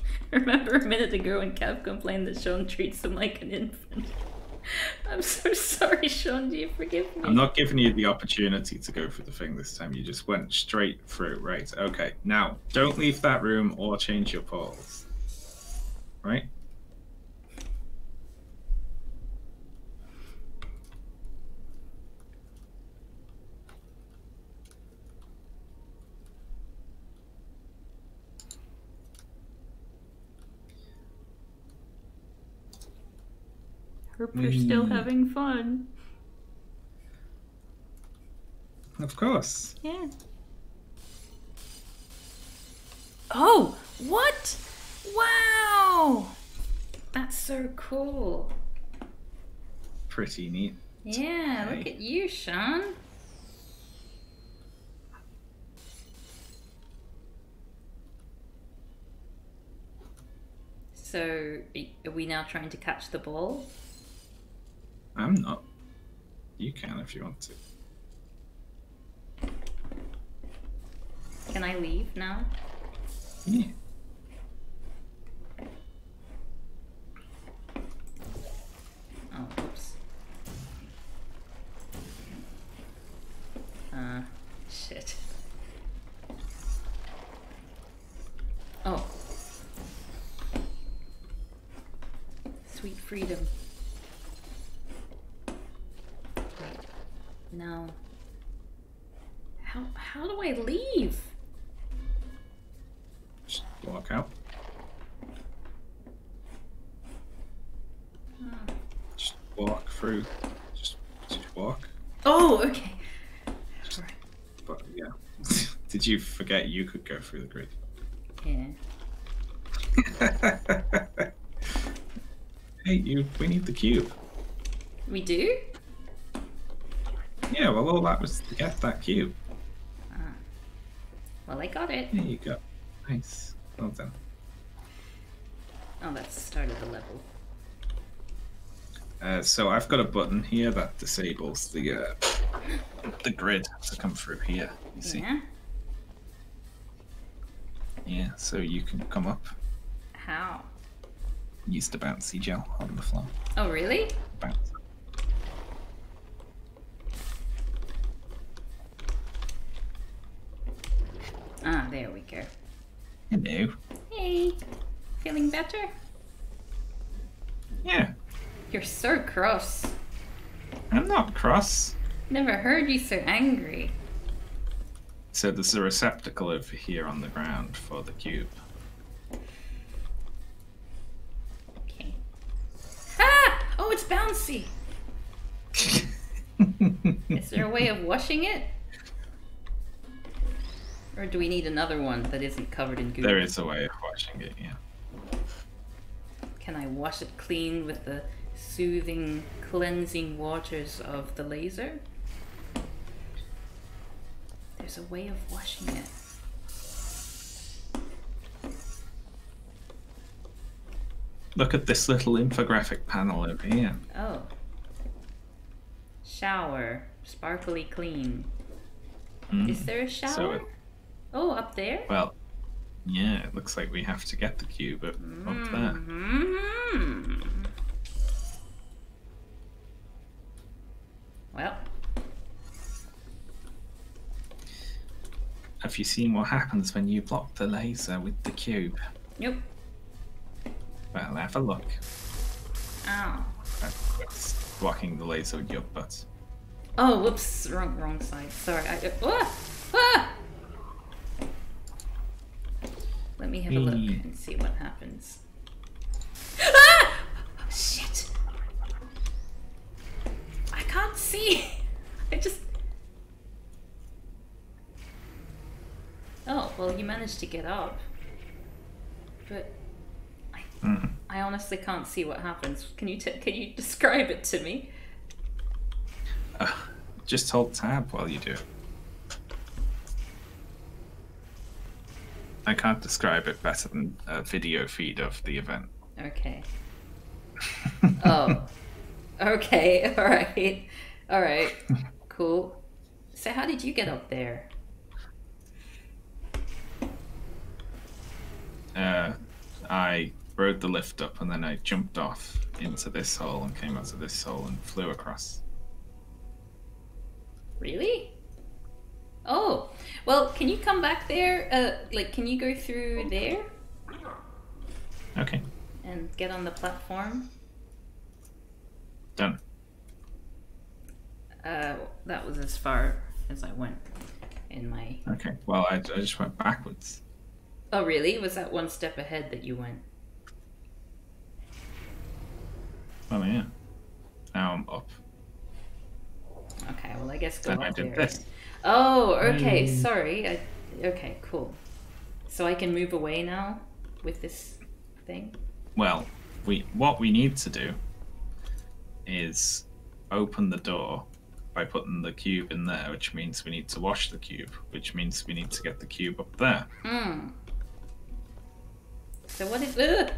Remember a minute ago when Kav complained that Shaun treats him like an infant? I'm so sorry, Shaun. Do you forgive me? I'm not giving you the opportunity to go through the thing this time. You just went straight through. Right. Okay. Now, don't leave that room or change your portals. Right? Hope you're still Mm. having fun. Of course. Yeah. Oh, what? Wow! That's so cool. Pretty neat. Yeah, look at you, Shaun. So, are we now trying to catch the ball? I'm not. You can if you want to. Can I leave now? Yeah. Oh, oops. Uh, shit. Oh. Sweet freedom. Wait. No. How, how do I leave? Just walk out. Oh. Just walk through. Just, just walk. Oh, okay. Right. But yeah. Did you forget you could go through the grid? Yeah. hey, you. We need the cube. We do? Yeah. Well, all that was to get that cube. Well, I got it. There you go. Nice. Well done. Oh, that's the start of the level. Uh, so I've got a button here that disables the uh, the grid to come through here. You see? Yeah? Yeah. So you can come up. How? Use the bouncy gel on the floor. Oh, really? Bounce. Ah, there we go. Hello. Hey, feeling better? Yeah. You're so cross. I'm not cross. Never heard you so angry. So there's a receptacle over here on the ground for the cube. Okay. Ah! Oh, it's bouncy. Is there a way of washing it? Or do we need another one that isn't covered in goo? there is a way of washing it, yeah. Can I wash it clean with the soothing, cleansing waters of the laser? There's a way of washing it. Look at this little infographic panel over here. Oh. Shower. Sparkly clean. Mm. Is there a shower? So it- oh, up there? Well, yeah, it looks like we have to get the cube up, up there. hmm Well, Have you seen what happens when you block the laser with the cube? nope. Well, have a look. Ow. That's blocking the laser with your butt. Oh, whoops. Wrong, wrong side. Sorry. I, ah! Ah! Let me have a look and see what happens. Well, you managed to get up. But I, Mhm. I honestly can't see what happens. Can you t- can you describe it to me? Uh, just hold tab while you do. it. I can't describe it better than a video feed of the event. Okay. Oh. Okay. All right. All right. Cool. So, how did you get up there? Uh, I rode the lift up and then I jumped off into this hole and came out of this hole and flew across. Really? Oh. Well, can you come back there? Uh, like, can you go through there Okay, and get on the platform? done. Uh, that was as far as I went in my. Okay, well, I, I just went backwards. Oh, really? Was that one step ahead that you went? Well, yeah. Now I'm up. Okay. Well, I guess go up I did there. this. Oh, okay. Mm. Sorry. I, okay, cool. So I can move away now with this thing. Well, we what we need to do is open the door by putting the cube in there, which means we need to wash the cube, which means we need to get the cube up there. Hmm. So what if? Ugh!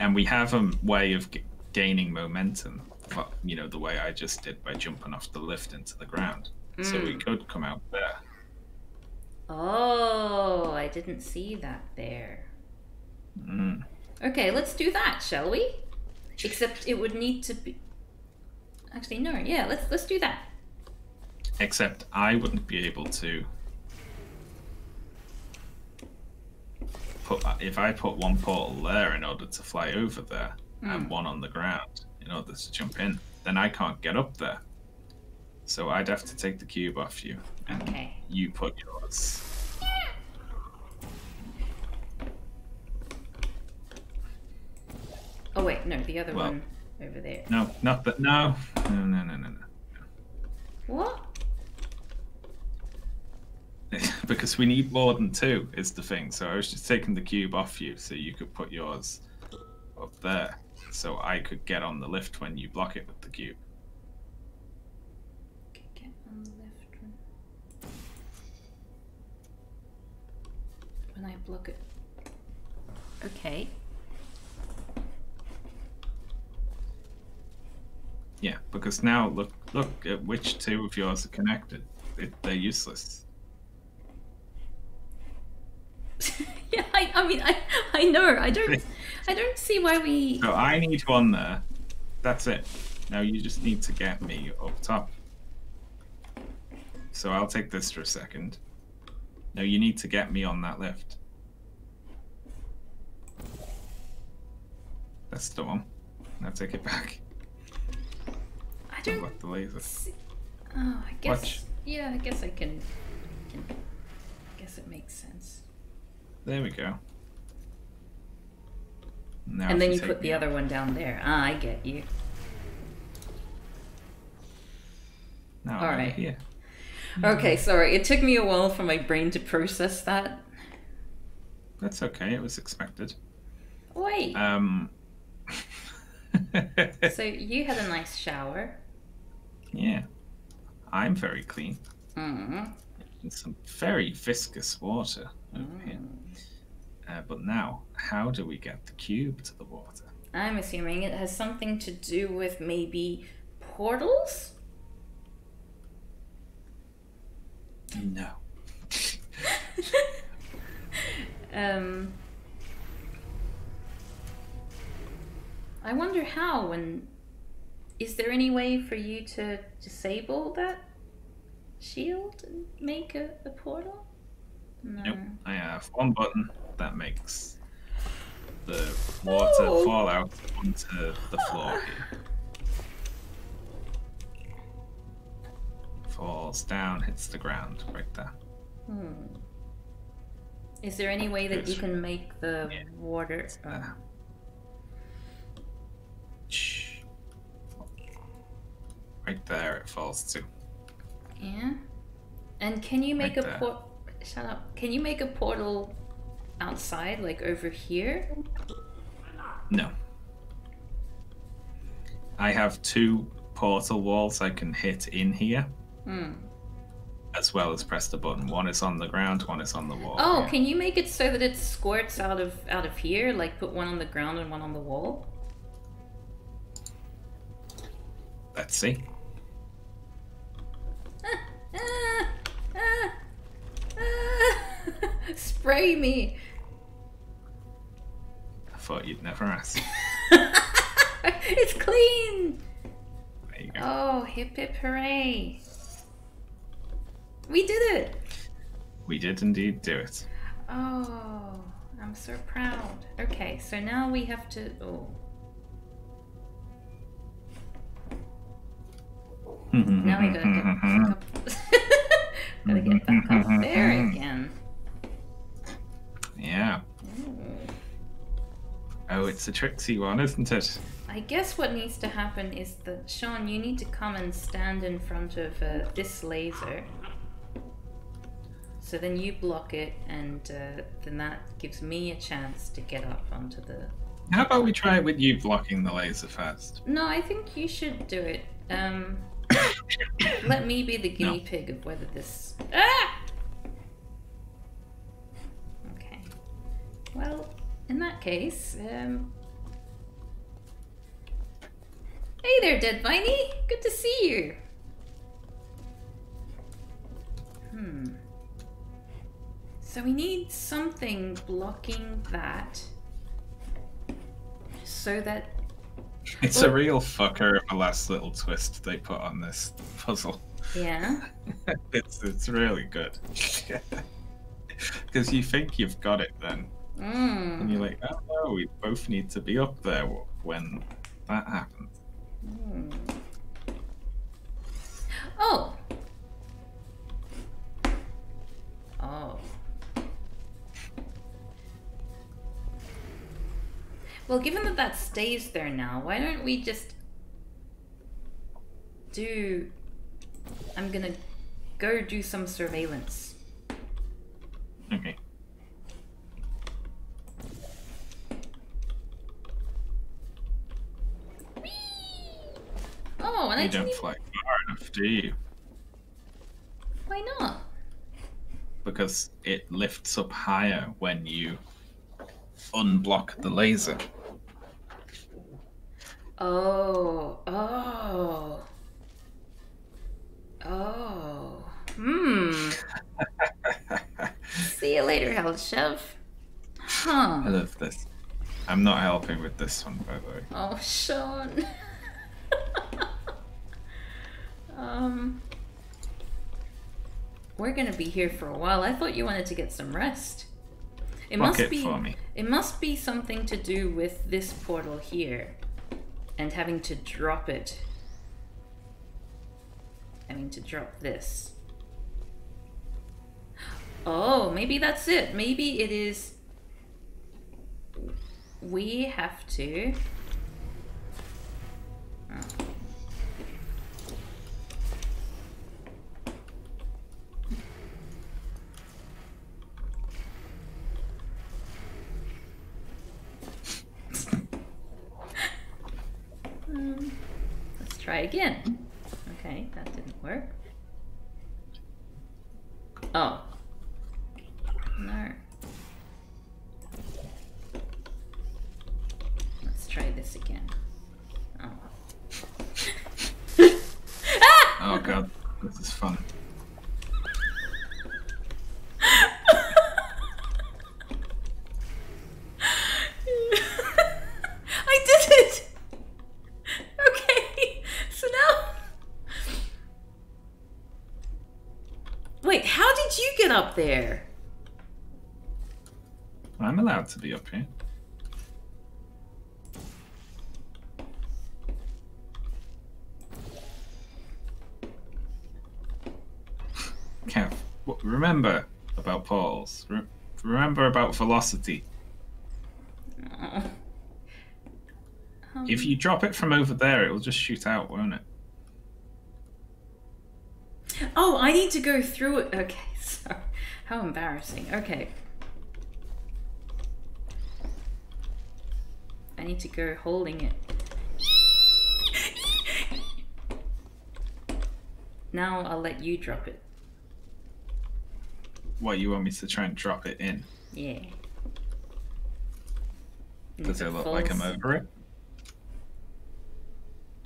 And we have a way of g- gaining momentum, but, you know, the way I just did by jumping off the lift into the ground. So we could come out there. Oh, I didn't see that there. Mm. Okay, let's do that, shall we? Except it would need to be. Actually, no. Yeah, let's let's do that. Except I wouldn't be able to put if I put one portal there in order to fly over there and hmm. one on the ground in order to jump in, then I can't get up there. So I'd have to take the cube off you and Okay. you put yours. Oh wait, no, the other Well- one over there. No, not that. No, no, no, no, no, no. What? because we need more than two is the thing. So I was just taking the cube off you so you could put yours up there, so I could get on the lift when you block it with the cube. Okay, get on the one. When I block it. Okay. Yeah, because now look look at which two of yours are connected. It, they're useless. yeah, I, I mean, I, I know. I don't, I don't see why we. So I need one there. That's it. Now you just need to get me up top. So I'll take this for a second. Now you need to get me on that lift. That's the one. Now take it back. I don't. got the laser. see- Oh, I guess. Watch. Yeah, I guess I can. can I guess it makes sense. There we go. Now and then you put the up- other one down there. Ah, I get you. Now All I'm right. here. Okay, sorry. It took me a while for my brain to process that. That's okay. It was expected. Wait. Um. so you had a nice shower. yeah, I'm very clean. Mm. And some very viscous water Uh, but now, how do we get the cube to the water? I'm assuming it has something to do with maybe portals? No. um I wonder how and is there any way for you to disable that shield and make a, a portal? No. Nope. I have one button that makes the water Oh. fall out onto the floor here. Falls down, hits the ground right there. Hmm. Is there any way that you can make the Yeah. water? oh. Shh. Right there it falls too. Yeah. And can you make Right a port? Shut up. Can you make a portal outside, like over here? No. I have two portal walls I can hit in here, Hmm. as well as press the button. One is on the ground, one is on the wall. Oh, can you make it so that it squirts out of out of here? Like put one on the ground and one on the wall? Let's see. Spray me. I thought you'd never ask. it's clean. There you go. Oh, hip hip hooray. We did it. We did indeed do it. Oh, I'm so proud. Okay, so now we have to. Oh, now we gotta get back up. gotta get back up there again. Yeah. Ooh. Oh, it's a tricksy one, isn't it? I guess what needs to happen is that Shaun, you need to come and stand in front of uh, this laser. So then you block it, and uh, then that gives me a chance to get up onto the How about we try it with you blocking the laser first? No, I think you should do it. Um, let me be the guinea pig of whether this. Ah! Well, in that case, um. Hey there, Dead Viney! Good to see you! Hmm. So we need something blocking that so that It's a real fucker of a last little twist they put on this puzzle. yeah it's it's really good. Because you think you've got it then, and mm. you're like, oh no, we both need to be up there when that happens. Hmm. Oh. Oh. Well, given that that stays there now, why don't we just do. I'm gonna go do some surveillance. Okay. Oh, and I You didn't don't even- fly far enough, do you? Why not? Because it lifts up higher when you unblock the laser. Oh, oh. Oh. Hmm. See you later, Helshev. chef. Huh. I love this. I'm not helping with this one, by the way. Oh, Shaun. um. We're gonna be here for a while. I thought you wanted to get some rest. It Block must be. for me. It must be something to do with this portal here, and having to drop it. Having to drop this. Oh, maybe that's it. Maybe it is. We have to. Um, let's try again. Okay, that didn't work. Oh. No. try this again. Oh. Oh god, this is fun. I did it! Okay, so now. Wait, how did you get up there? I'm allowed to be up here. Kav, w- remember about portals. Re- remember about velocity. Um, If you drop it from over there, it will just shoot out, won't it? Oh, I need to go through it. Okay, so How embarrassing. Okay. I need to go holding it. Now I'll let you drop it. What, you want me to try and drop it in? Yeah. Does If it look like I'm over it?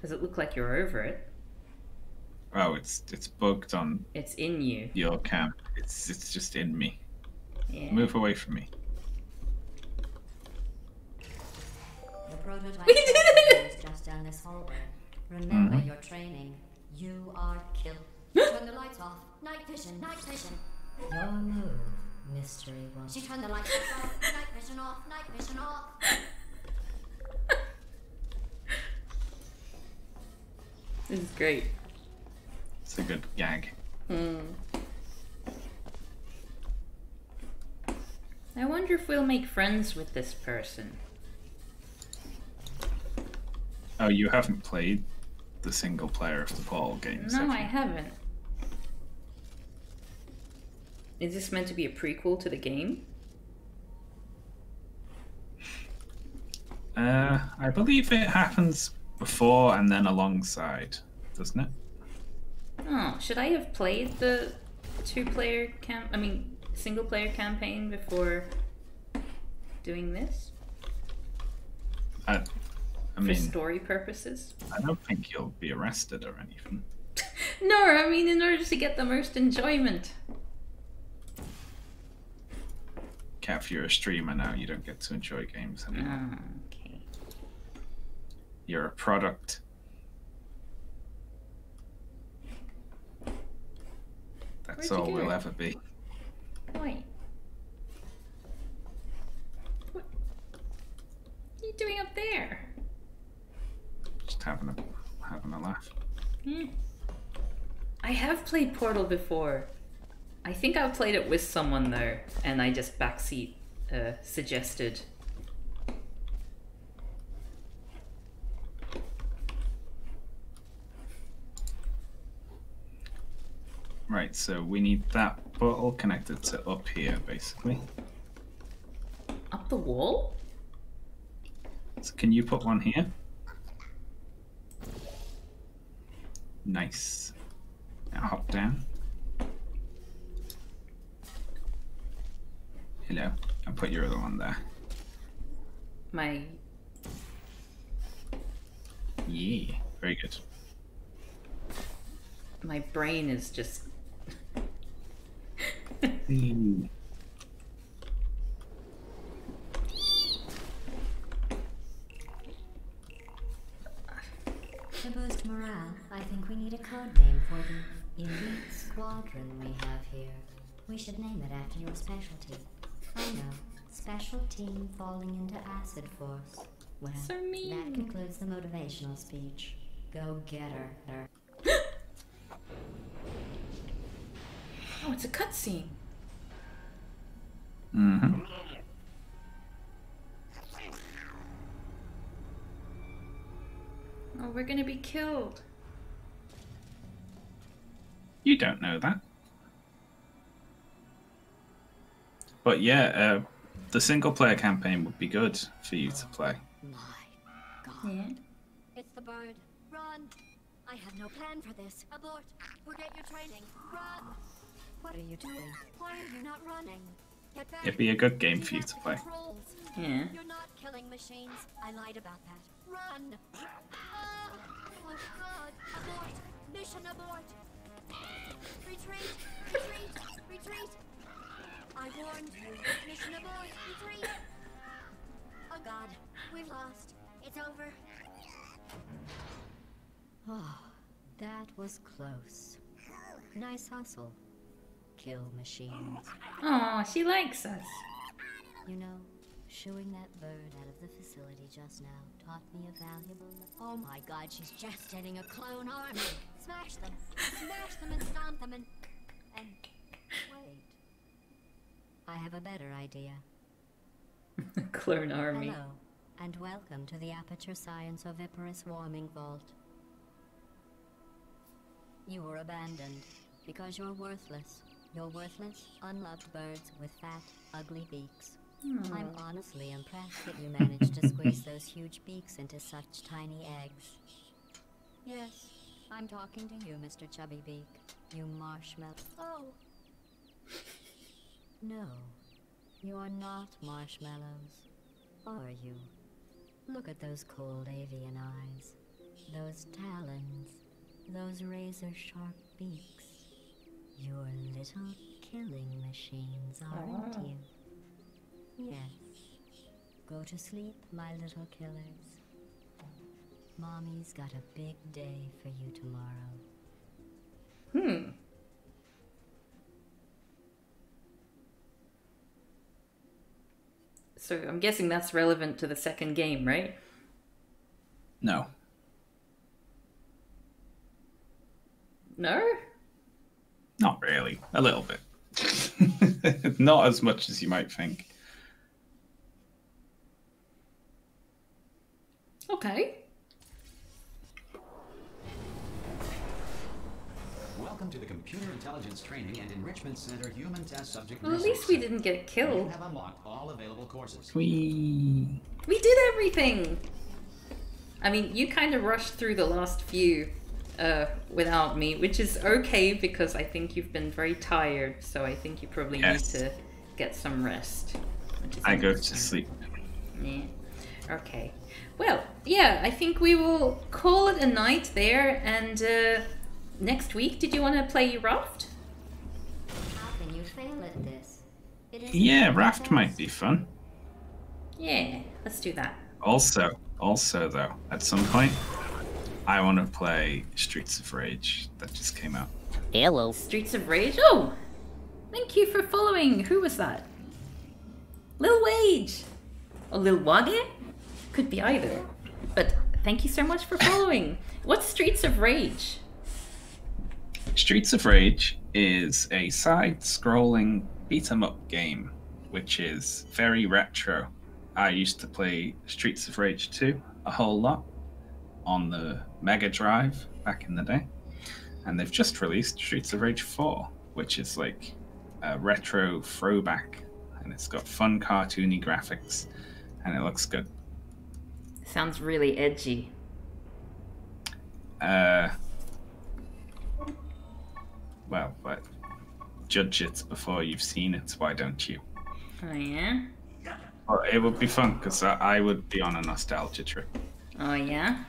Does it look like you're over it? Oh, it's it's bugged on It's in you. your camp. It's it's just in me. Yeah. Move away from me. The prototype We did it! is just down this hallway. Remember Mhm. your training. You are killed. Turn the lights off. Night vision. Night vision. Your move, mystery one. She turned the lights off. night vision off. Night vision off. This is great. It's a good gag. Hmm. I wonder if we'll make friends with this person. Oh, you haven't played the single player of the Portal games, No, have I haven't. Is this meant to be a prequel to the game? Uh, I believe it happens before and then alongside, doesn't it? Oh, should I have played the two-player camp? I mean, single-player campaign before doing this I, I for story purposes? I don't think you'll be arrested or anything. No, I mean in order to get the most enjoyment. Cat, if you're a streamer now, you don't get to enjoy games anymore. Oh, okay. You're a product. That's Where'd all we'll ever be. Wait. What are you doing up there? Just having a having a laugh. Hmm. I have played Portal before. I think I've played it with someone though, and I just backseat uh, suggested. Right, so we need that bottle connected to up here, basically. Up the wall? So can you put one here? Nice. Now hop down. Hello. And put your other one there. My Yeah. Very good. my brain is just hmm. To boost morale, I think we need a code name for the elite squadron we have here. We should name it after your specialty. I know. Special team falling into acid force. Well, So mean. that concludes the motivational speech. Go get her. her. oh, it's a cutscene. Mm-hmm. Oh, we're gonna be killed. You don't know that. But yeah, uh, the single player campaign would be good for you to play. My God. Yeah. It's the bird. Run! I have no plan for this. Abort! Forget your training. Run! What are you doing? Why are you not running? Get back. It'd be a good game for you to play. Yeah. You're not killing machines. I lied about that. Run! Ah! Oh god! Abort! Mission abort! Retreat! Retreat! Retreat! I warned you. Mission abort! Retreat! Oh god, we've lost. It's over. Oh, that was close. Nice hustle. Kill machines. Oh, she likes us. You know, shooing that bird out of the facility just now taught me a valuable. le- Oh my god, she's just getting a clone army. Smash them! Smash them and stomp them and. and. Wait. I have a better idea. Clone army. Hello, and welcome to the Aperture Science Oviparous Warming Vault. You were abandoned because you're worthless. You're worthless, unloved birds with fat, ugly beaks. Hmm. I'm honestly impressed that you managed to squeeze those huge beaks into such tiny eggs. Yes, I'm talking to you, Mr. Chubby Beak. You marshmallow. Oh! No, you're not marshmallows, are you? Look at those cold avian eyes, those talons, those razor sharp beaks. You're little killing machines, aren't you? Yes. Go to sleep, my little killers. Mommy's got a big day for you tomorrow. Hmm. So I'm guessing that's relevant to the second game, right? No. No? Not really. A little bit. Not as much as you might think. Okay. Welcome to the Computer Intelligence Training and Enrichment Center Human Test Subject Well, at least we didn't get You killed. have unlocked all available courses. We. We did everything! I mean, you kind of rushed through the last few uh, without me, which is okay because I think you've been very tired, so I think you probably Yes. need to get some rest. I go to sleep. Yeah. Okay. Well, yeah, I think we will call it a night there. And uh, next week, did you want to play Raft? Ah, How can you fail at this? It isn't Yeah, even a Raft might be fun. Yeah, let's do that. Also, also though, at some point, I want to play Streets of Rage that just came out. Hello. Streets of Rage. Oh, thank you for following. Who was that? Lil Wage or Lil Wage? Could be either. But thank you so much for following. What's Streets of Rage? Streets of Rage is a side-scrolling beat 'em up game, which is very retro. I used to play Streets of Rage 2 a whole lot on the Mega Drive back in the day, and they've just released Streets of Rage 4, which is like a retro throwback, and it's got fun cartoony graphics, and it looks good. Sounds really edgy. Uh, well, but judge it before you've seen it. Why don't you? Oh yeah. Well, it would be fun because I, I would be on a nostalgia trip. Oh yeah.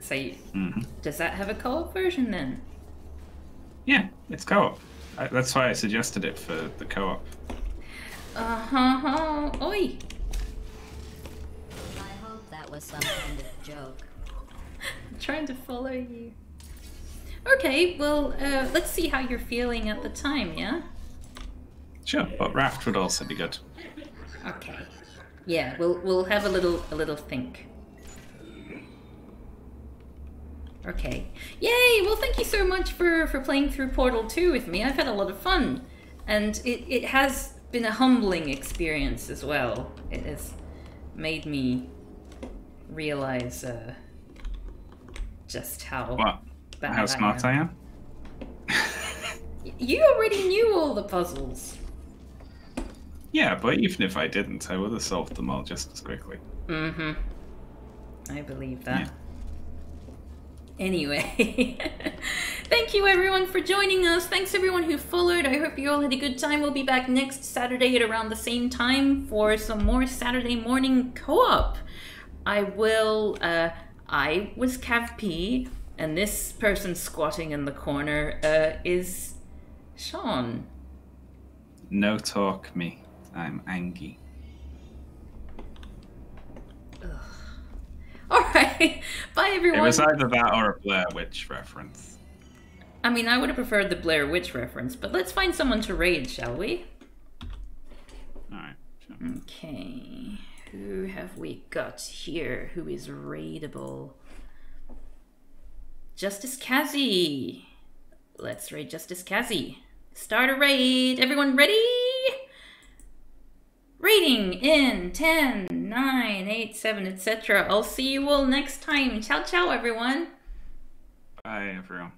So you, hmm does that have a co-op version then? Yeah, it's co-op. I, that's why I suggested it for the co-op. Uh huh. Oi. I hope that was some kind of joke. I'm trying to follow you. Okay, well, uh, let's see how you're feeling at the time, yeah? Sure, but Raft would also be good. Okay. Yeah, we'll we'll have a little a little think. Okay. Yay! Well, thank you so much for for playing through Portal 2 with me. I've had a lot of fun. And it it has been a humbling experience as well. It has made me realize uh just how? Bad How smart I am? You already knew all the puzzles. Yeah, but even if I didn't, I would have solved them all just as quickly. Mm-hmm. I believe that. Anyway, thank you everyone for joining us. Thanks everyone who followed. I hope you all had a good time. We'll be back next Saturday at around the same time for some more Saturday morning co-op. I will. Uh, I was Kav P, and this person squatting in the corner uh, is Shaun. No talk me. I'm Angie. All right, bye everyone. It was either that or a Blair Witch reference. I mean, I would have preferred the Blair Witch reference, but let's find someone to raid, shall we? Alright, sure. Okay, who have we got here who is raidable? Justice Kazi. Let's raid Justice Kazi. Start a raid. Everyone ready? Rating in 10, 9, 8, 7, etc. I'll see you all next time. Ciao, ciao, everyone. Bye, everyone.